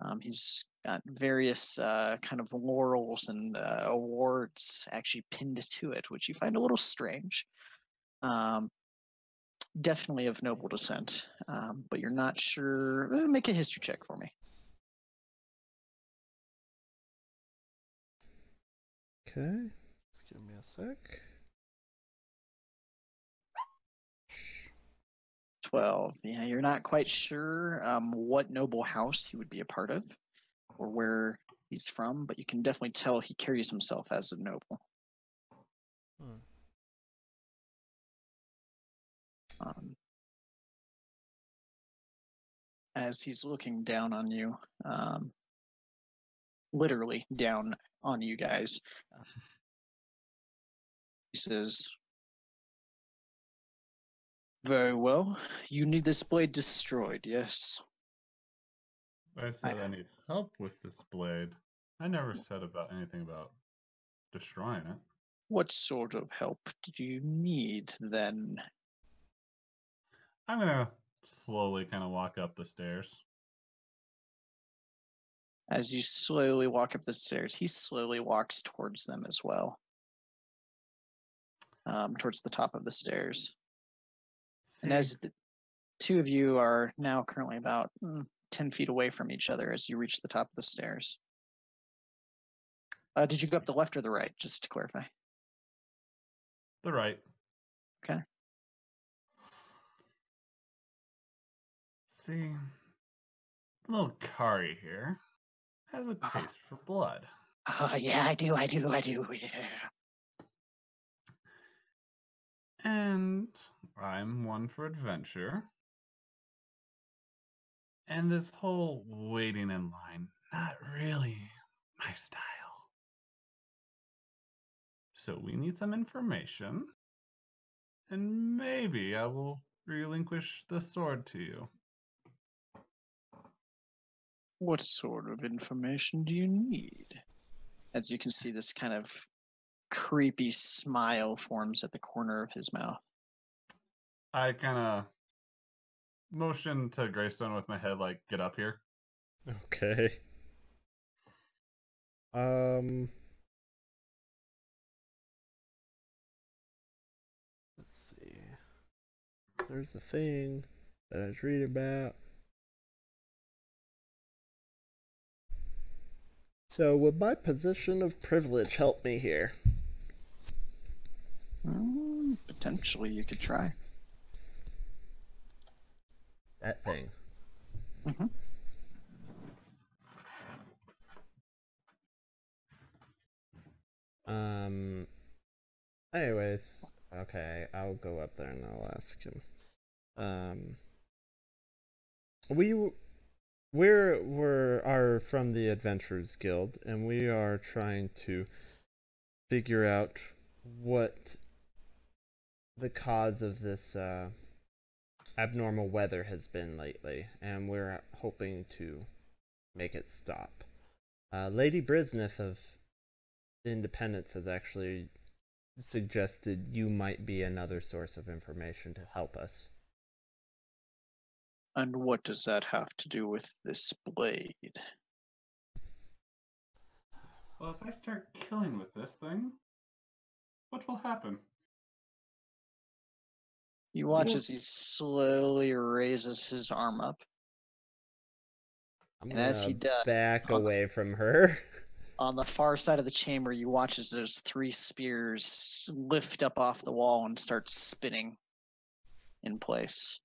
Um, he's got various uh, kind of laurels and uh, awards actually pinned to it, which you find a little strange. Um, definitely of noble descent, um, but you're not sure. uh, Make a history check for me. Okay. Just give me a sec. 12. Yeah, you're not quite sure um, what noble house he would be a part of or where he's from, but you can definitely tell he carries himself as a noble. Hmm. Um, as he's looking down on you, um, literally down on you guys, uh, he says, Very well. You need this blade destroyed, yes? I said I need help with this blade. I never said about anything about destroying it. What sort of help do you need then? I'm gonna slowly kind of walk up the stairs. As you slowly walk up the stairs, he slowly walks towards them as well. Um, towards the top of the stairs. And as the two of you are now currently about mm, 10 feet away from each other as you reach the top of the stairs. Uh, did you go up the left or the right, just to clarify? the right. Okay. See, little Cari here has a Uh-huh. taste for blood. Oh, yeah, I do, I do, I do, yeah. And I'm one for adventure. And this whole waiting in line, not really my style. So we need some information. And maybe I will relinquish the sword to you. What sort of information do you need? As you can see, this kind of creepy smile forms at the corner of his mouth. I kind of motion to Greystone with my head, like, get up here. Okay. Um. Let's see. There's the thing that I was reading about. So, would my position of privilege help me here? Mm, potentially, you could try. That thing. Mhm. Um. Anyways, okay, I'll go up there and I'll ask him. Um. We we're we're are from the Adventurers Guild, and we are trying to figure out what the cause of this uh, abnormal weather has been lately, and we're hoping to make it stop. Uh, Lady Brisneth of Independence has actually suggested you might be another source of information to help us. And what does that have to do with this blade? Well, if I start killing with this thing, what will happen? You watch as he slowly raises his arm up. I'm And as he gonna does- back on the- away from her. (laughs) on the far side of the chamber, you watch as those three spears lift up off the wall and start spinning in place.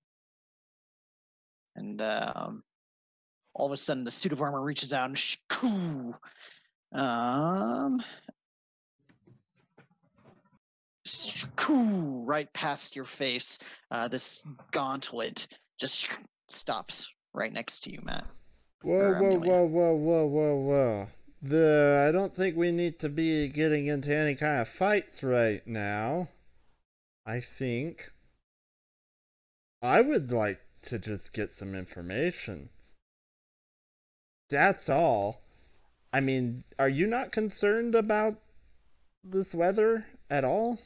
And um, all of a sudden, the suit of armor reaches out and shkoo, um, shkoo, right past your face. Uh, this gauntlet just stops right next to you, Matt. Whoa, Or whoa, whoa, whoa, whoa, whoa, whoa. The I don't think we need to be getting into any kind of fights right now. I think I would like to just get some information. That's all. I mean, are you not concerned about this weather at all?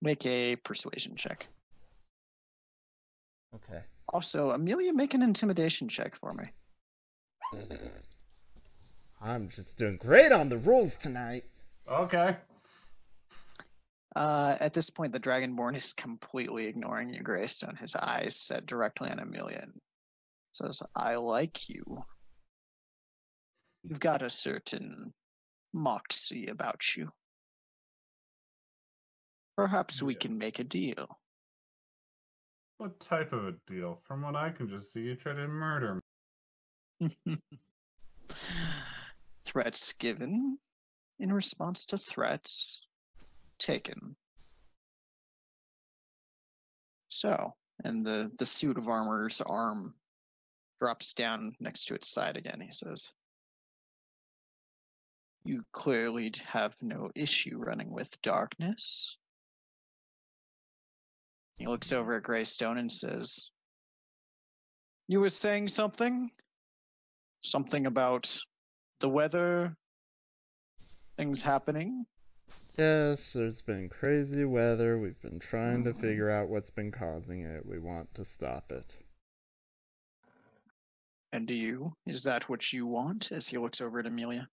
Make a persuasion check. Okay. Also, Amelia, make an intimidation check for me. I'm just doing great on the rules tonight. Okay. Uh, at this point, the Dragonborn is completely ignoring you, Greystone. His eyes set directly on Amelia and says, I like you. You've got a certain moxie about you. Perhaps we Yeah. can make a deal. What type of a deal? From what I can just see, you tried to murder me. (laughs) threats given in response to threats taken. So, and the, the suit of armor's arm drops down next to its side again. He says, You clearly have no issue running with darkness. He looks over at Greystone and says, You were saying something? Something about the weather, things happening. Yes, there's been crazy weather. We've been trying to figure out what's been causing it. We want to stop it. And do you? Is that what you want? As he looks over at Amelia.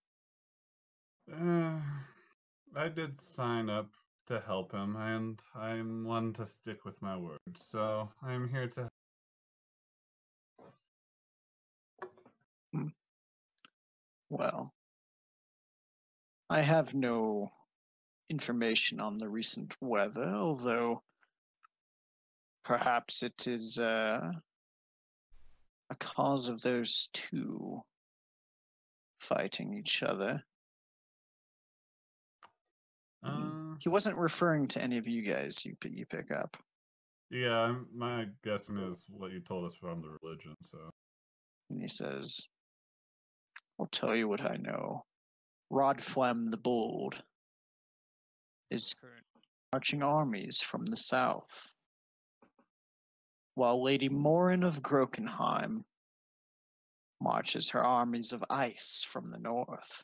Uh, I did sign up to help him, and I'm one to stick with my word. So I'm here to. Well, I have no information on the recent weather, although perhaps it is uh, a cause of those two fighting each other. Uh, He wasn't referring to any of you guys. You you pick up. yeah, I'm, my guessing is what you told us from the religion. So And he says, I'll tell you what I know. Rod Flem the Bold is currently marching armies from the south, while Lady Morin of Grokenheim marches her armies of ice from the north.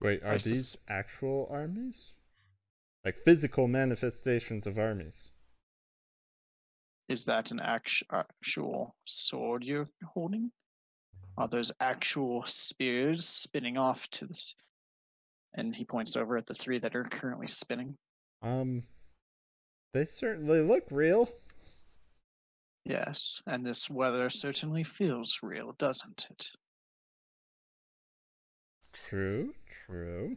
Wait, are I sus- these actual armies? Like physical manifestations of armies? Is that an act- actual sword you're holding? Are those actual spears spinning off to this? And he points over at the three that are currently spinning. Um, they certainly look real. Yes, and this weather certainly feels real, doesn't it? True, true.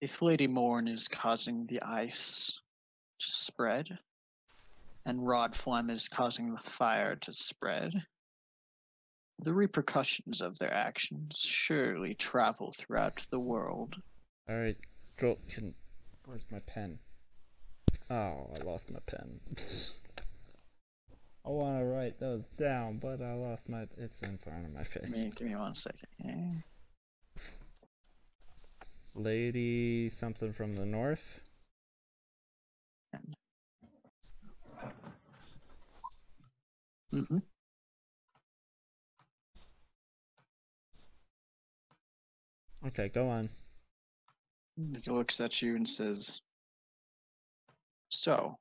If Lady Morn is causing the ice to spread, and Rodflem is causing the fire to spread, the repercussions of their actions surely travel throughout the world. All right, Joel, can. Where's my pen? Oh, I lost my pen. I want to write those down, but I lost my. It's in front of my Give face. me, give me one second. Yeah. Lady something from the north. hmm Okay, go on. He looks at you and says, So,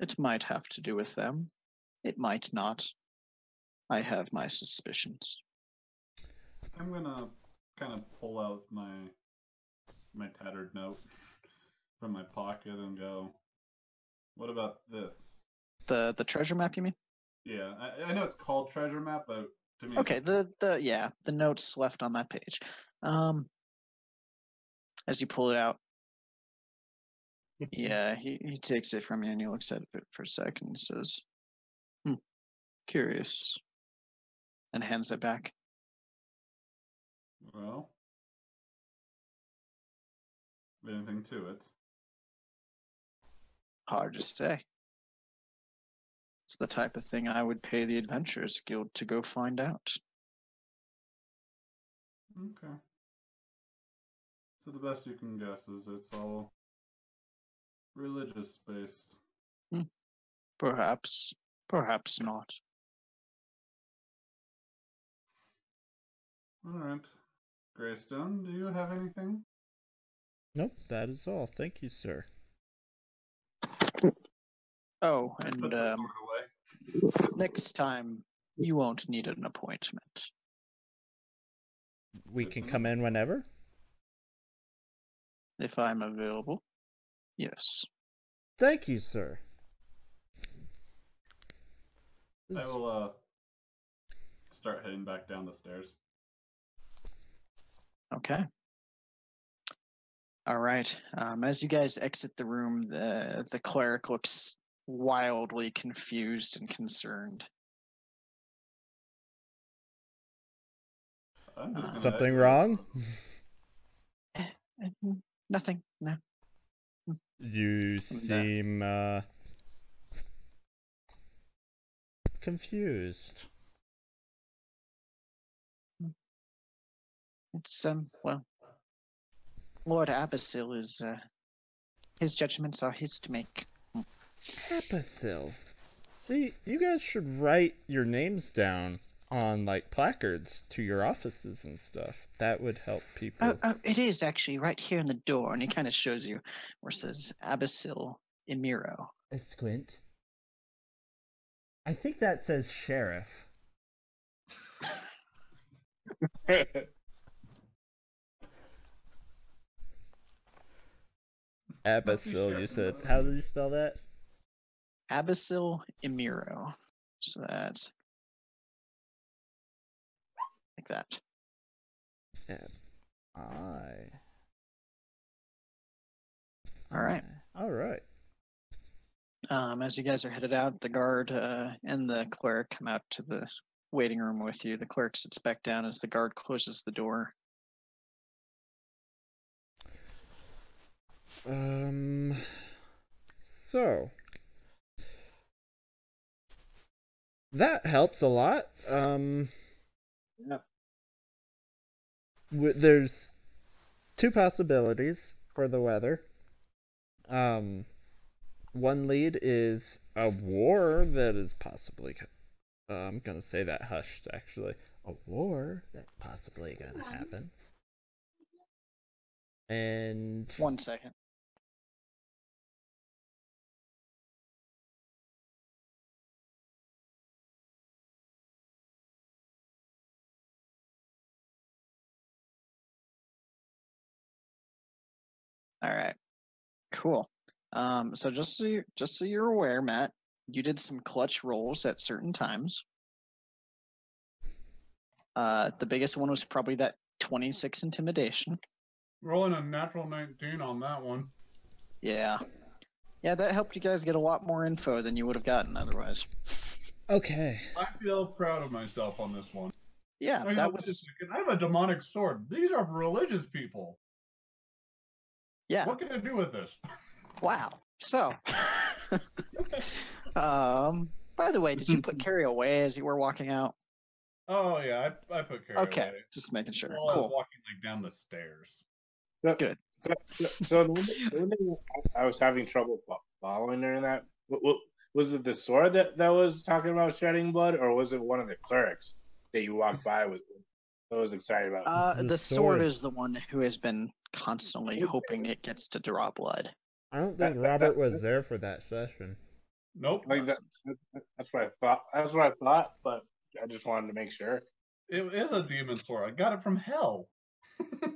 it might have to do with them. It might not. I have my suspicions. I'm gonna kind of pull out my my tattered note from my pocket and go, "What about this?" The the treasure map, you mean? Yeah, I, I know it's called treasure map, but to me, Okay, the the yeah, the notes left on that page. Um, as you pull it out, yeah, he he takes it from you and he looks at it for a second and says, "Hmm, curious," and hands it back. well, anything to it. Hard to say. It's the type of thing I would pay the Adventurers Guild to go find out. Okay. So the best you can guess is it's all religious based. Perhaps, perhaps not. All right. Greystone, do you have anything? Nope, that is all. Thank you, sir. Oh, and um, next time you won't need an appointment. We can come in whenever. If I'm available. Yes. Thank you, sir. I will uh start heading back down the stairs. Okay. All right. Um, as you guys exit the room, the the cleric looks wildly confused and concerned. I'm just gonna Something wrong? (laughs) Nothing. No. You seem uh confused. It's um. Well, Lord Abyssal is. Uh, his judgments are his to make. Apisil. See, you guys should write your names down on like placards to your offices and stuff. That would help people. Oh, oh, it is actually right here in the door, and he kind of shows you where it says Abyssal Emiro. A squint. I think that says sheriff. (laughs) Abysil, you said. How did you spell that? Abyssal Emiro. So that's like that. I. All right. All right. Um, as you guys are headed out, the guard uh, and the cleric come out to the waiting room with you. The cleric sits back down as the guard closes the door. Um. So. That helps a lot. Um. Yeah. W- there's two possibilities for the weather. Um, one lead is a war that is possibly. Uh, I'm gonna say that hushed. Actually, a war that's possibly gonna happen. And One second. All right. Cool. Um, so just so you just so you're aware, Matt, you did some clutch rolls at certain times. Uh, the biggest one was probably that 26 intimidation. Rolling a natural 19 on that one. Yeah. Yeah, that helped you guys get a lot more info than you would have gotten otherwise. (laughs) okay. I feel proud of myself on this one. Yeah, Hang on, that wait was. I have a demonic sword. These are religious people. Yeah. What can I do with this? Wow. So, (laughs) um, by the way, did you put (laughs) Cari away as you were walking out? Oh yeah, I, I put Cari Okay, away. just making sure. While I was Cool. walking like down the stairs. Good. So, so the one thing- the one thing I was having trouble fo- following during that. wa- wa- Was it the sword that, that was talking about shedding blood, or was it one of the clerics that you walked by with? I was excited about. Uh, The the sword sword. is the one who has been constantly hoping it gets to draw blood. I don't think that- Robert that- was there for that session. Nope. like that, that- that's what I thought. That's what I thought, but I just wanted to make sure. It is a demon sword. I got it from hell. (laughs)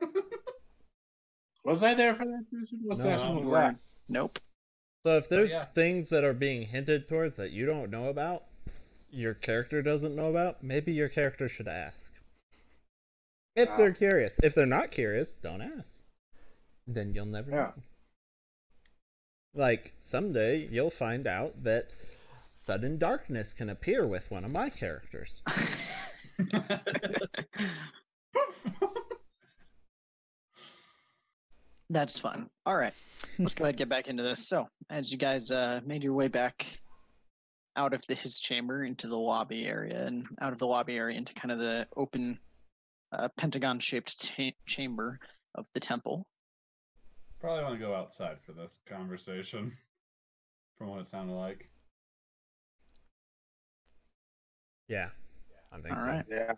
Was I there for that session? What No, session was that? Nope. So if there's yeah. things that are being hinted towards that you don't know about, your character doesn't know about, maybe your character should ask. If Ah. they're curious. If they're not curious, don't ask. Then you'll never Yeah. know. Like someday you'll find out that sudden darkness can appear with one of my characters. (laughs) That's fun. All right, let's go ahead and get back into this. So, as you guys uh, made your way back out of the, his chamber into the lobby area, and out of the lobby area into kind of the open uh, pentagon-shaped cha- chamber of the temple, Probably want to go outside for this conversation, (laughs) from what it sounded like. Yeah. I think All so. right. Yeah.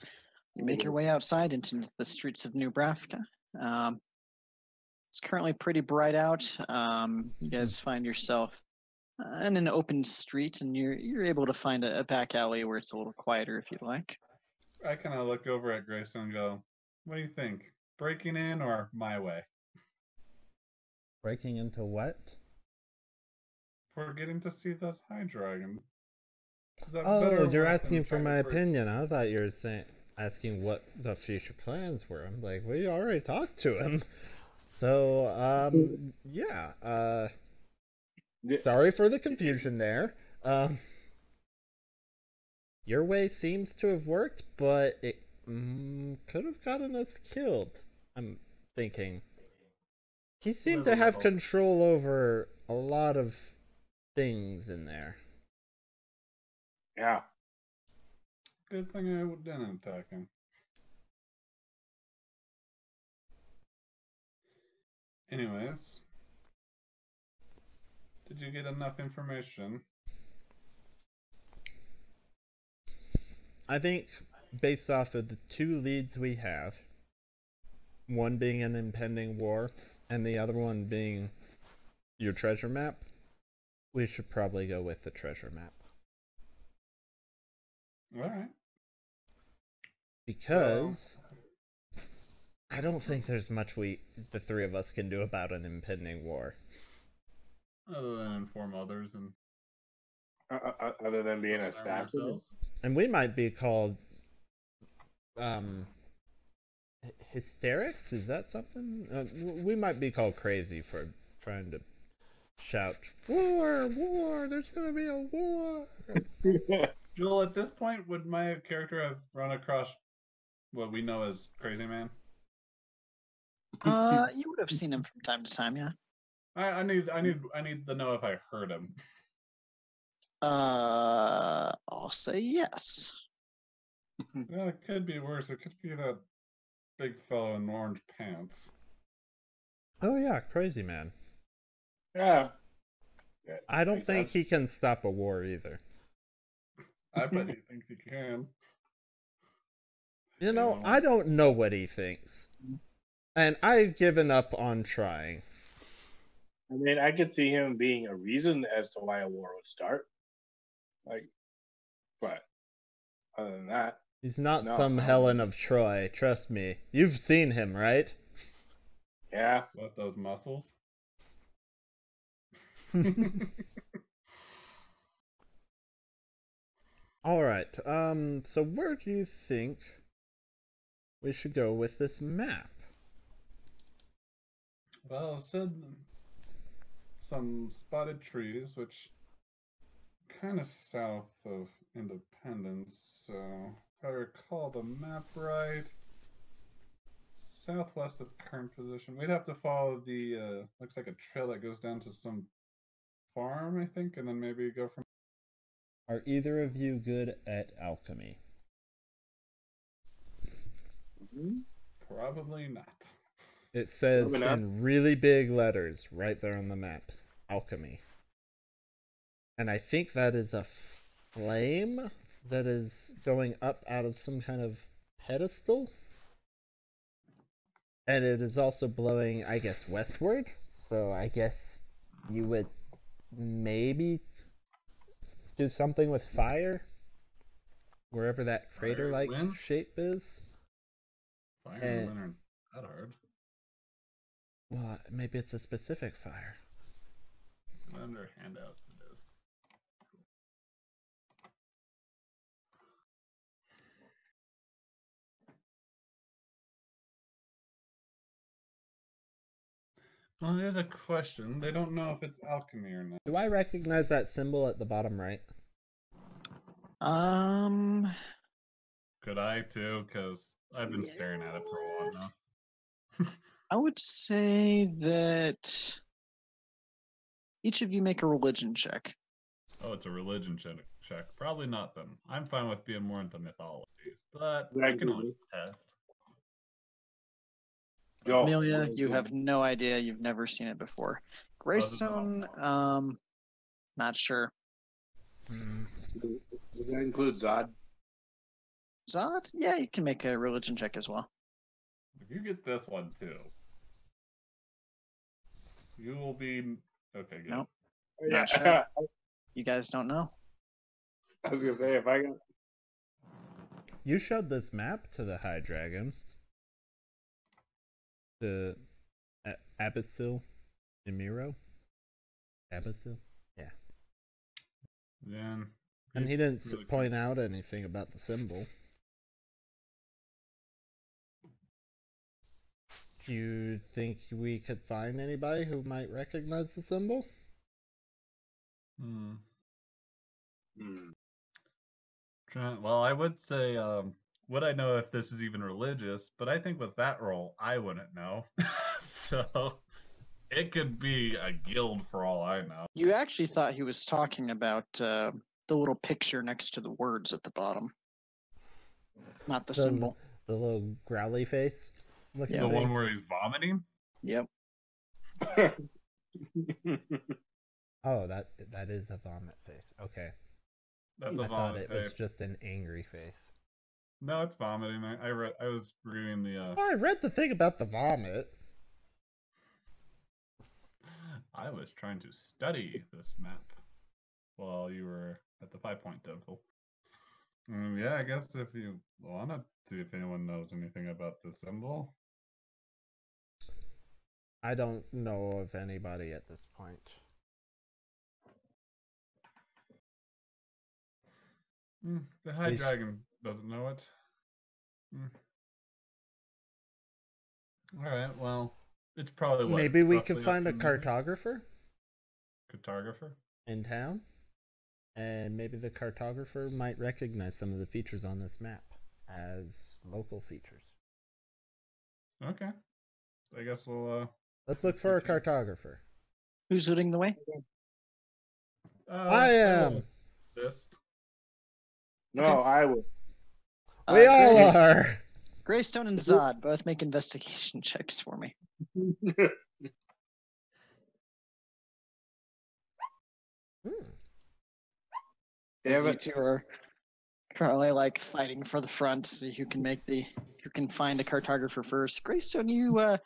You make your way outside into the streets of Nebraska. Um, it's currently pretty bright out. Um, you guys find yourself uh, in an open street, and you're you're able to find a, a back alley where it's a little quieter, if you'd like. I kind of look over at Greystone and go, "What do you think? Breaking in or my way? Breaking into what? For getting to see the High Dragon." Is that Oh, or you're asking for my break- opinion. I thought you were saying asking what the future plans were. I'm like, we already talked to him. So, um, yeah. Uh, Yeah. sorry for the confusion there. Um, your way seems to have worked, but it mm, could have gotten us killed. I'm thinking. He seemed to have level. control over a lot of things in there. Yeah. Good thing I didn't attack him. Anyways, did you get enough information? I think based off of the two leads we have, one being an impending war and the other one being your treasure map, we should probably go with the treasure map. All right. Because I don't think there's much we the three of us can do about an impending war. Other than inform others and Uh, uh, other than being arm assassinated. ourselves. And we might be called um hy- hysterics is that something uh, we might be called crazy for trying to shout war war there's going to be a war (laughs) Joel, at this point, would my character have run across what we know as Crazy Man? (laughs) Uh, you would have seen him from time to time, yeah. I, I need, I need, I need to know if I heard him. Uh, I'll say yes. (laughs) Well, it could be worse. It could be that big fellow in orange pants. oh yeah crazy man yeah. Yeah, i don't think sense. he can stop a war either I bet he (laughs) thinks he can. you know Yeah. i don't know what he thinks and i've given up on trying I mean, I could see him being a reason as to why a war would start. Like, but other than that, he's not No, some no. helen of troy trust me you've seen him right yeah. What those muscles? (laughs) All right. Um. So where do you think we should go with this map? Well, it said some spotted trees, which kind of south of Independence. So, if I recall the map right, southwest of the current position. We'd have to follow the uh, looks like a trail that goes down to some farm, I think, and then maybe go from. Are either of you good at alchemy? Mhm. Probably not. It says not. in really big letters right there on the map, alchemy. And I think that is a flame that is going up out of some kind of pedestal. And it is also blowing, I guess, westward. So I guess you would maybe do something with fire. Wherever that crater like shape is. Fire and wind aren't that hard. Well, maybe it's a specific fire. Under handouts Well, it is a question. They don't know if it's alchemy or not. Do I recognize that symbol at the bottom right? Um, Could I too? Because I've been staring at it for a while now. I would say that each of you make a religion check. Oh, it's a religion check. check. Probably not them. I'm fine with being more into mythologies, but Yeah, I I can always test. Joe, Amelia, you have no idea. You've never seen it before. Other than Greystone, um, not sure. Hmm. Does that include Zod? Zod? Yeah, you can make a religion check as well. If you get this one too, you will be okay. Good. Nope. Yeah, (laughs) Not sure. You guys don't know. I was gonna say if I got You showed this map to the High Dragon. The A- Abyssal Emiro? Abyssal? Then. And he didn't really point out anything about the symbol. Do you think we could find anybody who might recognize the symbol? Hmm. Hmm. Well, I would say, um, would I know if this is even religious? But I think with that role, I wouldn't know. (laughs) so it could be a guild for all I know. You actually thought he was talking about uh, the little picture next to the words at the bottom, not the The- symbol. The little growly face? Looking Yeah, the thing? one where he's vomiting. Yep. (laughs) Oh, that that is a vomit face. Okay. That's a I thought vomit it was just an angry face. No, it's vomiting. I, I read. I was reading the. Uh, Oh, I read the thing about the vomit. I was trying to study this map while you were at the Five Point Temple. Mm, yeah, I guess if you want to see if anyone knows anything about the symbol. I don't know of anybody at this point. Mm, the High Dragon doesn't know it. Mm. All right, well, it's probably what, Maybe we can find a up to noon? cartographer Cartographer. in town, and maybe the cartographer might recognize some of the features on this map as local features. Okay, I guess we'll. Uh, Let's look for a cartographer. Who's leading the way? uh I am. assist. no, I would. Uh, we all Grace- are. Greystone and Zod both make investigation (laughs) checks for me. Hmm. (laughs) Yeah, you but- two are currently like fighting for the front, see who can make the who can find a cartographer first. Greystone, you uh,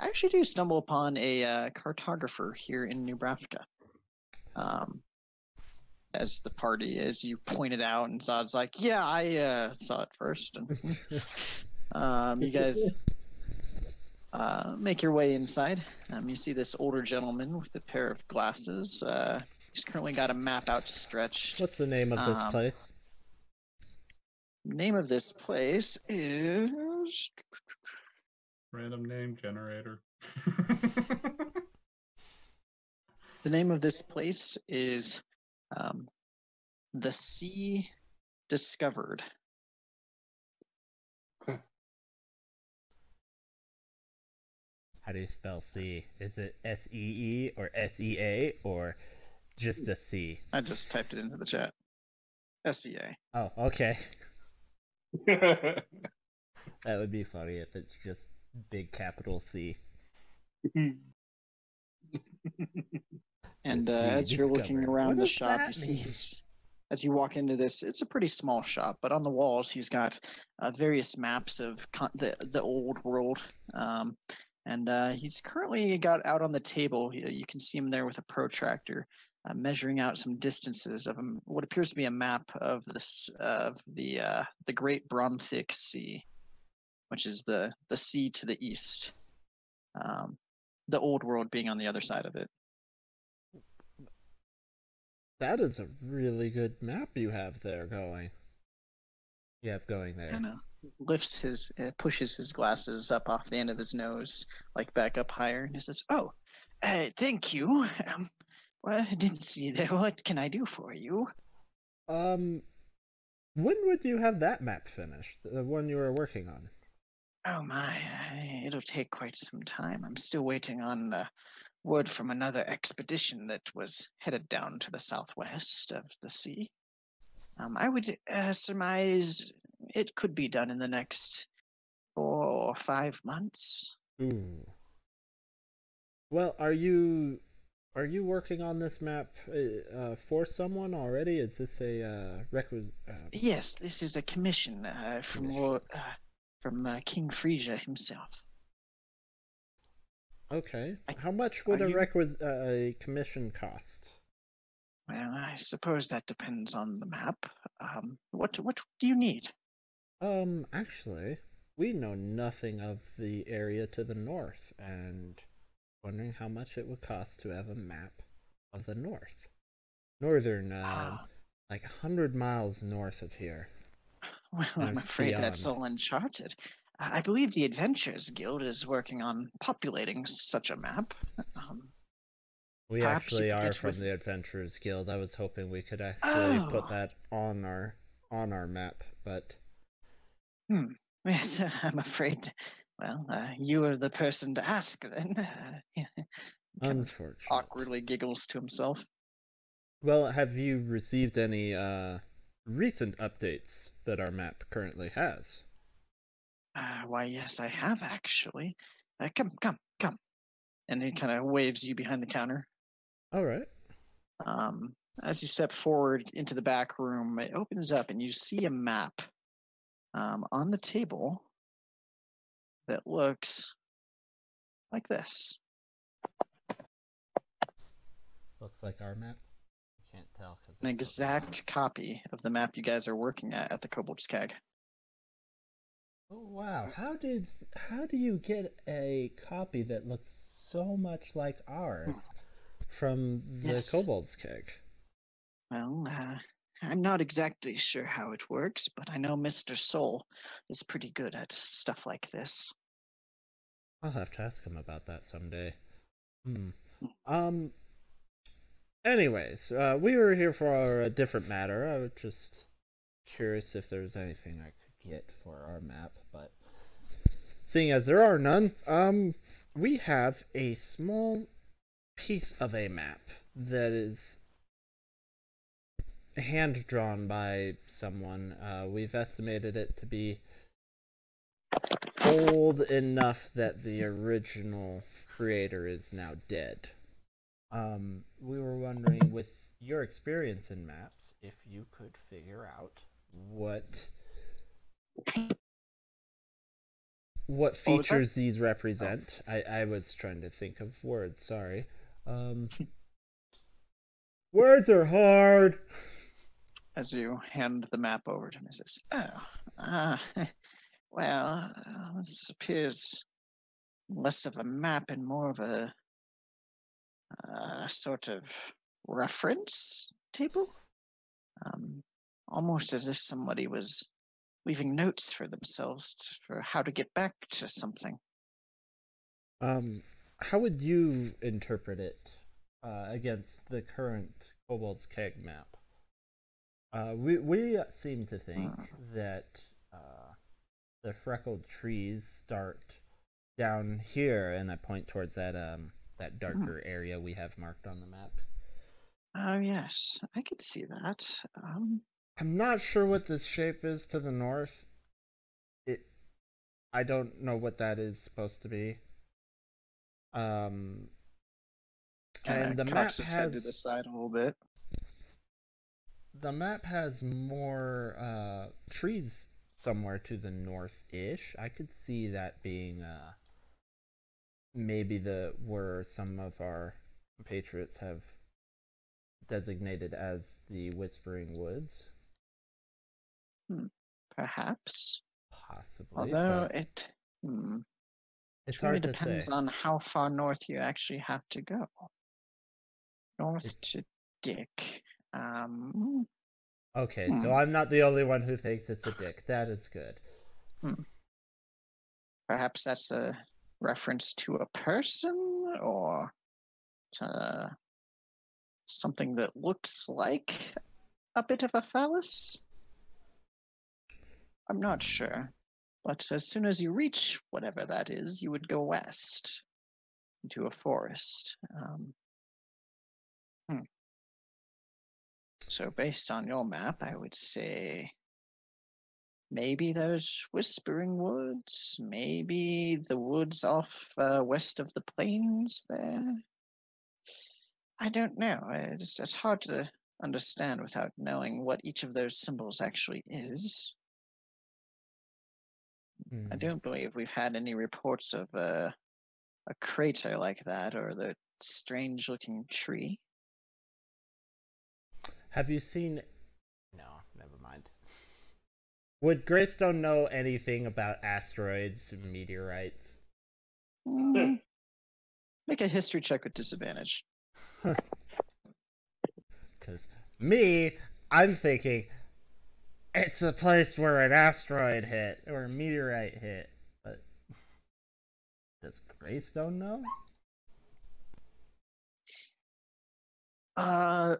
actually do stumble upon a uh, cartographer here in Nebraska. Um, as the party, as you pointed out, and Zod's like, "Yeah, I uh, saw it first. And (laughs) um, you guys uh, make your way inside. Um, you see this older gentleman with a pair of glasses. Uh, he's currently got a map outstretched. What's the name of this Um, place? Name of this place is Random name generator. (laughs) the name of this place is um, the Sea Discovered. How do you spell C? Is it S E E or S E A or just a C? I just typed it into the chat. SEA. Oh, okay. (laughs) That would be funny if it's just big capital C. (laughs) And uh, as you're looking around What the shop, you see his, as you walk into this, it's a pretty small shop, but on the walls he's got uh, various maps of con- the the old world. Um, and uh, he's currently got out on the table. You, you can see him there with a protractor, uh, measuring out some distances of um, what appears to be a map of this of the uh, the Great Bromthic Sea, which is the the sea to the east. Um, the old world being on the other side of it. That is a really good map you have there going. You have going there. Kind of lifts his, uh, pushes his glasses up off the end of his nose, like back up higher, and he says, "Oh, uh, thank you. (laughs) Um, well, I didn't see that. What can I do for you?" Um, when would you have that map finished? The one you were working on? Oh my, it'll take quite some time. I'm still waiting on uh, word from another expedition that was headed down to the southwest of the sea. Um, I would uh, surmise it could be done in the next four or five months. Ooh. Well, are you are you working on this map uh, uh, for someone already? Is this a uh, requisite? Uh, Yes, this is a commission uh, from Commission. Lord, uh, from uh, King Frisia himself. Okay. I- How much would a you- requis- uh, a commission cost? Well, I suppose that depends on the map. Um, what what do you need? Um, actually, we know nothing of the area to the north, and wondering how much it would cost to have a map of the north, northern, uh, Ah, like a hundred miles north of here. (laughs) well, I'm afraid that's all uncharted. I believe the Adventures Guild is working on populating such a map. Um, We actually are from with- the Adventurers Guild. I was hoping we could actually Oh. put that on our on our map, but (laughs) yes, I'm afraid. Well, uh, you are the person to ask then. (laughs) Uh, unfortunately. awkwardly giggles to himself. Well, have you received any uh recent updates that our map currently has? Uh, why, yes, I have actually. Uh, come, come, come. And he kind of waves you behind the counter. All right. Um, as you step forward into the back room, it opens up and you see a map um, on the table that looks like this. Looks like our map. Can't tell because An exact copy of the map you guys are working at at the Kobold's Keg. Oh wow! How did how do you get a copy that looks so much like ours from the Yes. Kobold's Keg? Well, uh, I'm not exactly sure how it works, but I know Mr. Soul is pretty good at stuff like this. I'll have to ask him about that someday. Hmm. Um. Anyways, uh, we were here for a different matter. I was just curious if there was anything I for our map, but seeing as there are none, um, we have a small piece of a map that is hand drawn by someone. Uh, we've estimated it to be old enough that the original creator is now dead. Um, we were wondering, with your experience in maps, if you could figure out what what features these represent. I, I was trying to think of words. Sorry. Um, words are hard. As you hand the map over to he says, Oh, ah, (laughs) well, uh, this appears less of a map and more of a uh, sort of reference table. Um, almost as if somebody was leaving notes for themselves for how to get back to something. Um, how would you interpret it uh, against the current Kobold's Keg map? Uh, we we seem to think that uh, the freckled trees start down here, and I point towards that um that darker area we have marked on the map. Oh, yes, I could see that. Um, I'm not sure what this shape is to the north. It, I don't know what that is supposed to be. Um, and the map his head to has the side a little bit. the map has more uh, trees somewhere to the north-ish. I could see that being uh, maybe the where some of our compatriots have designated as the Whispering Woods, Perhaps. possibly. Although but it hmm, it's really hard to depends on how far north you actually have to go. North It- to Dick. Um, Okay, Hmm. so I'm not the only one who thinks it's a dick. That is good. perhaps that's a reference to a person or to something that looks like a bit of a phallus. I'm not sure. But as soon as you reach whatever that is, you would go west into a forest. Um, hmm. So, based on your map, I would say maybe those Whispering Woods, maybe the woods off uh, west of the plains there. I don't know. It's, it's hard to understand without knowing what each of those symbols actually is. I Hmm. don't believe we've had any reports of a a crater like that or the strange looking tree. Have you seen? No, never mind. Would Greystone know anything about asteroids and meteorites? Mm, Make a history check with disadvantage. (laughs) Because me, I'm thinking it's a place where an asteroid hit or a meteorite hit. But does Greystone know? Uh,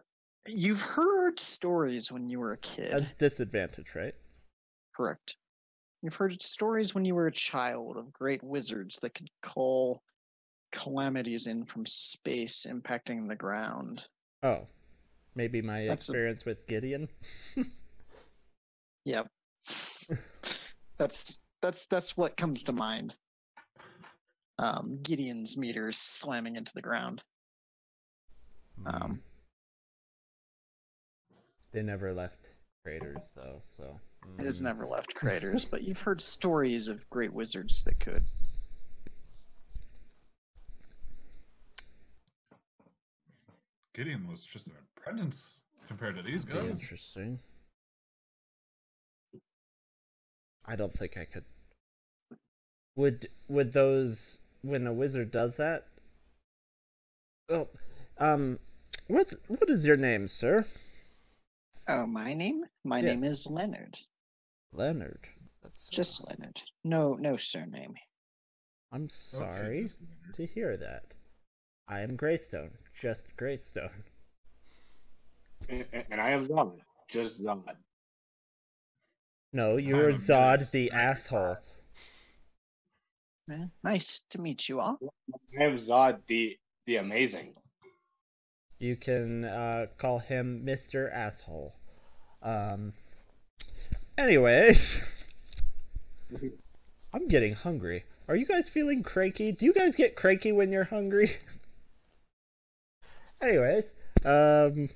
you've heard stories when you were a kid. That's disadvantage, right? Correct. You've heard stories when you were a child of great wizards that could call calamities in from space impacting the ground. Oh, maybe my That's a- experience with Gideon. (laughs) Yep. that's that's that's what comes to mind. Um, Gideon's meteors slamming into the ground. Um, they never left craters though, so It has mm. never left (laughs) craters, but you've heard stories of great wizards that could. Gideon was just an apprentice compared to these guys. interesting. I don't think I could. Would would those when a wizard does that? Well, um, what's what is your name, sir? Oh, my name? My name is Leonard. Leonard. That's Just Leonard. No, no surname. I'm sorry just Leonard. to hear that. I am Greystone, just Greystone. And, and I am Zod, just Zod. No, you're Zod the asshole. Eh, Nice to meet you all. I am Zod, the the amazing. You can uh, call him Mr. Asshole. Um. Anyway, (laughs) I'm getting hungry. Are you guys feeling cranky? Do you guys get cranky when you're hungry? (laughs) Anyways, um,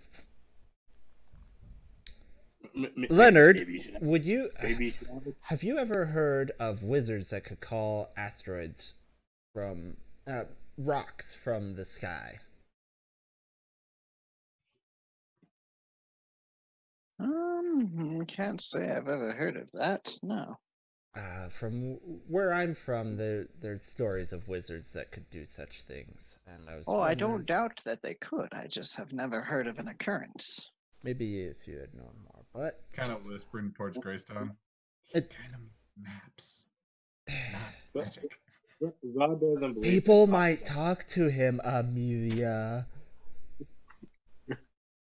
M- m- Leonard, maybe you should have- would you maybe you have- have you ever heard of wizards that could call asteroids from uh, rocks from the sky? Um, can't say I've ever heard of that. No. Uh, from where I'm from, there there's stories of wizards that could do such things, and I was. Oh, I don't doubt that they could. I just have never heard of an occurrence. Maybe if you had known more, but Kind of whispering towards Greystone. It- kind of maps, (sighs) not magic. Zod doesn't believe people in might God. talk to him, Amelia,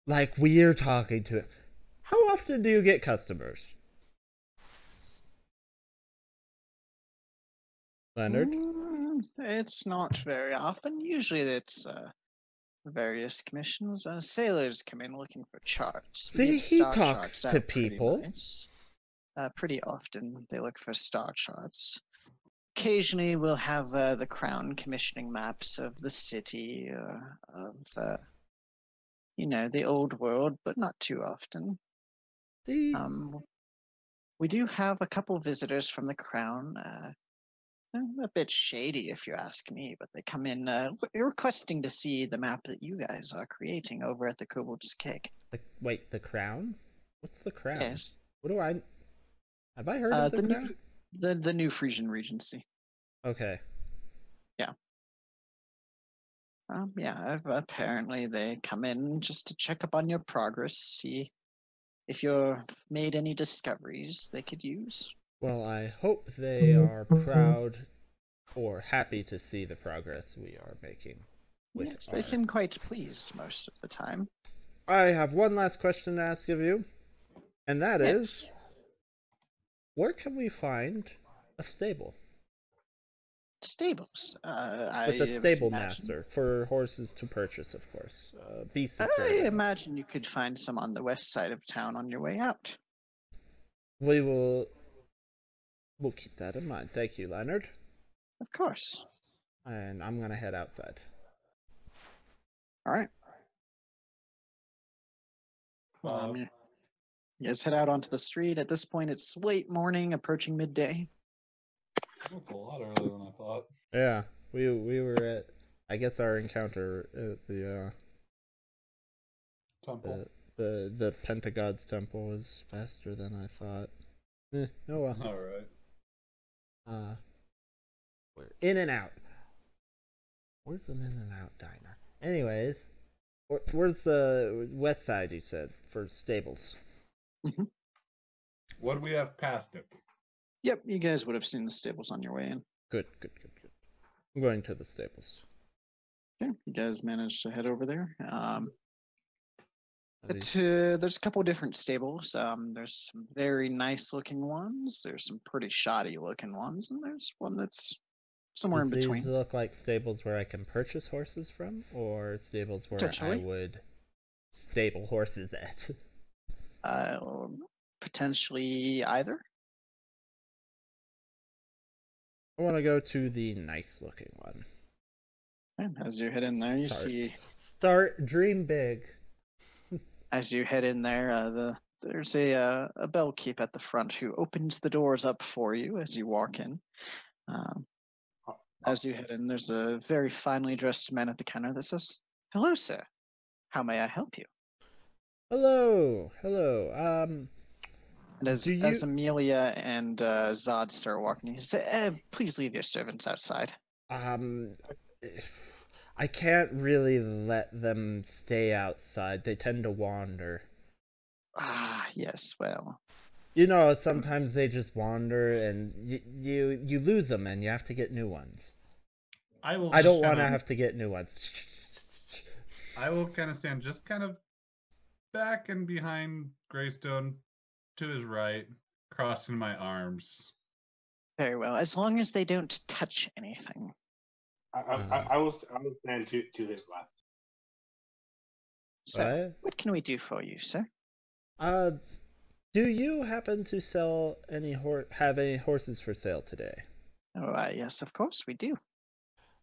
like we're talking to him. How often do you get customers, Leonard? Mm, it's not very often. Usually it's uh, various commissions. Uh, sailors come in looking for charts. See, he talks to out pretty people. nice. Uh, pretty often they look for star charts. Occasionally we'll have uh, the crown commissioning maps of the city or of, uh, you know, the old world, but not too often. See, Um, we do have a couple visitors from the crown. A bit shady, if you ask me, but they come in uh, requesting to see the map that you guys are creating over at the Kobold's Keg. the, wait, the crown? What's the crown? Yes, What do I? Have I heard uh, of the, the crown? new the the new Frisian Regency. Okay. Yeah. Um, yeah, apparently they come in just to check up on your progress, see if you've made any discoveries they could use. Well, I hope they are proud or happy to see the progress we are making. Yes, they our- seem quite pleased most of the time. I have one last question to ask of you, and that Yeah. is, where can we find a stable Stables. Uh, with I a stable imagine- master for horses to purchase, of course, uh, beasts of I burden. imagine you could find some on the west side of town on your way out. We will. We'll keep that in mind. Thank you, Leonard. Of course. And I'm gonna head outside. All right. Uh, Um, you you guys head out onto the street. At this point, it's late morning, approaching midday. That's a lot earlier than I thought. Yeah, we we were at. I guess our encounter at the uh, Temple. the the the Pentagod's temple was faster than I thought. Eh, oh well. All right. Uh, we're in and out. Where's an in and out diner? Anyways, where, where's the west side? You said for stables. What do we have past it? Yep, you guys would have seen the stables on your way in. Good, good, good, good. I'm going to the stables. Okay, you guys managed to head over there. Um, Are But these- uh, there's a couple different stables. Um, there's some very nice looking ones. There's some pretty shoddy looking ones, and there's one that's somewhere in between. These look like stables where I can purchase horses from, or stables where I would stable horses at. Uh, (laughs) potentially either. I want to go to the nice looking one. And as you head in there, you Start. see Start dream big. As you head in there, uh, the there's a uh, a bell keep at the front who opens the doors up for you as you walk in. Um, as you head in, there's a very finely dressed man at the counter that says, "Hello, sir. How may I help you?" Hello, hello. Um, And as Do as Amelia and uh, Zod start walking, he says, eh, "Please leave your servants outside." um, I can't really let them stay outside. They tend to wander. Ah, yes. Well, You know, sometimes they just wander, and y- you you lose them, and you have to get new ones. I will. I don't want to have to get new ones. I will kind of stand just kind of back and behind Greystone, to his right, crossing my arms. very well. As long as they don't touch anything. I, I. I, I will I will stand to, to his left. So, What? what can we do for you, sir? Uh, do you happen to sell any hor- have any horses for sale today? Oh, uh, yes, of course we do.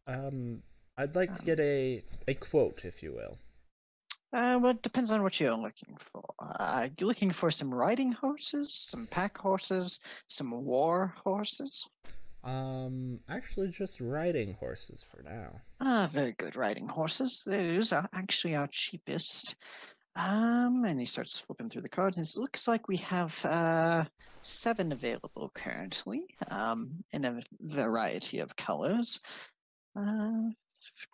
Um, I'd like to Um, get a a quote, if you will. Uh, well, it depends on what you're looking for. Uh, you looking for some riding horses, some pack horses, some war horses? Um, actually, just riding horses for now. Ah, very good riding horses. Those are actually our cheapest. Um, and he starts flipping through the cards. And it looks like we have uh seven available currently. Um, in a variety of colors. Uh,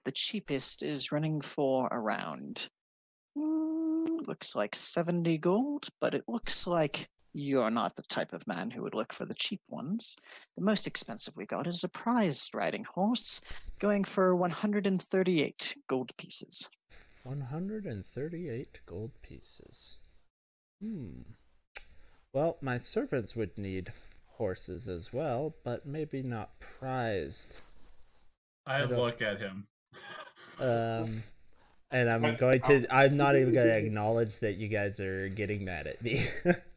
the cheapest is running for around. mm, looks like seventy gold, but it looks like you're not the type of man who would look for the cheap ones. The most expensive we got is a prized riding horse going for 138 gold pieces. 138 gold pieces. Hmm. Well, my servants would need horses as well, but maybe not prized. I don't- look at him. Um, and I'm going to. I'm not even going (laughs) to acknowledge that you guys are getting mad at me. (laughs)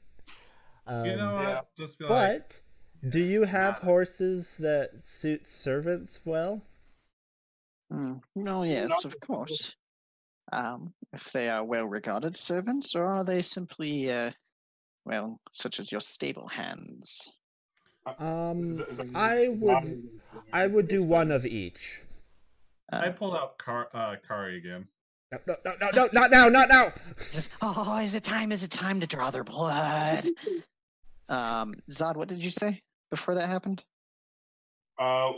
um, you know yeah. what? Just be like, but do you have Honest. horses that suit servants well? Hmm. No, yes, Not- of course. Um, if they are well regarded servants, or are they simply, uh, well, such as your stable hands? Um, Z- Z- I Zod would. I would do one of each. I Uh, pulled out Car- uh, Cari again. No, no, no, no, no, not now, not now. (laughs) oh, is it time? Is it time to draw their blood? (laughs) um, Zod, what did you say before that happened? Uh,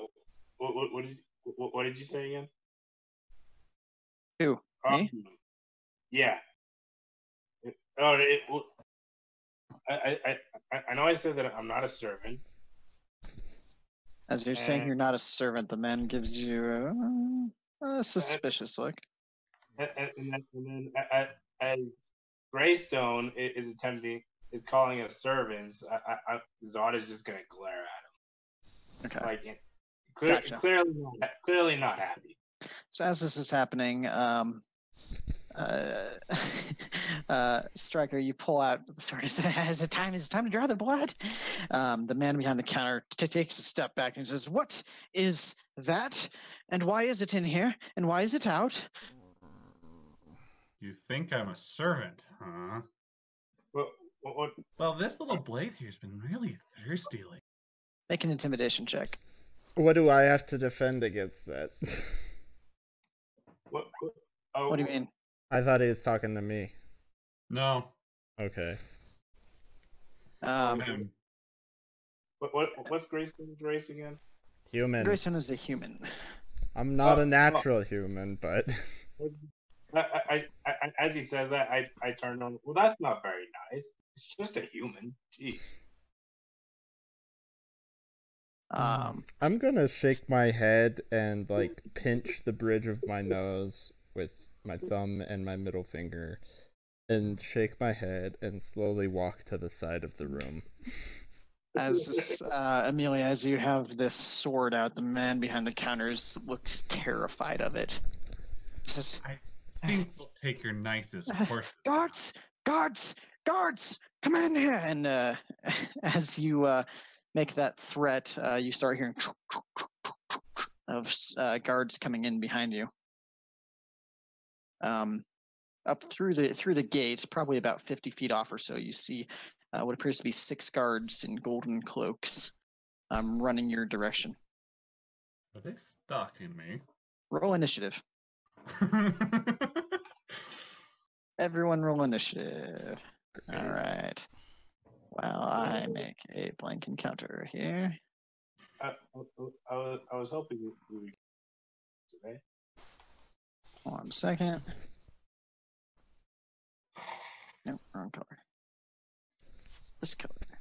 what, what, what did you, what, what did you say again? Who? Um, Me? yeah. It- oh, it, well, I, I, I, I- I know I said that I'm not a servant. As you're saying Uh, you're not a servant, the man gives you a, a suspicious look. And, and, and then, and then I, I, as Greystone i- is attempting, is calling us servants, I, I, I, Zod is just gonna glare at him. Okay. like clear, Gotcha. clearly, not, clearly not happy. So as this is happening, um, uh, (laughs) uh, Striker, you pull out Sorry, (laughs) sword. and "Is it time? Is it time to draw the blood?" Um, the man behind the counter t- takes a step back and says, "What is that? And why is it in here? And why is it out?" You think I'm a servant, huh? What, what, what, Well, this little blade here's been really thirsty lately. Make an intimidation check. What do I have to defend against that? what, what, oh, What do you mean? I thought he was talking to me. No. Okay. Um, him. What, what, what's Greystone's race again? Human. Greystone is a human. I'm not Oh, a oh. natural human, but I, I, I, I, as he says that, I, I turned on. Well, that's not very nice. It's just a human. Jeez. Um, I'm gonna shake my head and like pinch the bridge of my nose with my thumb and my middle finger and shake my head and slowly walk to the side of the room. as this, uh, Amelia, as you have this sword out, the man behind the counters looks terrified of it. He says, I think we'll take your nicest horse. (laughs) guards, guards, guards, come in here! And uh, (laughs) as you uh, make that threat, uh, you start hearing of uh, guards coming in behind you. Um, up through the through the gate, probably about fifty feet off or so, you see uh, what appears to be six guards in golden cloaks, um, running your direction. Are they stalking me? Roll initiative. (laughs) Everyone, roll initiative. All right. Well, I make a blank encounter here. I, I, I, was, hoping we would today. One second. Nope, wrong color. This color.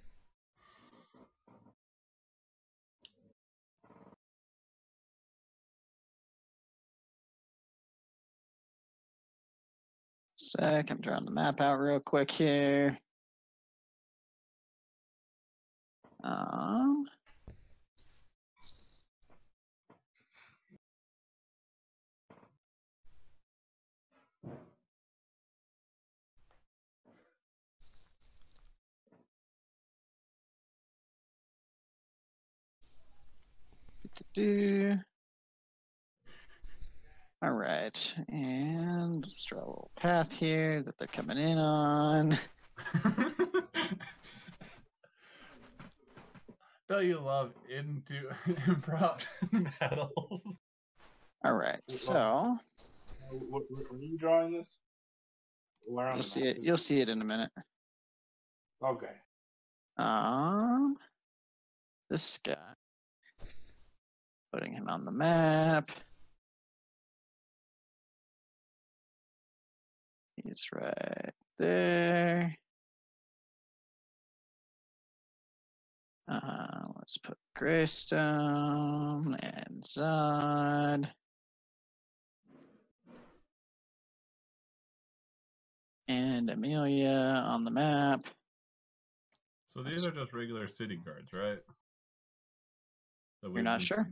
Sec, I'm drawing the map out real quick here. Um, do. All right, and let's draw a little path here that they're coming in on. (laughs) Don't you love into (laughs) improv (laughs) battles? All right, so Were, were were you drawing this? Where on you'll see map it. is You'll see it in a minute. Okay. Um, this guy. Putting him on the map. He's right there. Uh, let's put Greystone and Zod. And Amelia on the map. So these are just regular city guards, right? That You're not sure?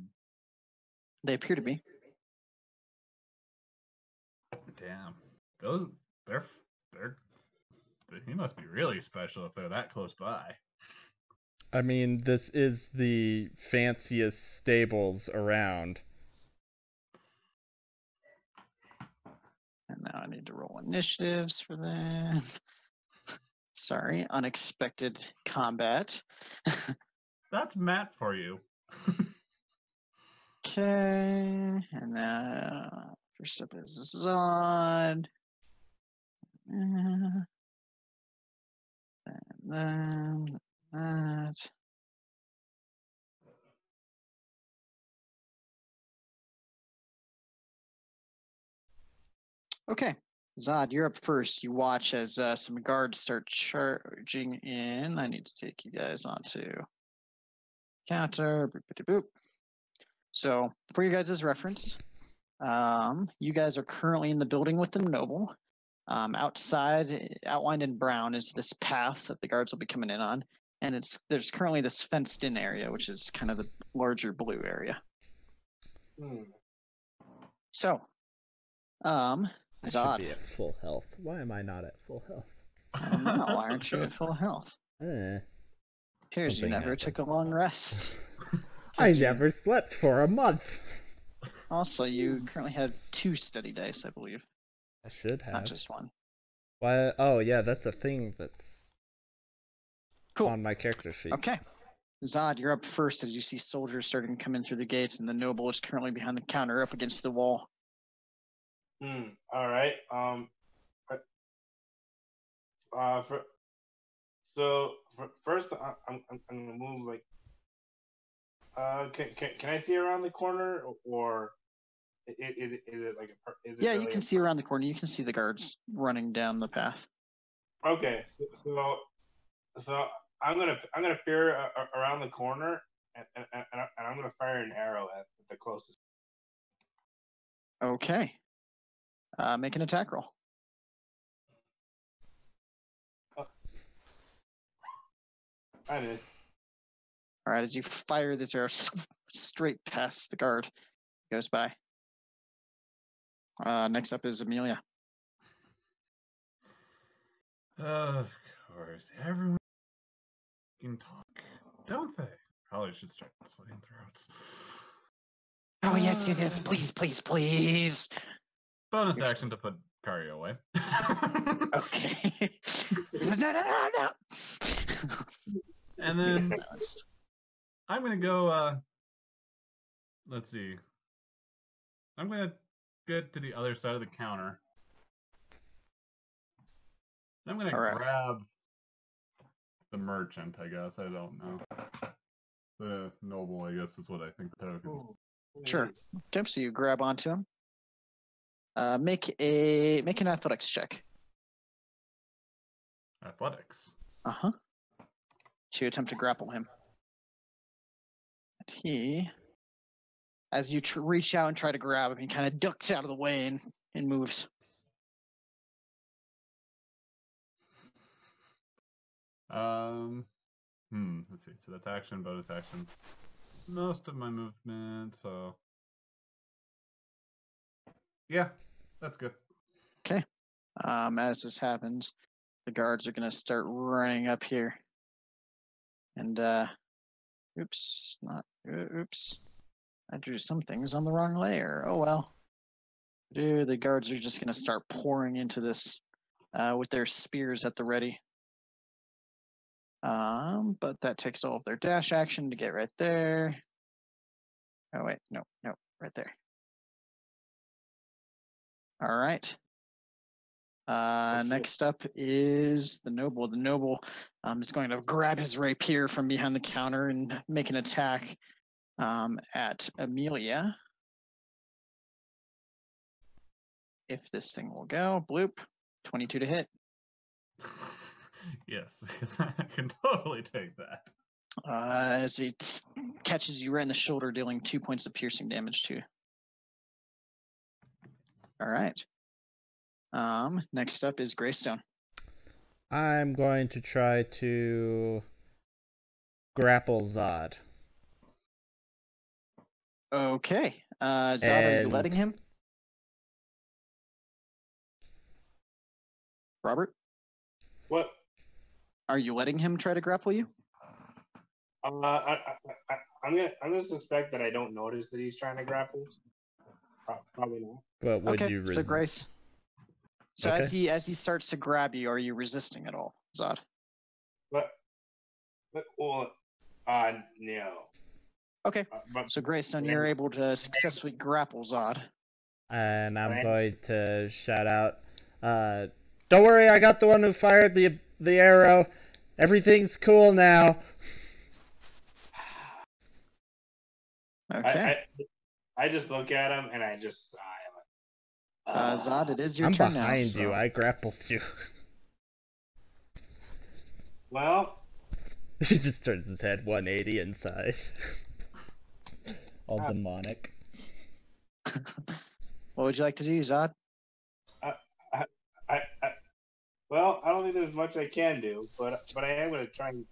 They appear to be. Damn, those they're they're. He must be really special if they're that close by. I mean, this is the fanciest stables around. And now I need to roll initiatives for that. Sorry, unexpected combat. (laughs) That's Matt for you. Okay, and now first up is Zod. Uh, And then that. Okay, Zod, you're up first. You watch as uh, some guards start charging in. I need to take you guys onto counter. Boop, boop, boop. So, for you guys' reference, um, you guys are currently in the building with the noble. Um, outside, eh, outlined in brown, is this path that the guards will be coming in on, and it's there's currently this fenced-in area, which is kind of the larger blue area. Hmm. So, um, I Zod, should be at full health. Why am I not at full health? I don't know, why aren't you at full (laughs) health? Eh. Appears you never happened. took a long rest. (laughs) (laughs) I you- never slept for a month. Also, you currently have two study dice, I believe, I should have. not just one. Why? Oh yeah, that's a thing that's Cool. on my character sheet. Okay. Zod, you're up first as you see soldiers starting to come in through the gates, and the noble is currently behind the counter up against the wall. Hmm. All right. Um. Uh. For, so for, first, I, I'm I'm I'm gonna move like. Uh. Can can can I see around the corner or? Is it is it like a it Yeah, you can see around the corner. You can see the guards running down the path. Okay, so so, so I'm gonna I'm gonna peer a, a- around the corner and, and, and, I'm gonna fire an arrow at the closest. Okay. Uh, make an attack roll. I missed. All right, as you fire this arrow (laughs) straight past the guard, goes by. Uh, next up is Amelia. Of course, everyone can talk, don't they? Probably should start slitting throats. Oh yes, yes, yes! Uh, Please, please, please. Bonus You're- action to put Cari away. Okay. (laughs) No, no, no, no. and then Silenced. I'm gonna go. uh Let's see. I'm gonna get to the other side of the counter. I'm gonna Alright. grab the merchant. I guess I don't know. The noble, I guess, is what I think the token. Sure. Okay, so you grab onto him. Uh, make a make an athletics check. Athletics. Uh huh. To attempt to grapple him. And he, as you tr- reach out and try to grab him, he kind of ducks out of the way and, and moves. Um, hmm. Let's see. So that's action, bonus action. Most of my movement. So yeah, that's good. Okay. Um, as this happens, the guards are gonna start running up here. And uh, oops, not oops. I drew some things on the wrong layer. Oh well. Dude, the guards are just gonna start pouring into this uh, with their spears at the ready. Um, but that takes all of their dash action to get right there. Oh wait, no, no, right there. All right. Uh, next up is the noble. The noble um, is going to grab his rapier from behind the counter and make an attack um, at Amelia. If this thing will go, bloop, 22 to hit. yes, (laughs) because I can totally take that. Uh, as it catches you right in the shoulder, dealing two points of piercing damage to you. All right. Um, next up is Greystone. I'm going to try to grapple Zod. Okay. Uh, Zod, are you letting him? Robert, What? are you letting him try to grapple you? Uh, I, I, I, I'm gonna I'm gonna suspect that I don't notice that he's trying to grapple. Probably not. But would okay. you so resist? Grace. So as he as he starts to grab you, are you resisting at all, Zod? But, but well, uh, no. Okay. Uh, but So Greystone, When- you're able to successfully grapple Zod. And I'm Right. going to shout out, uh, "Don't worry, I got the one who fired the the arrow. Everything's cool now." Okay. I, I, I just look at him and I just sigh. I'm like, Uh, Zod, it is your I'm turn now. I'm behind now. you. so- I grappled you. Well, (laughs) he just turns his head 180 in size. All Ah. demonic. (laughs) what would you like to do, Zod? I, I, I, well, I don't think there's much I can do, but but I am gonna try and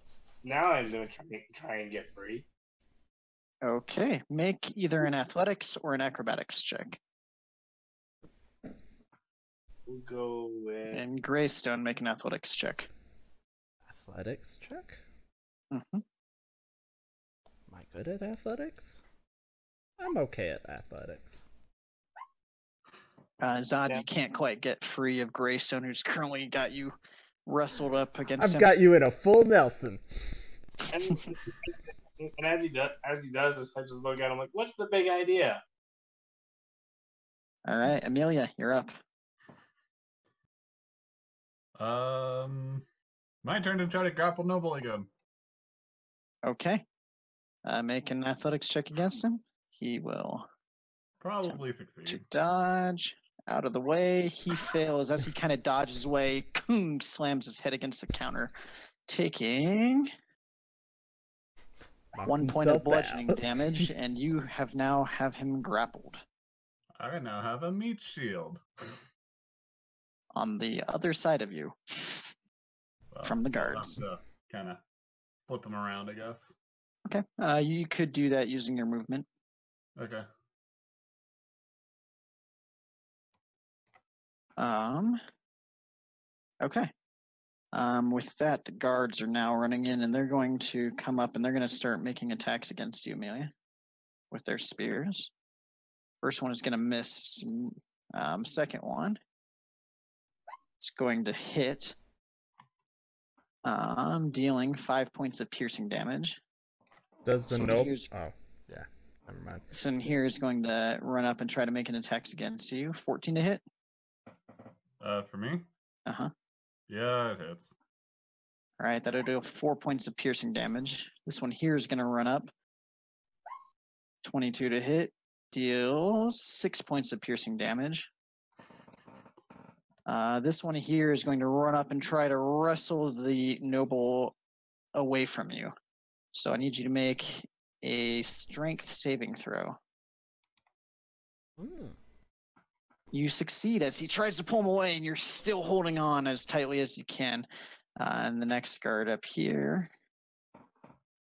now I'm gonna try and try and get free. Okay, make either an athletics or an acrobatics check. We'll go with And Greystone, make an athletics check. Athletics check? hmm Am I good at athletics? I'm okay at athletics. Uh, Zod, Yeah. you can't quite get free of Greystone, who's (laughs) currently got you wrestled up against I've him. got you in a full Nelson. and, (laughs) and as he does as he does this, I just look at him like, "What's the big idea?" All right, Amelia, you're up. Um, my turn to try to grapple Noble again. Okay. Uh, make an athletics check against him. He will Probably succeed. to dodge out of the way. He fails as he kind of dodges away. Kung slams his head against the counter, taking Knocks one point of bludgeoning out. (laughs) damage, and you have now have him grappled. I now have a meat shield. on the other side of you. Well, From the guards. to kind of flip him around, I guess. Okay. Uh, you could do that using your movement. Okay. Um. Okay. Um, with that, the guards are now running in, and they're going to come up and they're going to start making attacks against you, Amelia, with their spears. First one is going to miss. Um, second one is going to hit. Um, dealing five points of piercing damage. Does the So nope? Oh, yeah. Never mind. This one here is going to run up and try to make an attack against you. 14 to hit. Uh, for me? Uh huh. Yeah, it hits. All right, that'll do four points of piercing damage. This one here is going to run up. 22 to hit, deals six points of piercing damage. Uh, this one here is going to run up and try to wrestle the noble away from you. So I need you to make a strength saving throw. Hmm. You succeed as he tries to pull him away, and you're still holding on as tightly as you can. Uh, and the next guard up here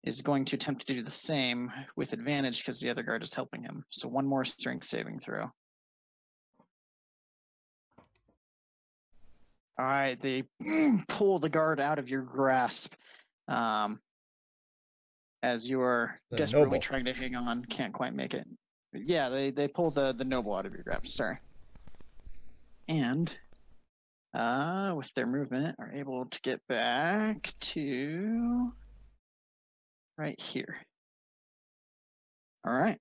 is going to attempt to do the same with advantage because the other guard is helping him. So one more strength saving throw. All right, they (clears throat) pull the guard out of your grasp um, as you are The desperately noble. trying to hang on. Can't quite make it. Yeah, they they pull the the noble out of your grasp. Sorry. And uh, with their movement, are able to get back to right here. All right.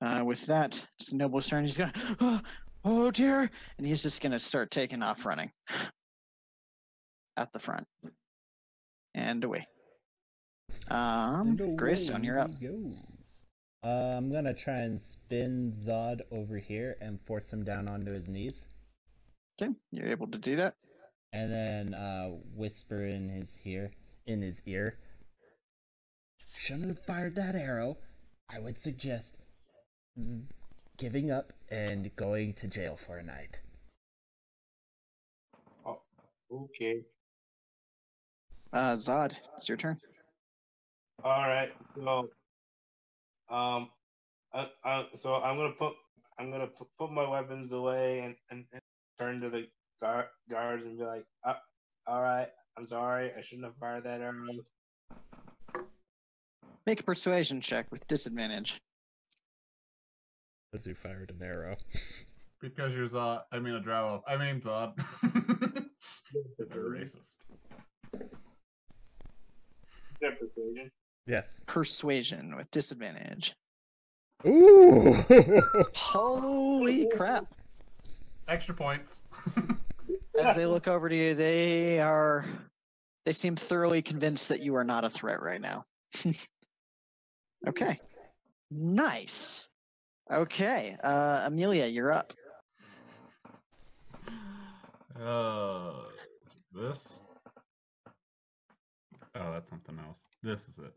Uh, with that, it's the noble's turn. He's going, (gasps) oh, oh dear, and he's just gonna start taking off running at the front and away. Um, And Greystone, you're up. goes. Uh, I'm gonna try and spin Zod over here and force him down onto his knees, Okay, you're able to do that. and then uh, whisper in his ear, in his ear. Shouldn't have fired that arrow. I would suggest giving up and going to jail for a night. Oh, Okay. Uh, Zod, it's your turn. All right. So, um, I, I, so I'm gonna put I'm gonna put, put my weapons away and, and, and turn to the guard, guards and be like, uh, "All right, I'm sorry. I shouldn't have fired that arrow." Make a persuasion check with disadvantage. As you fired an arrow. (laughs) Because you're Zod. I mean, a drow. I mean, Zod. (laughs) You're racist. Good persuasion. Yes. Persuasion with disadvantage. Ooh. (laughs) Holy crap. Extra points. (laughs) As they look over to you, they are they seem thoroughly convinced that you are not a threat right now. (laughs) okay. Nice. Okay. Uh Amelia, you're up. Uh, this. Oh, that's something else. This is it.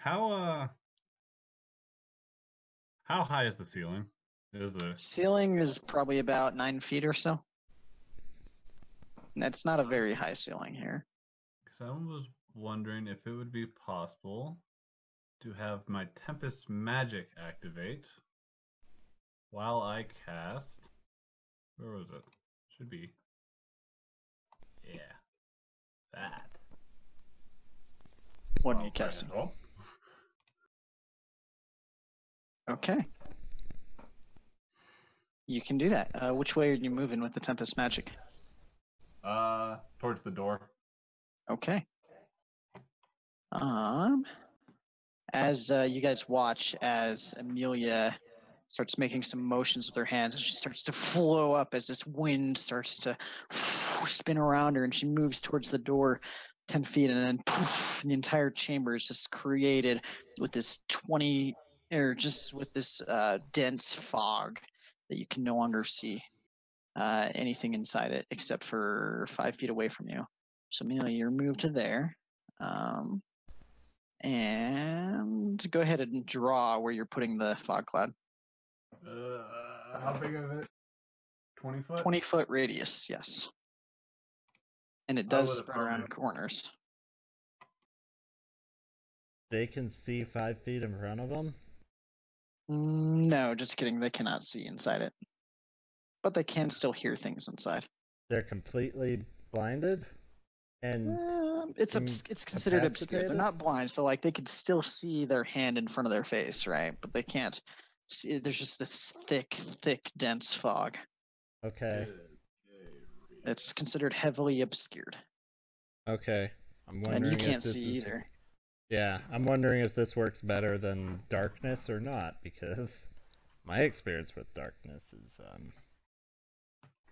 How uh how high is the ceiling? Is the Ceiling is probably about nine feet or so. And That's not a very high ceiling here. because I was wondering if it would be possible to have my Tempest magic activate while I cast. Where was it? Should be. Yeah. That. What are you casting? Brandon. Okay. You can do that. Uh, which way are you moving with the Tempest Magic? Uh, towards the door. Okay. Um, as uh, you guys watch, as Amelia starts making some motions with her hands, and she starts to flow up as this wind starts to (sighs) spin around her, and she moves towards the door, ten feet, and then poof, the entire chamber is just created with this twenty, or just with this uh, dense fog that you can no longer see uh, anything inside it except for five feet away from you. So Amelia, you're moved to there. Um, and go ahead and draw where you're putting the fog cloud. Uh, how big is it? 20 foot? 20 foot radius, yes. And it does spread around probably- corners. They can see five feet in front of them. Mm, No, just kidding. They cannot see inside it. But they can still hear things inside. They're completely blinded, and Um, it's obs- it's considered obscure. They're not blind, so like they could still see their hand in front of their face, right? But they can't see. There's just this thick, thick, dense fog. okay, It's considered heavily obscured, okay. I'm wondering and you can't see either. Yeah, I'm wondering if this works better than darkness or not because (laughs) my experience with darkness is um.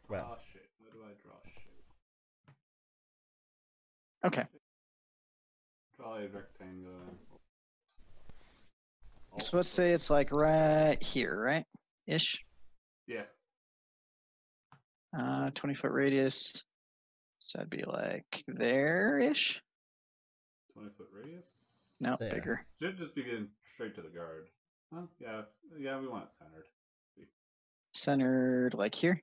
Well, Draw shape. Where do I draw shape? Okay, Draw a rectangle. so let's say it's like right here, right? Ish. Yeah. Uh, 20 foot radius. So that'd be like there ish. 20 foot radius? No, There. bigger. Should just be getting straight to the guard. Huh? Yeah. Yeah, we want it centered. Centered like here.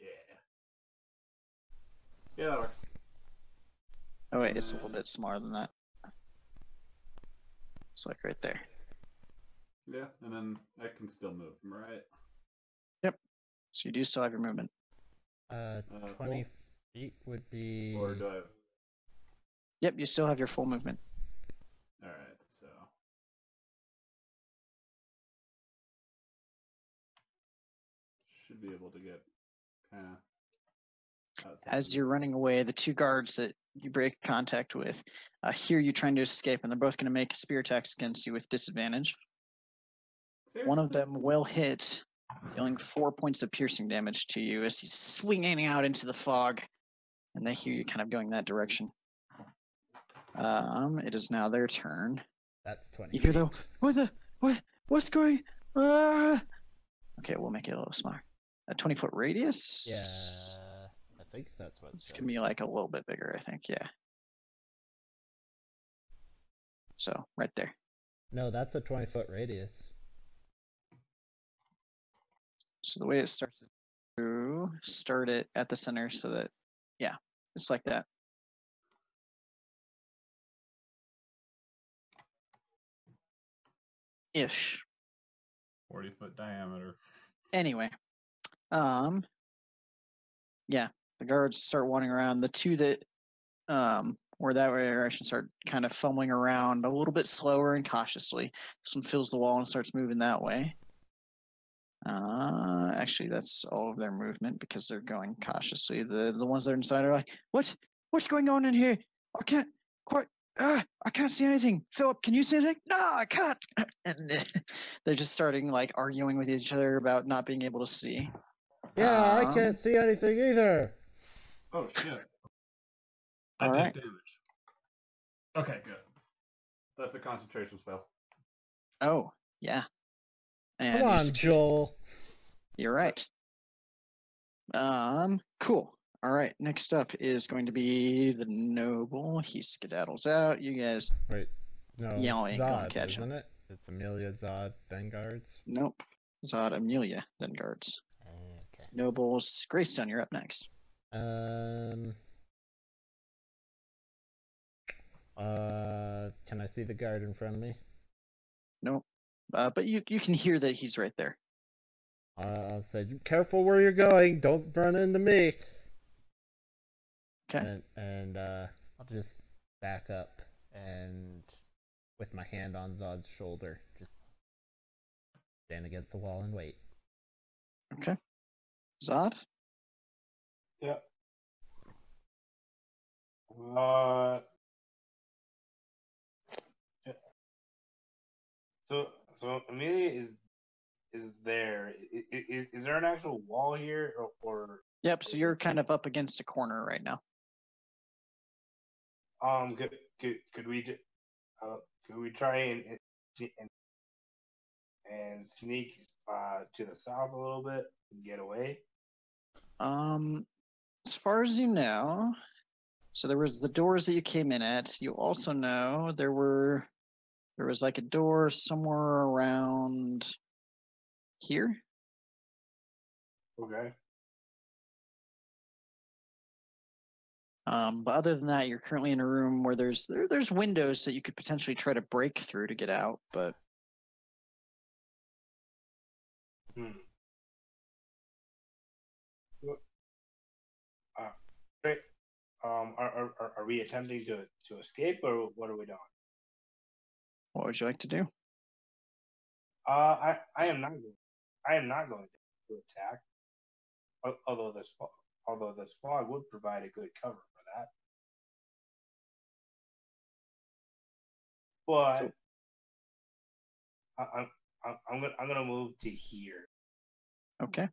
Yeah. Yeah, that works. Oh wait, it's a little bit smaller than that. It's like right there. Yeah, and then I can still move, right? Yep. So you do still have your movement. uh, Uh, twenty feet would be. Or do I have... Yep, you still have your full movement. Alright, so... Should be able to get kinda... As you're running away, the two guards that you break contact with uh, hear you trying to escape, and they're both going to make spear attacks against you with disadvantage. One of them will hit, dealing four points of piercing damage to you as he's swinging out into the fog, and they hear you kind of going that direction. Um, it is now their turn. That's twenty. You hear the what the what what's going? Ah! Okay, we'll make it a little smaller. A twenty foot radius. Yeah, I think that's what. it It's gonna be like a little bit bigger, I think. Yeah. So right there. No, that's a twenty foot radius. So the way it starts to start it at the center so that yeah, it's like that. Ish. 40 foot diameter. Anyway. Um yeah, the guards start wandering around. The two that um or that way direction start kind of fumbling around a little bit slower and cautiously. This one fills the wall and starts moving that way. Uh, actually, that's all of their movement because they're going cautiously. The the ones that are inside are like, "What? What's going on in here? I can't quite. Ah, I can't see anything. Philip, can you see anything? No, I can't." (laughs) And (laughs) they're just starting like arguing with each other about not being able to see. Yeah, I Um, can't see anything either. Oh shit. I All did damage. Okay, good. That's a concentration spell. Oh, yeah. And Come you on. Joel. You're right. Um, cool. All right. Next up is going to be the noble. He skedaddles out. You guys, Wait, no, I ain't gonna Zod, catch him. isn't it? It's Amelia, Zod, then guards. nope. Zod, Amelia, then guards. Okay. Nobles, Greystone, you're up next. Um. Uh, can I see the guard in front of me? Uh, but you you can hear that he's right there. Uh, I'll say, careful where you're going. Don't run into me. 'Kay. And, and uh, I'll just back up and with my hand on Zod's shoulder, just stand against the wall and wait. Okay. Zod, Yeah. Uh. yeah. So so Amelia is is there. I- i- Is, is there an actual wall here, or, or Yep. So you're kind of up against a corner right now. Um could could could we uh could we try and and and, and sneak uh to the south a little bit and get away? Um, as far as you know, so there was the doors that you came in at. You also know there were there was like a door somewhere around here. Okay. Um, but other than that, you're currently in a room where there's there, there's windows that you could potentially try to break through to get out, but Hmm. Uh, great. Um, are, are are- we attempting to to escape, or what are we doing? what would you like to do? Uh, I I am not going. I am not going to attack. Although this although this fog would provide a good cover But So- I, I'm I'm I'm gonna I'm gonna move to here. Okay.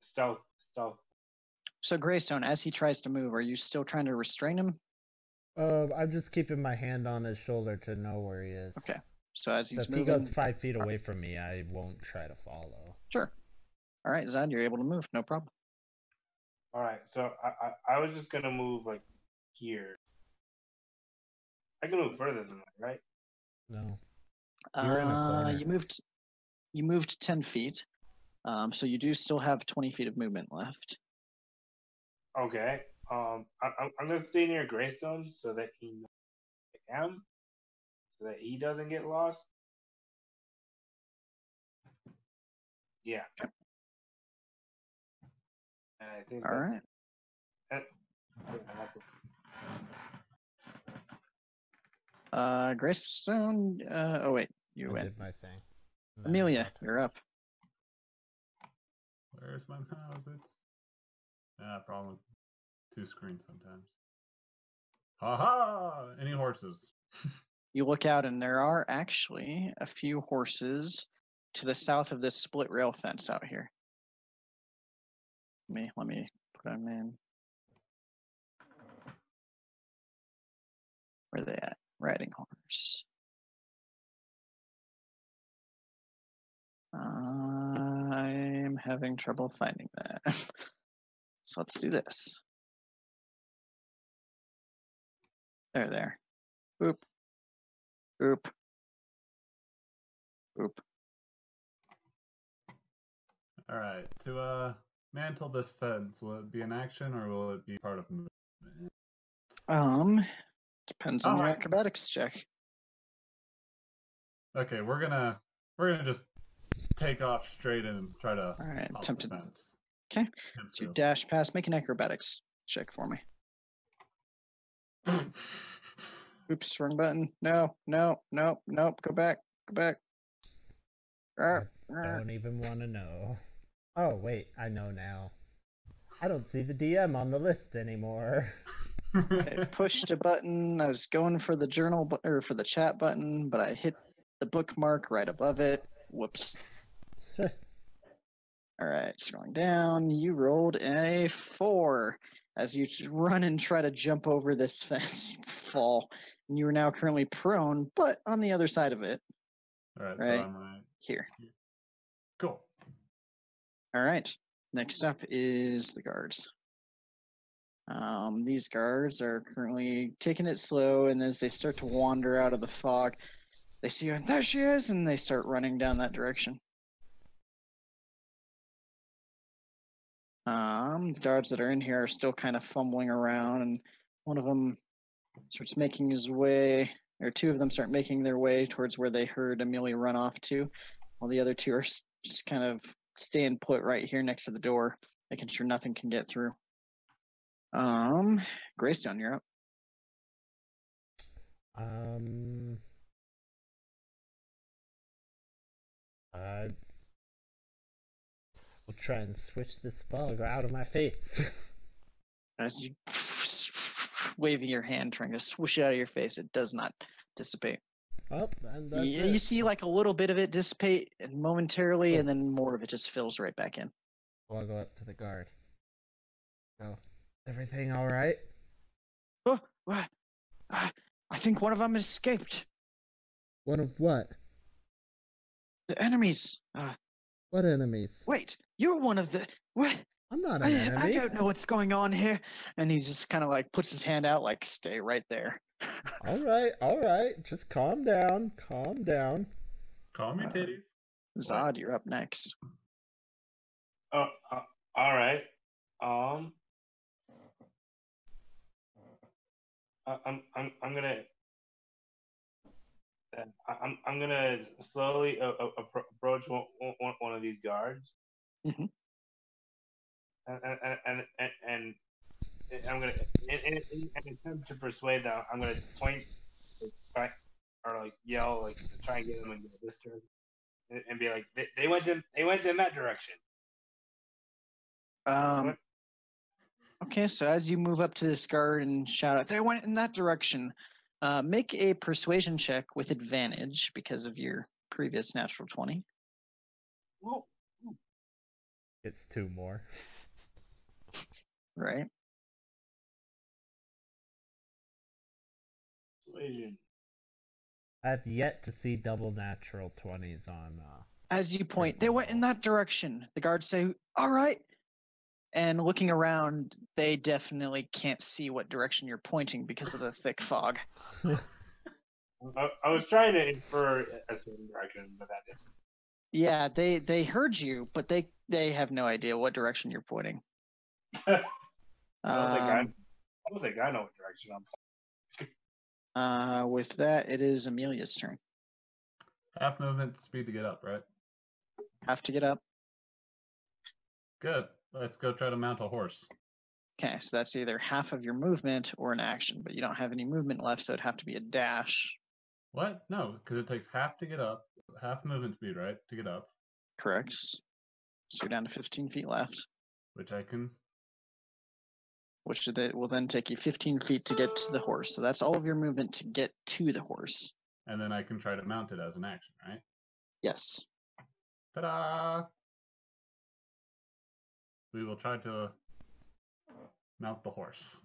Stealth stealth. So Greystone, as he tries to move, are you still trying to restrain him? Uh, I'm just keeping my hand on his shoulder to know where he is. Okay. So as So he's if he goes five feet away from me, I won't try to follow. sure. All right, Zod, you're able to move, no problem. All right. So I, I I was just gonna move like here. I can move further than that, right? No. You're in a Uh, corner. you moved, you moved ten feet, um, so you do still have twenty feet of movement left. Okay. Um, I, I'm I'm gonna stay near Greystone so that he knows I am, so that he doesn't get lost. Yeah. And I think. All that's- right. that- yeah, that's it. Uh, Greystone. Uh, oh wait, you I win. did my thing. Amelia, you're up. Where's my mouse? It's yeah, problem with two screens sometimes. Ha ha! Any horses? (laughs) You look out, and there are actually a few horses to the south of this split rail fence out here. Let me let me put them in. Where are they at? Riding horse. I'm having trouble finding that. (laughs) so let's do this. There, there. Boop. Boop. Boop. All right. To uh mantle this fence, will it be an action or will it be part of movement? Um, depends on your Alright. acrobatics check. Okay, we're gonna we're gonna just take off straight and try to All right, hop attempt the to fence. 'Kay, Hit so you dash past. Make an acrobatics check for me. (laughs) Oops, wrong button. No, no, no, no. Go back. Go back. Arr, arr. Don't even want to know. Oh, wait, I know now. I don't see the DM on the list anymore. (laughs) I (laughs) pushed a button. I was going for the journal bu- or for the chat button, but I hit the bookmark right above it. Whoops. (laughs) All right, scrolling down. You rolled a four as you run and try to jump over this (laughs) fence. Fall, and you are now currently prone, but on the other side of it. All right, Right. so I'm right Here. Cool. All right. Next up is the guards. Um, these guards are currently taking it slow, and as they start to wander out of the fog, they see her, and there she is, and they start running down that direction. Um, the guards that are in here are still kind of fumbling around, and one of them starts making his way, or two of them start making their way towards where they heard Amelia run off to, while the other two are just kind of staying put right here next to the door, making sure nothing can get through. Um, Greystone, you're up. Um. I will try and switch this fog out of my face. (laughs) As you (laughs) waving your hand, trying to swish it out of your face, it does not dissipate. oh, and You, you see like a little bit of it dissipate and momentarily, and then more of it just fills right back in. I'll go up to the guard. Go. Everything all right? Oh, what? I, I think one of them escaped. One of what? The enemies. Uh, What enemies? wait, you're one of the. What? I'm not an I, enemy. I don't know what's going on here. And he's just kind of like puts his hand out, like, stay right there. (laughs) All right, all right. Just calm down. Calm down. Call me Uh, titties. Zod, you're up next. Oh, uh, all right. Um, I- I'm I'm I'm gonna. uh, I'm I'm gonna slowly uh, uh, appro- approach one, one, one of these guards. Mhm. And and and and, and I'm gonna in, an attempt to persuade them. I'm gonna point, like, or like yell, like try and get them in this turn, and, and be like, they, they went in they went in that direction. Um? Okay, so as you move up to this guard and shout out, they went in that direction. Uh, make a persuasion check with advantage because of your previous natural 20. Well, It's two more. Right. persuasion. I've yet to see double natural 20s on. Uh, As you point, they went in that direction. The guards say, All right. And looking around, they definitely can't see what direction you're pointing because of the thick fog. (laughs) I, I was trying to infer a certain direction, but that didn't. Yeah, they they heard you, but they they have no idea what direction you're pointing. (laughs) I don't think I, Um, I don't think I know what direction I'm. uh, with that, it is Amelia's turn. Half movement speed to get up, right? Have to get up. Good. Let's go try to mount a horse. Okay, so that's either half of your movement or an action, but you don't have any movement left, so it'd have to be a dash. What? No, because it takes half to get up, half movement speed, right, to get up, Correct. So you're down to 15 feet left, which I can. which will then take you 15 feet to get to the horse. So that's all of your movement to get to the horse. And then I can try to mount it as an action, right? Yes. Ta-da! We will try to uh, mount the horse.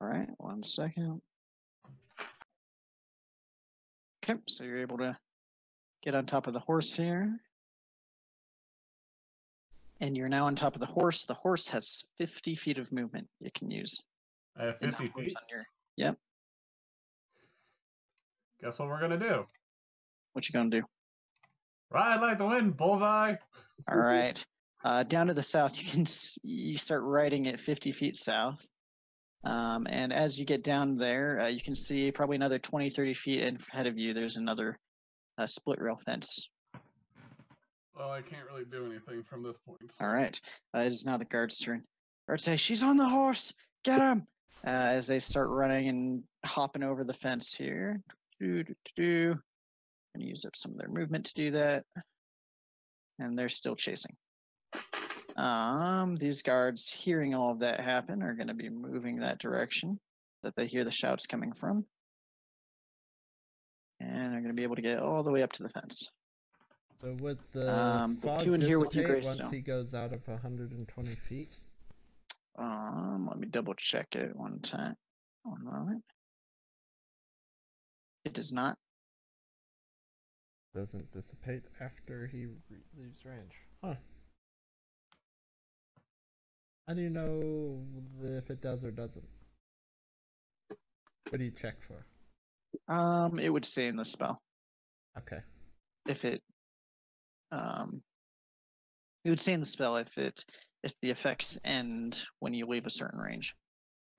All right, one second. Okay, so you're able to get on top of the horse here. And you're now on top of the horse. The horse has 50 feet of movement it can use. I have 50 feet. on your- Guess what we're gonna do? What you gonna do? Ride like the wind, bullseye. All (laughs) right. Uh, down to the south, you can you start riding at 50 feet south. Um, and as you get down there, uh, you can see probably another 20, 30 feet in ahead of you. There's another uh, split rail fence. Well, I can't really do anything from this point. so- All right. Uh, it is now the guard's turn. Guards say, "She's on the horse. Get him!" Uh, as they start running and hopping over the fence here. Do, do, do, do. Gonna use up some of their movement to do that, and they're still chasing. Um, these guards, hearing all of that happen, are going to be moving that direction that they hear the shouts coming from, and are going to be able to get all the way up to the fence. so with the Um, the two in here with you, dissipate once he goes out of 120 feet. Um, let me double check it one time. One moment. It does not. Doesn't dissipate after he re- leaves range. Huh. How do you know if it does or doesn't? What do you check for? Um, it would say in the spell Okay. if it. Um, it would say in the spell if it if the effects end when you leave a certain range.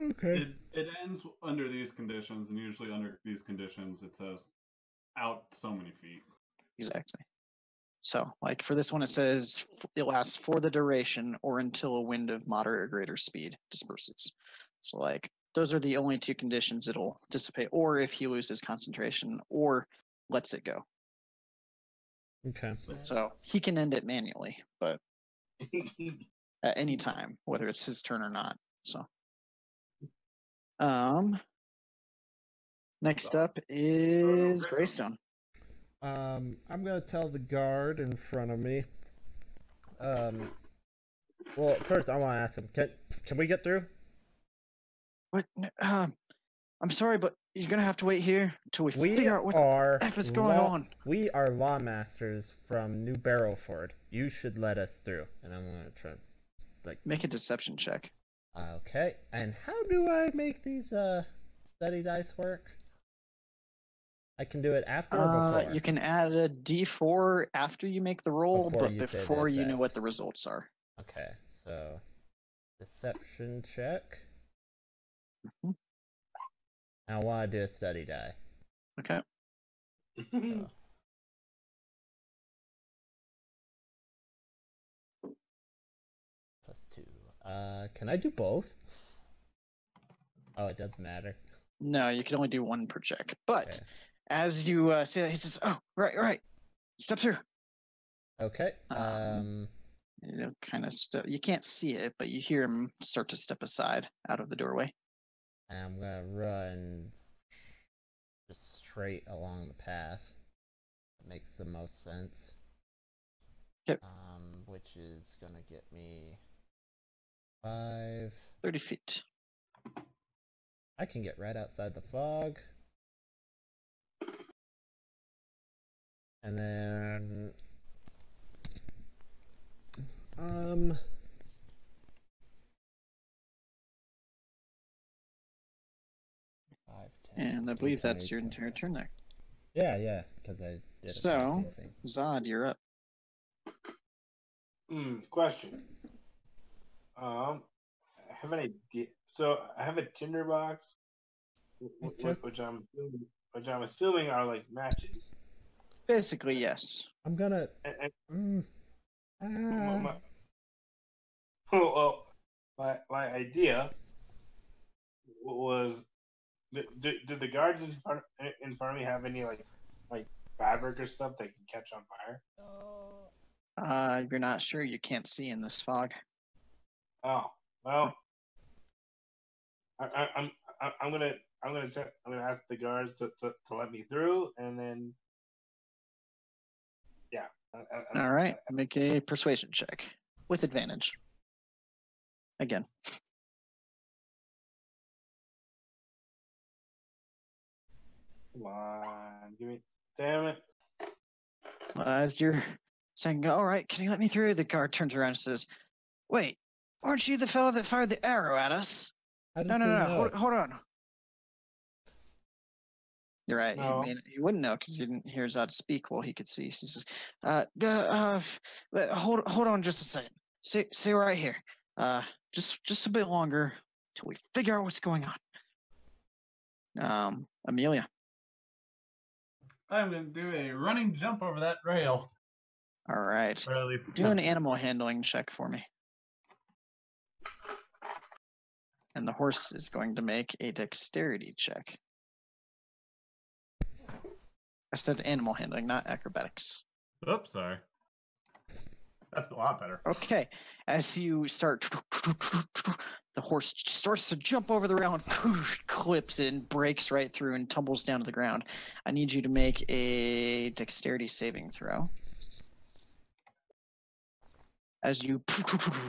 Okay. It, it ends under these conditions, and usually under these conditions, it says out so many feet. Exactly. So, like for this one, it says it lasts for the duration or until a wind of moderate or greater speed disperses. So, like those are the only two conditions it'll dissipate, or if he loses concentration or lets it go. Okay. So he can end it manually, but (laughs) at any time, whether it's his turn or not. So, um, next up is Greystone. Um, I'm gonna tell the guard in front of me. Um, well, first I want to ask him. Can can we get through? What? Um, I'm sorry, but you're gonna have to wait here until we, We figure out what are the f is going law- on. We are lawmasters from New Barrowford. You should let us through. And I'm gonna try. Like, make a deception check. Okay. And how do I make these uh study dice work? I can do it after or Uh, you can add a D4 after you make the roll, Before but you before you know what the results are. Okay, so deception check. Mhm. I want to do a study die. Okay. (laughs) Plus two. Uh, can I do both? Oh, it doesn't matter. No, you can only do one per check. But Okay. As you uh, say that, he says, "Oh, right, right, step through." Okay. Um, Um. You know, kind of step. You can't see it, but you hear him start to step aside out of the doorway. I'm gonna run just straight along the path. That makes the most sense. Yep. Um, which is gonna get me five. Thirty feet. I can get right outside the fog. And then um five, 10, And I 15, believe that's 20, your entire turn there. Yeah, yeah, because I did So- copy. Zod, you're up. Hmm, question. Um, I have an idea. So I have a Tinder box, wh- wh- Just- which I'm which I'm assuming are like matches. Basically, yes. I'm gonna And, and mm, my, ah, my, (laughs) well, well, my my idea was did, did, did the guards in front in front of me have any like like fabric or stuff that can catch on fire? Uh, you're not sure. You can't see in this fog. Oh well, I, I, I'm I, I'm gonna I'm gonna check, I'm gonna ask the guards to, to, to let me through, and then yeah. I- I- I- All right. Make a persuasion check with advantage. Again. Come on, give me. Damn it! Uh, as you're saying, "All right, can you let me through?" The guard turns around and says, "Wait, aren't you the fellow that fired the arrow at us?" how No, no, no, hold, hold on. You're right. No. He, may, he wouldn't know because he didn't hear Zod speak while he could see. He says, uh, uh, uh, but hold, hold on just a second. Stay, stay right here. Uh, just, just a bit longer till we figure out what's going on. Um, Amelia. I'm gonna do a running jump over that rail. All right. Least Do an animal handling check for me. And the horse is going to make a dexterity check. I said animal handling, not acrobatics. Oops, sorry. That's a lot better. Okay, as you start, the horse starts to jump over the rail and clips and breaks right through and tumbles down to the ground. I need you to make a dexterity saving throw. As you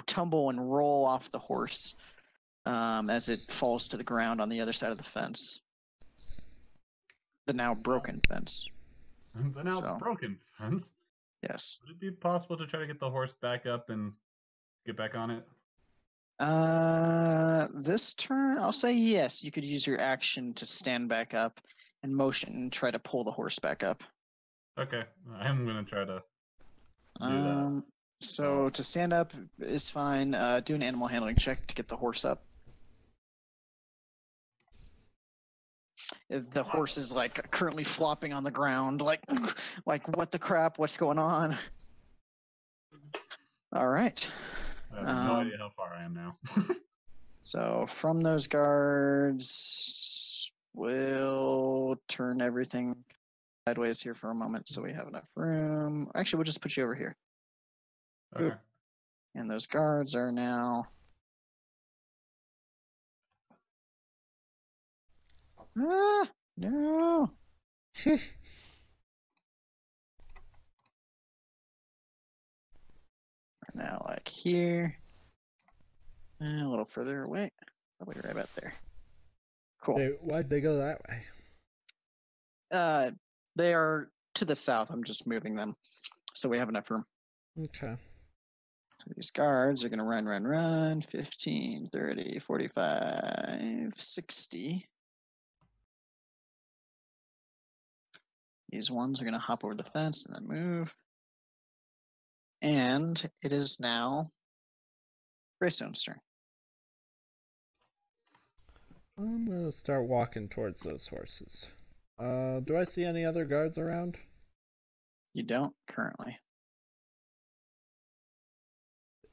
tumble and roll off the horse um, as it falls to the ground on the other side of the fence. The now broken fence. But now So- it's broken. Fence. Yes. Would it be possible to try to get the horse back up and get back on it? Uh, this turn, I'll say yes. You could use your action to stand back up and motion and try to pull the horse back up. Okay, I'm gonna try to. that. Um, so to stand up is fine. Uh, do an animal handling check to get the horse up. The horse is like currently flopping on the ground, like, (laughs) like what the crap? What's going on? All right. I have no Um, idea how far I am now. (laughs) So from those guards, we'll turn everything sideways here for a moment so we have enough room. Actually, we'll just put you over here. okay. And those guards are now. Ah, no. (laughs) Now like here. And a little further away. Probably right about there. Cool. They, why'd they go that way? Uh, they are to the south. I'm just moving them, so we have enough room. Okay. So these guards are going to run, run, run. 15, 30, 45, 60. These ones are going to hop over the fence and then move. And it is now Greystone's turn. I'm gonna start walking towards those horses. Uh, do I see any other guards around? You don't currently.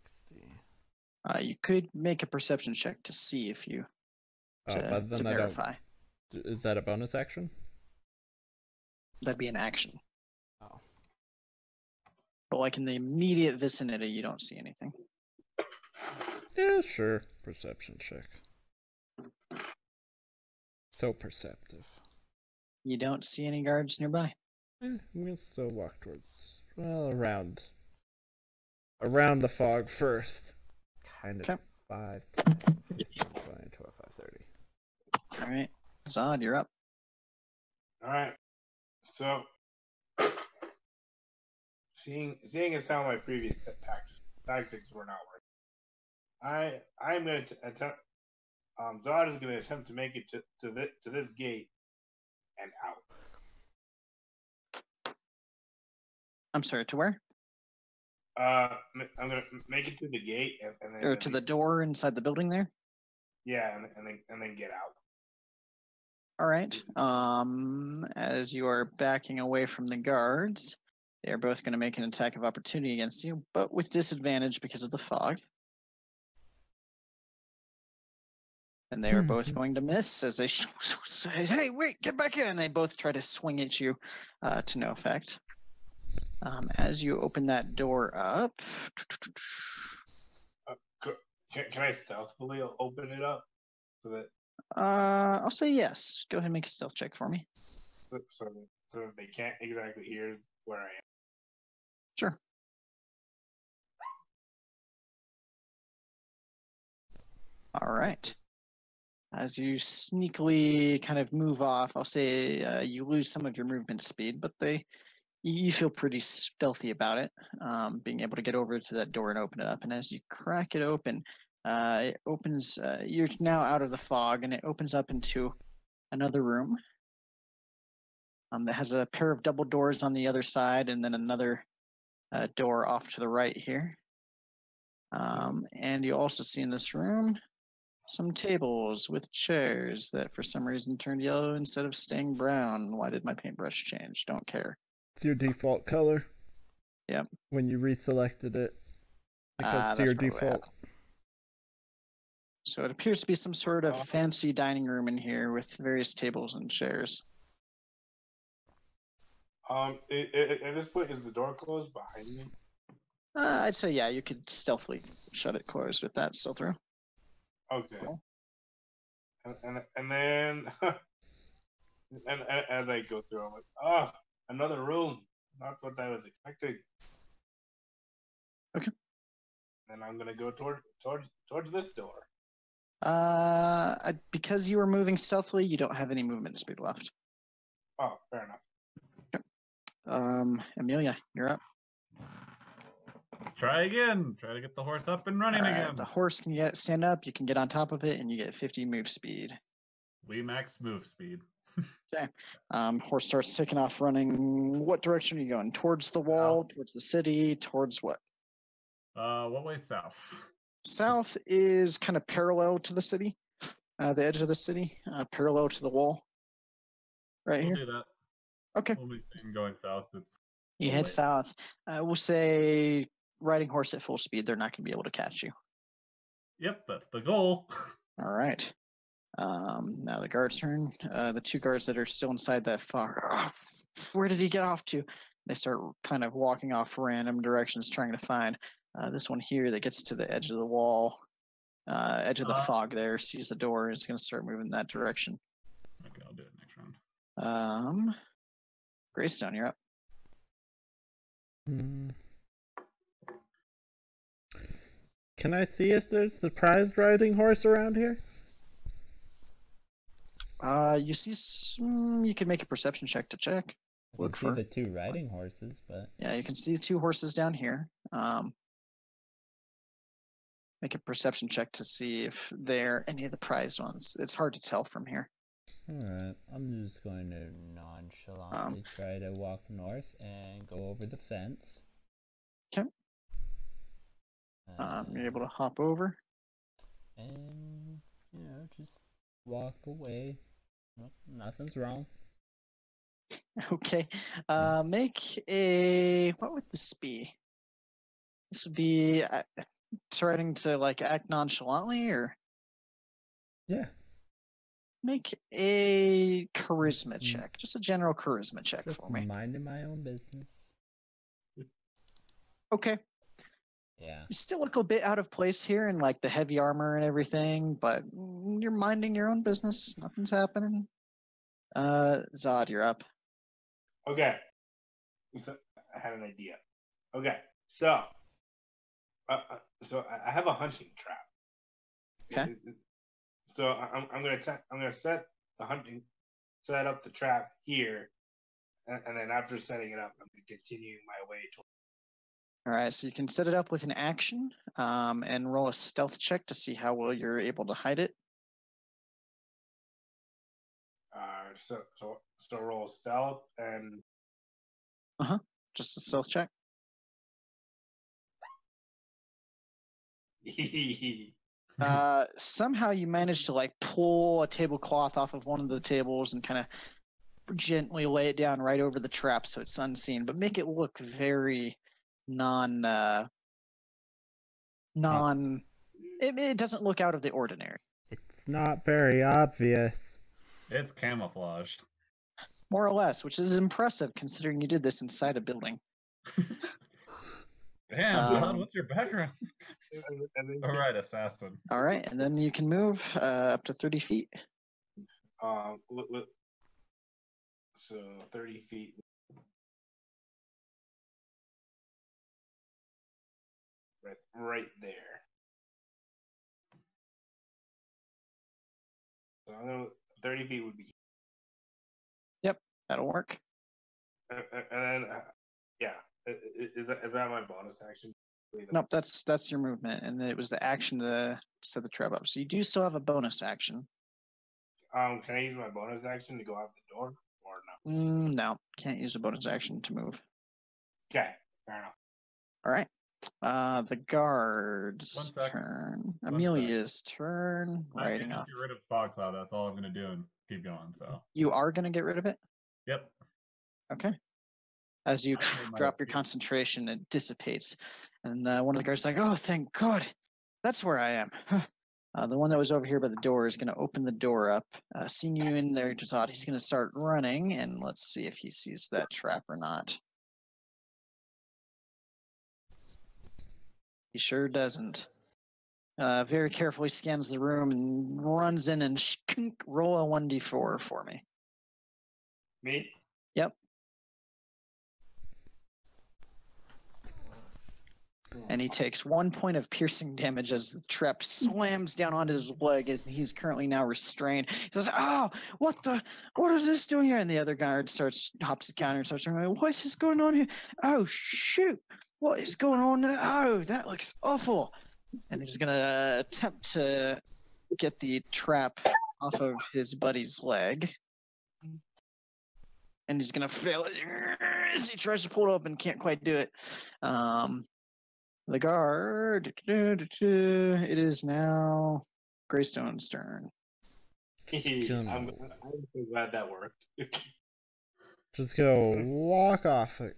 60. Uh, you could make a perception check to see if you Oh, to, but then I don't. verify. Is that a bonus action? That'd be an action. Oh. But like in the immediate vicinity, you don't see anything. Yeah, sure. Perception check. So perceptive. You don't see any guards nearby. Eh, I'm gonna still walk towards, well, around, around the fog first. Kind of Okay. 5, 10, 15, 20, 25, 30. All right, Zod, you're up. All right. So, seeing seeing as how my previous tactics tactics were not working, I I'm going to attempt. Um, Zod is going to attempt to make it to to, to this gate and out. I'm sorry, to where? Uh, I'm going to make it to the gate and, and then Or to the door inside the building there? Yeah, and, and then and then get out. All right. Um, as you are backing away from the guards, they are both going to make an attack of opportunity against you, but with disadvantage because of the fog. And they are both Hmm. going to miss as they (laughs) say, "Hey, wait, get back in!" And they both try to swing at you, uh, to no effect. Um, as you open that door up, Can, can I stealthily open it up so that uh, I'll say yes. Go ahead and make a stealth check for me. so, so, so they can't exactly hear where I am? Sure. All right. As you sneakily kind of move off, I'll say uh, you lose some of your movement speed, but they you you feel pretty stealthy about it, um, being able to get over to that door and open it up. And as you crack it open, uh, it opens. Uh, you're now out of the fog, and it opens up into another room. Um, that has a pair of double doors on the other side, and then another uh, door off to the right here. Um, and you also see in this room some tables with chairs that for some reason turned yellow instead of staying brown. Why did my paintbrush change? Don't care. It's your default color. Yep. When you reselected it. Because Ah, to your default. So it appears to be some sort of fancy dining room in here with various tables and chairs. Um, at this point, is the door closed behind me? Uh, I'd say yeah, you could stealthily shut it closed with that still through. Okay. Cool. And, and and then (laughs) and, and as I go through, I'm like, oh, another room. Not what I was expecting. Okay. Then I'm gonna go toward towards towards this door. Uh, I- because you were moving stealthily, you don't have any movement speed left. Oh, fair enough. Um, Amelia, you're up. Try again. Try to get the horse up and running Alright, again. The horse can get stand up. You can get on top of it, and you get 50 move speed. We max move speed. (laughs) okay. Um, horse starts taking off running. What direction are you going? Towards the wall? Towards the city? Towards what? Uh, what way south? (laughs) South is kind of parallel to the city, uh, the edge of the city, uh, parallel to the wall. Right We'll here. do that. Okay. We'll be going south. It's You head south. Uh, we'll say riding horse at full speed. They're not going to be able to catch you. yep, that's the goal. (laughs) All right. Um, now the guard's turn. Uh, the two guards that are still inside that. "Ah, (sighs) where did he get off to? They start kind of walking off random directions, trying to find uh, this one here that gets to the edge of the wall, uh, edge of the Uh. fog. There sees the door. and It's going to start moving in that direction. Okay, I'll do it next round. Um, Greystone, you're up. Hmm. Can I see if there's the prize riding horse around here? Uh, you see, some, you can make a perception check to check. I Look can for- the two riding horses, but Yeah, you can see the two horses down here. Um, make a perception check to see if they're any of the prized ones. It's hard to tell from here. alright. I'm just going to nonchalantly try to walk north and go over the fence. 'Kay. Um, you're able to hop over. and you know, just walk away. Nope, nothing's wrong. (laughs) Okay. Uh, make a what would this be? This would be trying to like act nonchalantly, or Yeah. make a charisma Mm. check, just a general charisma check Just for me. minding my own business. Okay. Yeah. You still look a bit out of place here in like the heavy armor and everything, but you're minding your own business. Nothing's happening. Uh, Zod, you're up. Okay. So I had an idea. Okay, so, uh, uh, so I- have a hunting trap. Okay. So I'm I'm gonna I'm gonna set the hunting set up the trap here, and, and then after setting it up, I'm gonna continue my way to. All right, so you can set it up with an action, um, and roll a stealth check to see how well you're able to hide it. Uh, so so so roll stealth and Uh huh. Just a stealth check. (laughs) Uh, somehow you manage to like pull a tablecloth off of one of the tables and kind of gently lay it down right over the trap so it's unseen, but make it look very non uh, non. It, it doesn't look out of the ordinary. It's not very obvious. It's camouflaged. More or less, which is impressive considering you did this inside a building. (laughs) Damn, Um, Todd, what's your background? (laughs) All right, assassin. All right, and then you can move uh, up to 30 feet. Um, look, look, so 30 feet. Right, right there. So I'm gonna, 30 feet would be, Yep, That'll work. and, and then, uh, yeah, i- i- is that, is that my bonus action? Nope, that's that's your movement, and it was the action to set the trap up. So you do still have a bonus action. Um, can I use my bonus action to go out the door or no? Mm, no, can't use a bonus action to move. Okay, fair enough. All right. Uh, the guard's turn. One sec. Amelia's turn. I Riding can off. get rid of fog cloud. That's all I'm gonna do and keep going. So, You are gonna get rid of it. yep. Okay. As you I made my drop your concentration, it dissipates, and uh, one of the guards is like, "Oh, thank God, that's where I am." Uh, the one that was over here by the door is going to open the door up. Uh, seeing you in there, Jazad, he's going to start running, and let's see if he sees that trap or not. He sure doesn't. Uh, very carefully scans the room and runs in and shkink, roll a 1d4 for me. Me? And he takes one point of piercing damage as the trap slams down onto his leg as he's currently now restrained. He says, "Oh, what the? What is this doing here?" And the other guard starts hops the counter and starts going, "What is going on here? Oh shoot! What is going on? Oh, that looks awful!" And he's gonna attempt to get the trap off of his buddy's leg. And he's gonna fail it as he tries to pull it up and can't quite do it. Um, the guard. It is now Greystone's turn. (laughs) I'm, I'm so glad that worked. (laughs) Just go walk off it.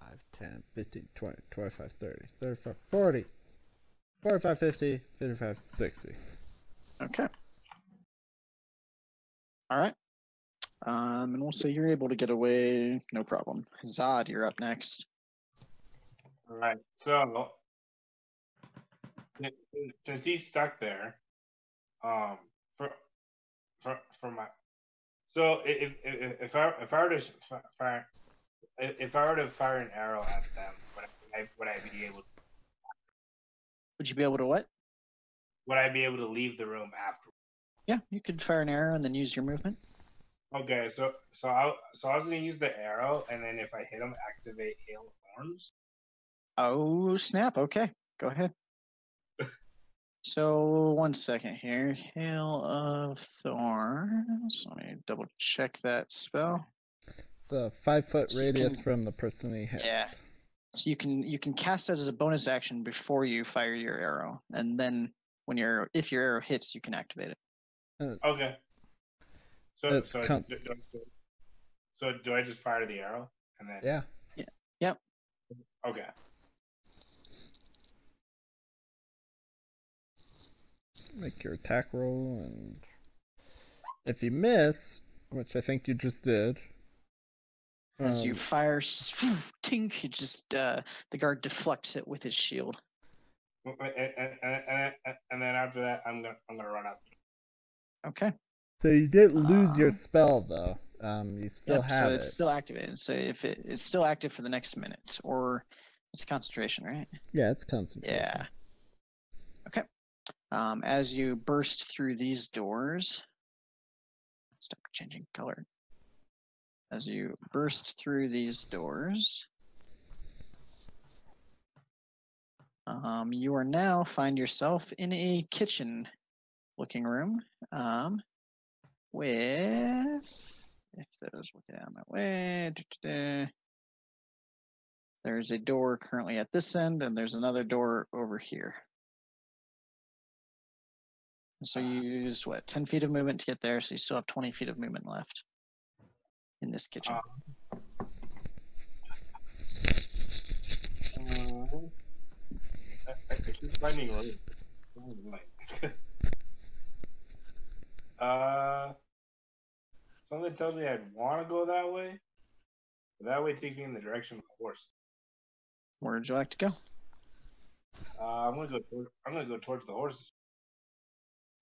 5, 10, 15, 20, 25, 30, 35, 40, 45, 50, 55, 60. Okay. All right. Um, and we'll say you're able to get away, no problem. Zod, you're up next. All right. So since he's stuck there, um, for for for my, so if if if I if I were to fire if I were to fire an arrow at them, would I would I be able? To, would you be able to what? Would I be able to leave the room after? Yeah, you could fire an arrow and then use your movement. Okay, so so I so I was gonna use the arrow, and then if I hit him, activate hail of. Oh snap! Okay, go ahead. so one second here. Hail of Thorns. Let me double check that spell. It's a five foot So radius can- from the person he hits. Yeah. So you can you can cast it as a bonus action before you fire your arrow, and then when your if your arrow hits, you can activate it. Uh, okay. So That's so, con- do, do, do- so do I just fire the arrow and then? Yeah. Yeah. Yep. Okay. Make your attack roll, and if you miss, which I think you just did, As you um, fire, (laughs) tink, it just uh, the guard deflects it with his shield. And, and, and, and, and then after that, I'm gonna I'm gonna run out. Okay. So you did lose your Um, spell though. Um, you still Yep, have so it. it's still activated. So if it, it's still active for the next minute, or it's concentration, right? Yeah, it's concentration. Yeah. Okay. Um, as you burst through these doors, stop changing color. As you burst through these doors, um, you are now find yourself in a kitchen looking room um, with if those looking out my way. da-da-da. There's a door currently at this end, and there's another door over here. So you used what, 10 feet of movement to get there, so you still have 20 feet of movement left in this kitchen. Uh, Uh, I, I keep finding room. (laughs) Uh, something tells me I'd want to go that way. That way takes me in the direction of the horse. Where would you like to go? Uh, I'm gonna go. Toward, I'm gonna go towards the horses.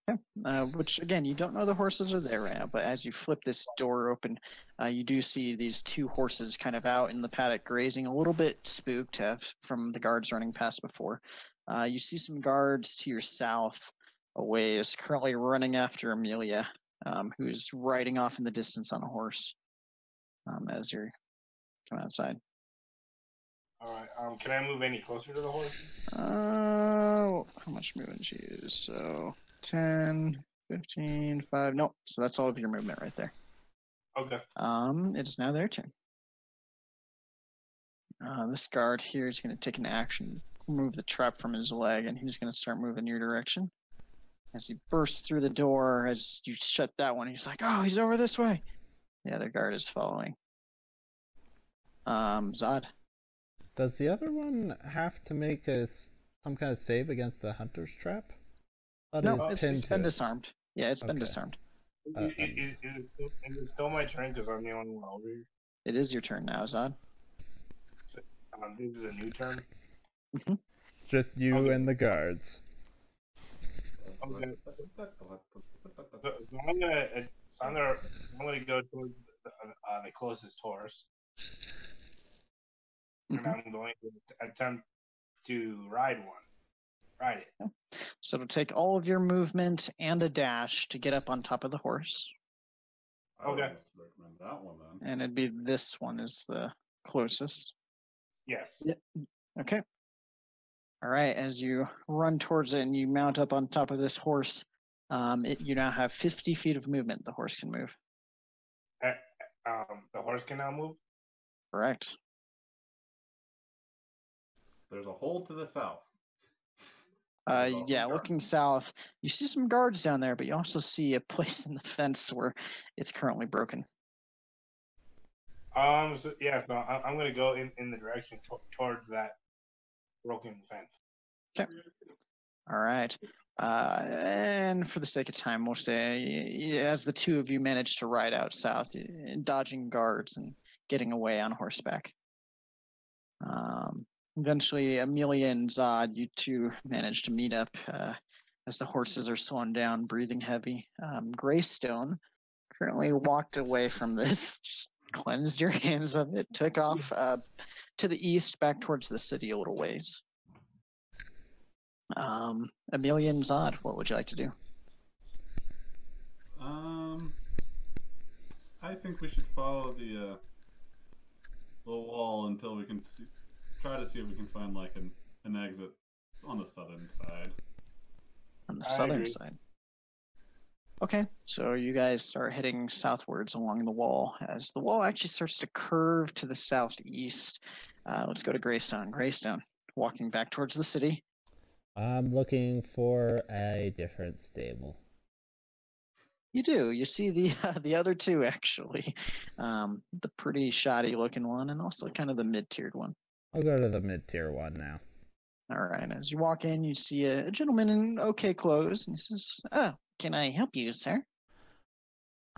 Okay. Uh, which again, you don't know the horses are there right now, but as you flip this door open, uh, you do see these two horses kind of out in the paddock grazing, a little bit spooked uh, from the guards running past before. Uh, you see some guards to your south, a ways, currently running after Amelia, um, who's riding off in the distance on a horse. Um, as you're coming outside. All right. Um, can I move any closer to the horses? Uh, how much did you use? So 10, 15, 5. Nope. So that's all of your movement right there. Okay. Um, it is now their turn. Uh, this guard here is going to take an action, remove the trap from his leg, and he's going to start moving your direction. As he bursts through the door, as you shut that one, he's like, "Oh, he's over this way." The other guard is following. Um, Zod. Does the other one have to make a s- some kind of save against the hunter's trap? Thought it No, was it's, pinned it's to been it. disarmed. Yeah, it's been Okay. disarmed. Is, Uh, is, is, is, it, still- it still my turn because I'm the only one over here? It is your turn now, Zod. Um, this is a new turn. It's just you Okay. and the guards. Okay. So, so I'm gonna, uh, so I'm gonna, I'm gonna go towards the, uh, the closest horse. and Mhm. I'm going to attempt to ride one. Ride it. So it'll take all of your movement and a dash to get up on top of the horse. I would Okay. recommend that one then. And it'd be this one is the closest. Yes. Okay. All right. As you run towards it and you mount up on top of this horse, um, it, you now have 50 feet of movement the horse can move. Um, the horse can now move. Correct. There's a hole to the south. Uh, yeah, looking south, you see some guards down there, but you also see a (laughs) place in the fence where it's currently broken. Um. So, yeah. So I, I'm gonna go in, in the direction to- towards that broken fence. Okay. All right. Uh, and for the sake of time, we'll say as the two of you manage to ride out south, dodging guards and getting away on horseback. Um, eventually, Amelia and Zod, you two manage to meet up uh, as the horses are slowing down, breathing heavy. Um, Greystone currently walked away from this, (laughs) just cleansed your hands of it, took off uh, to the east, back towards the city a little ways. Um, Amelia and Zod, what would you like to do? Um, I think we should follow the uh, the wall until we can see, try to see if we can find like an an exit on the southern side. On the I southern agree. side. Okay, so you guys start heading southwards along the wall as the wall actually starts to curve to the southeast. Uh, let's go to Greystone. Greystone, walking back towards the city. I'm looking for a different stable. You do. You see the uh, (laughs) the other two actually, um, the pretty shoddy looking one, and also kind of the mid tiered one. I'll go to the mid tier one now. All right. As you walk in, you see a, a gentleman in okay clothes, and he says, "Oh, can I help you, sir?"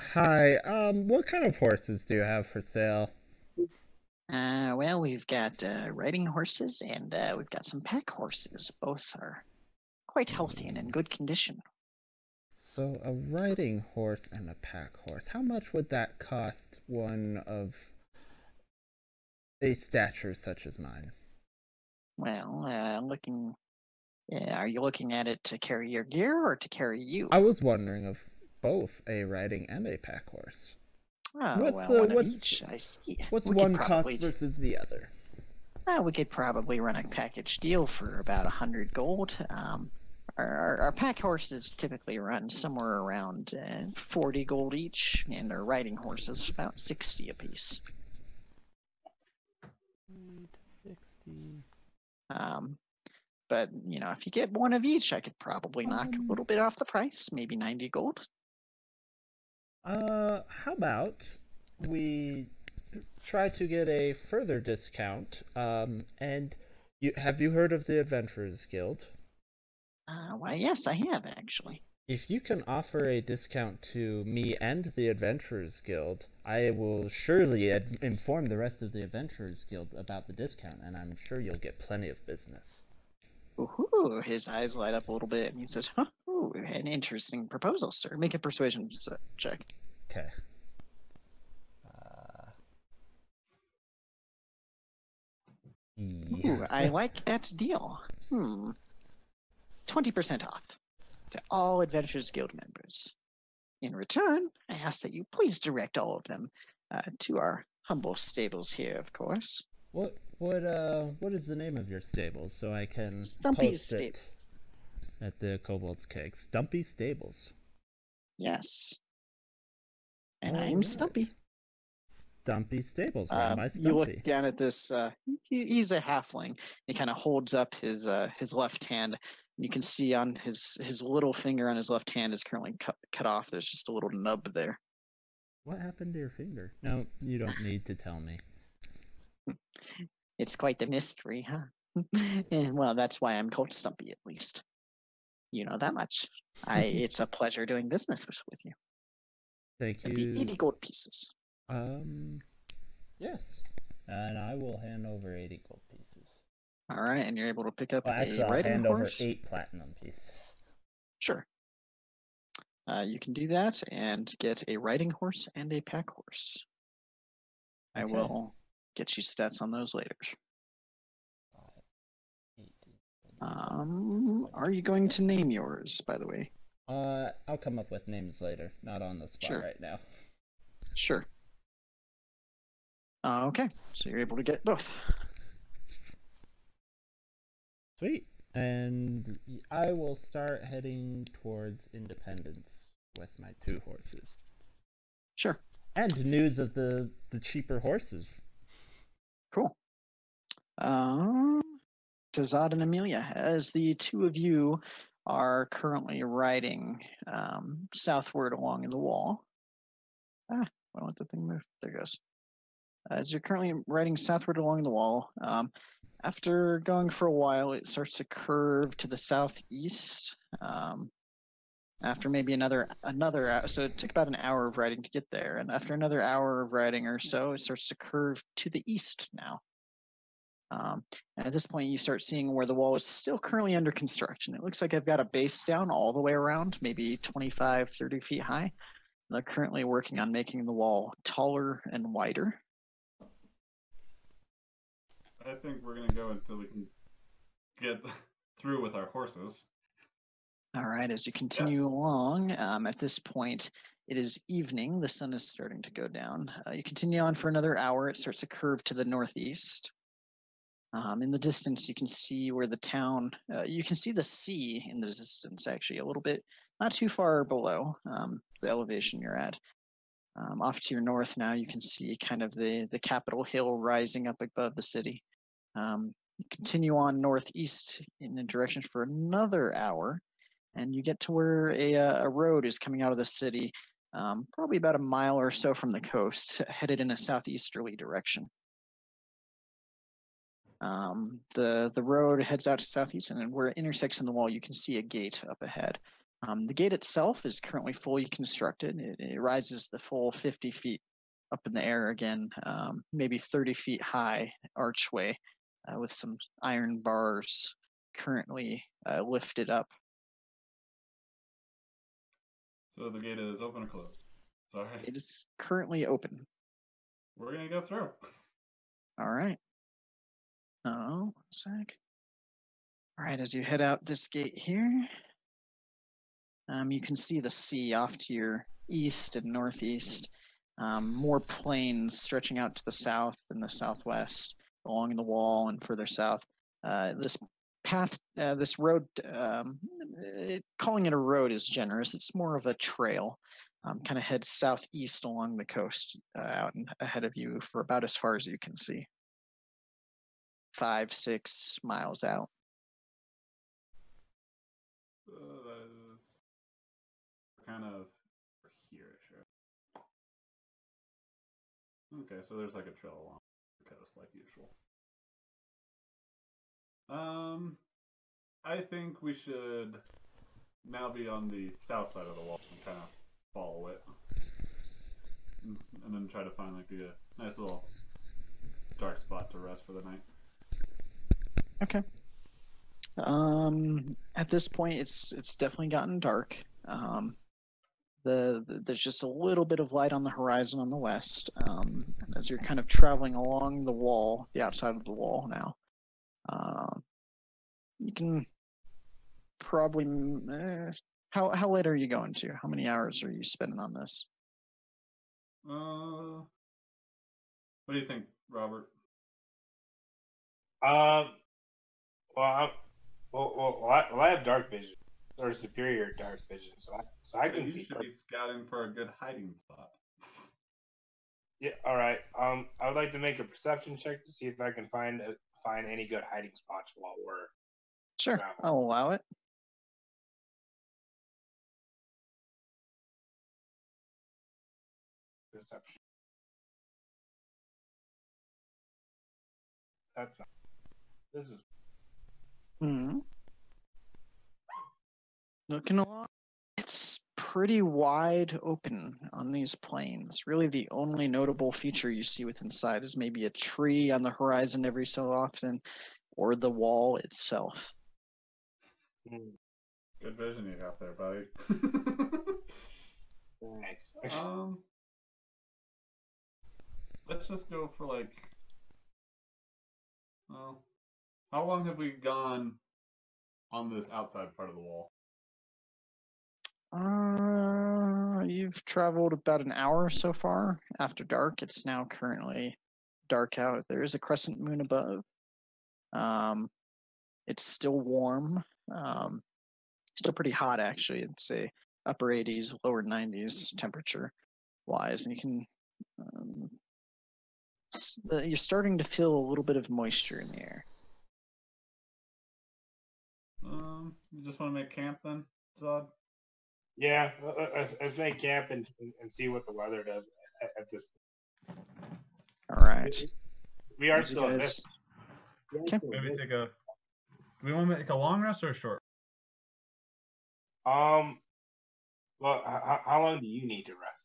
Hi, um, what kind of horses do you have for sale? Uh, well, we've got uh, riding horses and uh, we've got some pack horses. Both are quite healthy and in good condition. So, a riding horse and a pack horse. How much would that cost one of a stature such as mine? Well, uh, looking. Uh, are you looking at it to carry your gear or to carry you? I was wondering of both a riding and a pack horse. Oh, what's well, the- one of what's- each. I see. What's We one probably- cost versus the other? Uh, we could probably run a package deal for about a hundred gold. Um, our, our, our pack horses typically run somewhere around uh, forty gold each, and our riding horses about sixty apiece. Sixty. Um, but you know, if you get one of each, I could probably knock a Um, little bit off the price, maybe ninety gold. Uh, how about we try to get a further discount? Um, and you have you heard of the Adventurers Guild? Uh, why, yes, I have actually. If you can offer a discount to me and the Adventurers Guild, I will surely ad- inform the rest of the Adventurers Guild about the discount, and I'm sure you'll get plenty of business. Ooh, his eyes light up a little bit, and he says, huh, "Ooh, an interesting proposal, sir. Make a persuasion check." Okay. Uh, Ooh. I like that deal. Hmm. 20% off to all Adventurers Guild members. In return, I ask that you please direct all of them uh, to our humble stables here, of course. What what uh what is the name of your stable so I can Stumpy's post it at the Kobold's Keg? Stumpy Stables. Yes. And I'm Alright. Stumpy. Stumpy Stables, run Uh, by you Stumpy. look down at this. Uh, he, he's a halfling. He kind of holds up his uh, his left hand. You can see on his his little finger on his left hand is currently cut cut off. There's just a little nub there. What happened to your finger? No, you don't need to tell me. It's quite the mystery, huh? (laughs) and well, that's why I'm called Stumpy, at least. You know that much. I. (laughs) it's a pleasure doing business with, with you. Thank It'd be you. 80 gold pieces. Um, yes. And I will hand over 80 gold pieces. All right, and you're able to pick up Well, actually, a riding hand horse. over 8 platinum pieces. Sure. Uh, you can do that and get a riding horse and a pack horse. I will get you stats on those later. Um, are you going to name yours, by the way? Uh, I'll come up with names later. Not on the spot Sure. right now. Sure. Uh, okay, so you're able to get both. Sweet. And I will start heading towards Independence with my two horses. Sure. And news of the the cheaper horses. Cool. Um, Tazad and Amelia, as the two of you are currently riding um, southward along the wall. Ah, why don't the thing move? There it goes. As you're currently riding southward along the wall, um, after going for a while, it starts to curve to the southeast. Um, after maybe another another hour, so it took about an hour of riding to get there, and after another hour of riding or so, it starts to curve to the east now. Um, and at this point, you start seeing where the wall is still currently under construction. It looks like I've got a base down all the way around, maybe 25, 30 feet high. They're currently working on making the wall taller and wider. I think we're gonna go until we can get (laughs) through with our horses. All right, as you continue along, um, at this point, it is evening. The sun is starting to go down. Uh, you continue on for another hour. It starts to curve to the northeast. Um, in the distance, you can see where the town, uh, you can see the sea in the distance, actually, a little bit, not too far below um, the elevation you're at. Um, off to your north now, you can see kind of the, the Capitol Hill rising up above the city. Um, you continue on northeast in the direction for another hour and you get to where a, uh, a road is coming out of the city, um, probably about a mile or so from the coast, (laughs) headed in a southeasterly direction. Um, the the road heads out to southeast, and where it intersects in the wall, you can see a gate up ahead. Um, the gate itself is currently fully constructed. It, it rises the full 50 feet up in the air again, um, maybe 30 feet high archway uh, with some iron bars currently uh, lifted up. So the gate is open or closed. Sorry. It is currently open. We're gonna go through. All right. Oh, one sec. All right, as you head out this gate here, um, you can see the sea off to your east and northeast. Um, more plains stretching out to the south and the southwest along the wall and further south. Uh, this path, uh, this road, um, it, calling it a road is generous. It's more of a trail. Um, kind of heads southeast along the coast, uh, out and ahead of you for about as far as you can see. Five, six miles out. Kind of here, sure. Okay, so there's like a trail along Um, I think we should now be on the south side of the wall and kind of follow it, and then try to find like a nice little dark spot to rest for the night. Okay. Um, at this point, it's it's definitely gotten dark. Um, the, the there's just a little bit of light on the horizon on the west. Um, as you're kind of traveling along the wall, the outside of the wall now, um, you can probably. eh, how how late are you going to? How many hours are you spending on this? Uh, what do you think, Robert? Um, well, I, well, well, well, I, well, I have dark vision or superior dark vision, so I, so I So can you see. should be scouting for a good hiding spot. Yeah, all right. Um, I would like to make a perception check to see if I can find uh find any good hiding spots while we're. Sure. I'll allow it. Perception. That's not. This is Hmm. Looking along, it's pretty wide open on these plains. Really, the only notable feature you see within sight is maybe a tree on the horizon every so often, or the wall itself. hmm, Good vision you got there, buddy. (laughs) nice. (laughs) um, let's just go for like. Well, how long have we gone on this outside part of the wall? Uh, you've traveled about an hour so far after dark. It's now currently dark out. There is a crescent moon above. Um, it's still warm. Um, still pretty hot actually. I'd say upper 80s, lower 90s temperature wise, and you can. Um, you're starting to feel a little bit of moisture in the air. Um, you just want to make camp then, Zod? Yeah, let- let- let's, let's make camp and, and and see what the weather does at, at this. Point. All right. We are As still in guys- this. we Okay. Maybe take a. Do we want to make a long rest or a short? Um. Well, how, how long do you need to rest?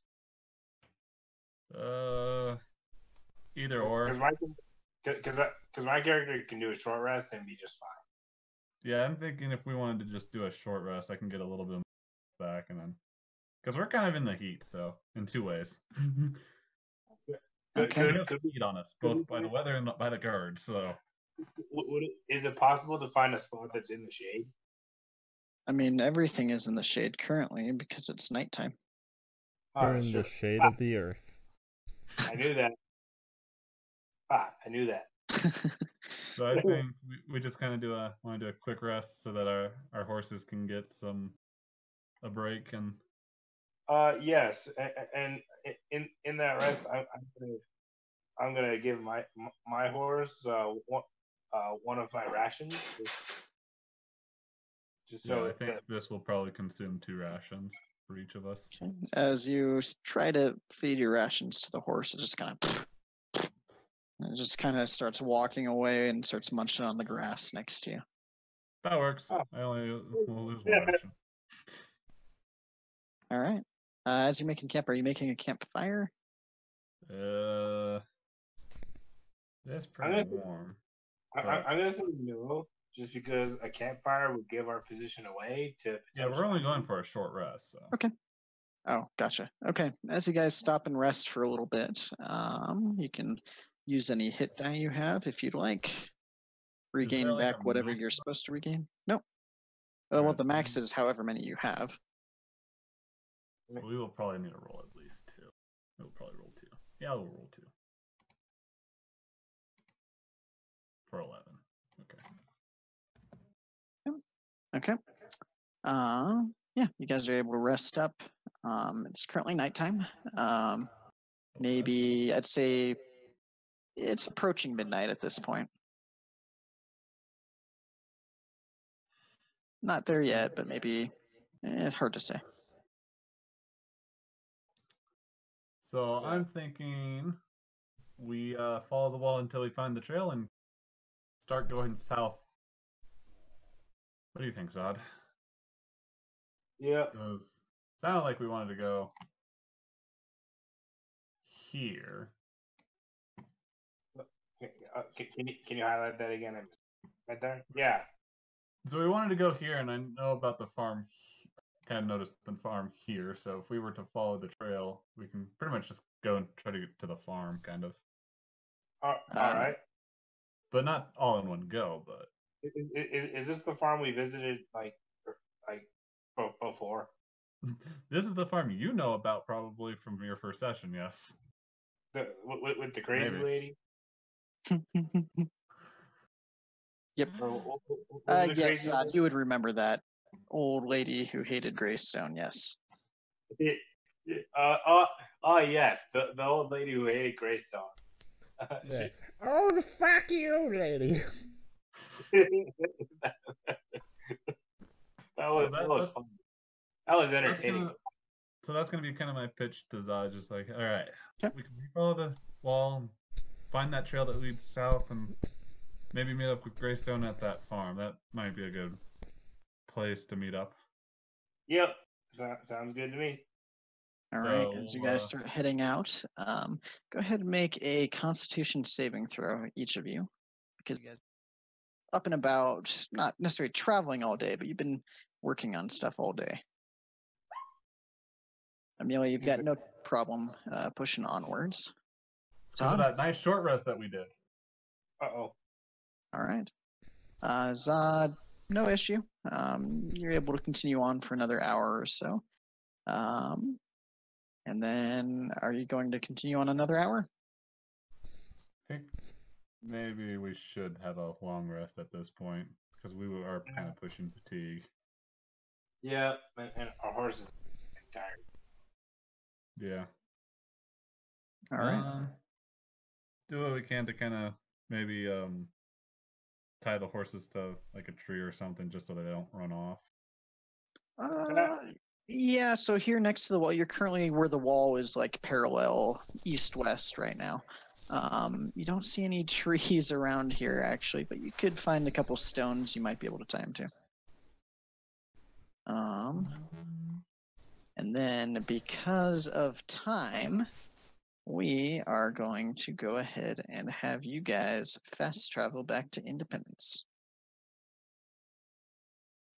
Uh, either or. Because my because because my character can do a short rest and be just fine. Yeah, I'm thinking if we wanted to just do a short rest, I can get a little bit back and then, because we're kind of in the heat, so in two ways. (laughs) Mm-hmm. Could- Okay. There's could- no could heat on us, both by the weather and by the guard. So would- would it- is it possible to find a spot that's in the shade? I mean, everything is in the shade currently because it's nighttime. Oh, We're in sure. the shade ah. of the earth. I knew that. Ah, I knew that. So I think we, we just kind of do a want to do a quick rest so that our our horses can get some a break and Uh, yes, a- a- and in in that rest, I'm, I'm gonna I'm gonna give my my horse uh one uh one of my rations. Just, just so so I think that- this will probably consume two rations for each of us. As you try to feed your rations to the horse, it just kind of (sniffs) it just kind of starts walking away and starts munching on the grass next to you. That works. Oh. I only will lose Yeah. one ration. All right. Uh, as you're making camp, are you making a campfire? Uh, it's I'm pretty gonna- warm. I, I, Right. I'm gonna say no, just because a campfire would give our position away to. Yeah, we're only going for a short rest, so Okay. Oh, gotcha. Okay. As you guys stop and rest for a little bit, um, you can use any hit die you have if you'd like. Regain like, back a whatever you're supposed to regain. No. Uh, well, the max is however many you have. So we will probably need to roll at least two. We'll probably roll two. Yeah, we'll roll two. For 11. Okay. Okay. Uh, yeah, you guys are able to rest up. Um, it's currently nighttime. Um, maybe I'd say it's approaching midnight at this point. Not there yet, but maybe eh, it's hard to say. So I'm thinking we uh, follow the wall until we find the trail and start going south. What do you think, Zod? Yeah. Those sounded like we wanted to go here. Uh, can, can you can you highlight that again? Right there. Yeah. So we wanted to go here, and I know about the farm. Kind of noticed the farm here. So if we were to follow the trail, we can pretty much just go and try to get to the farm, kind of, Uh, all right. but not all in one go. But Is, is, is this the farm we visited like er, like before? (laughs) this is the farm you know about probably from your first session. Yes. The with, with the crazy Maybe. lady? (laughs) yep. Uh, yes, uh, you would remember that old lady who hated Greystone. Yes. It- it- uh, uh, oh yes, the the old lady who hated Greystone. (laughs) Yeah. Oh, the fuck you, lady. (laughs) that was that- that was that- fun. That was That's entertaining. gonna- so that's gonna be kind of my pitch to Zod. Just like, all right, Yep. we can follow the wall, find that trail that leads south, and maybe meet up with Greystone at that farm. That might be a good place to meet up. Yep, so, sounds good to me. All right. As you guys uh, start heading out, um, go ahead and make a Constitution saving throw, each of you, because you guys up and about, not necessarily traveling all day, but you've been working on stuff all day. Amelia, you've got no problem uh, pushing onwards. Because of Zod? that nice short rest that we did. Uh oh. All right. Uh, Zod, no issue. Um, you're able to continue on for another hour or so. Um, and then, are you going to continue on another hour? I think maybe we should have a long rest at this point because we are kind of pushing fatigue. Yeah, and, and our horse is tired. Yeah. All right. Um, do what we can to kind of maybe um tie the horses to like a tree or something just so they don't run off. Uh, yeah, so here next to the wall, you're currently where the wall is like parallel east west right now. Um, you don't see any (laughs) trees around here actually, but you could find a couple stones you might be able to tie them to. Um, and then because of time, we are going to go ahead and have you guys fast travel back to Independence.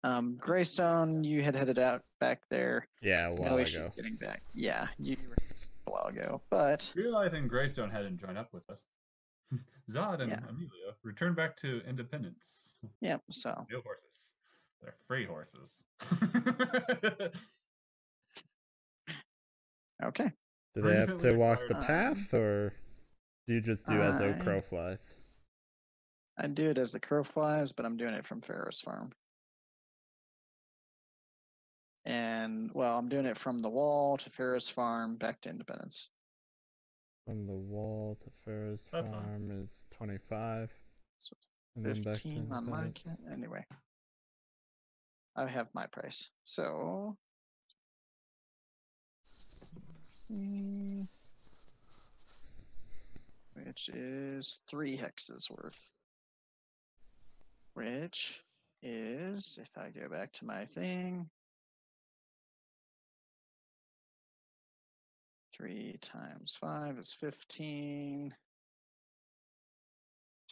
Um, Greystone, you had headed out back there. Yeah, a while no issue ago. getting back. Yeah, you were a while ago, but Realizing Greystone hadn't joined up with us, (laughs) Zod and Yeah. Amelia returned back to Independence. yeah. So No horses. They're free horses. (laughs) okay. Do they have to walk the path, or do you just do as though I- crow flies? I do it as the crow flies, but I'm doing it from Ferris Farm. And well, I'm doing it from the wall to Ferris Farm back to Independence. From the wall to Ferris That's fine. Farm is 25. So and then back to 15 on my Independence. ca- anyway. I have my price. So mm, which is three hexes worth. Which is if I go back to my thing. Three times five is fifteen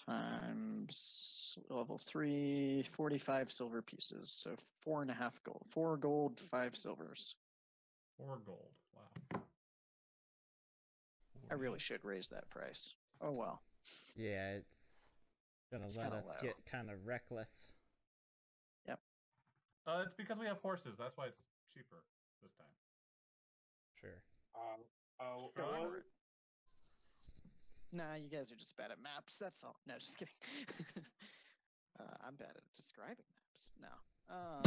times level three, 45 silver pieces. So four and a half gold. Four gold, five silvers. Four gold. Wow. I really should raise that price. Oh well. Yeah, it's gonna It's let us low. get kind of reckless. Uh, it's because we have horses. That's why it's cheaper this time. Sure. Um, uh, Go what on. was- Nah, you guys are just bad at maps. That's all. No, just kidding. (laughs) uh, I'm bad at describing maps. No. Um,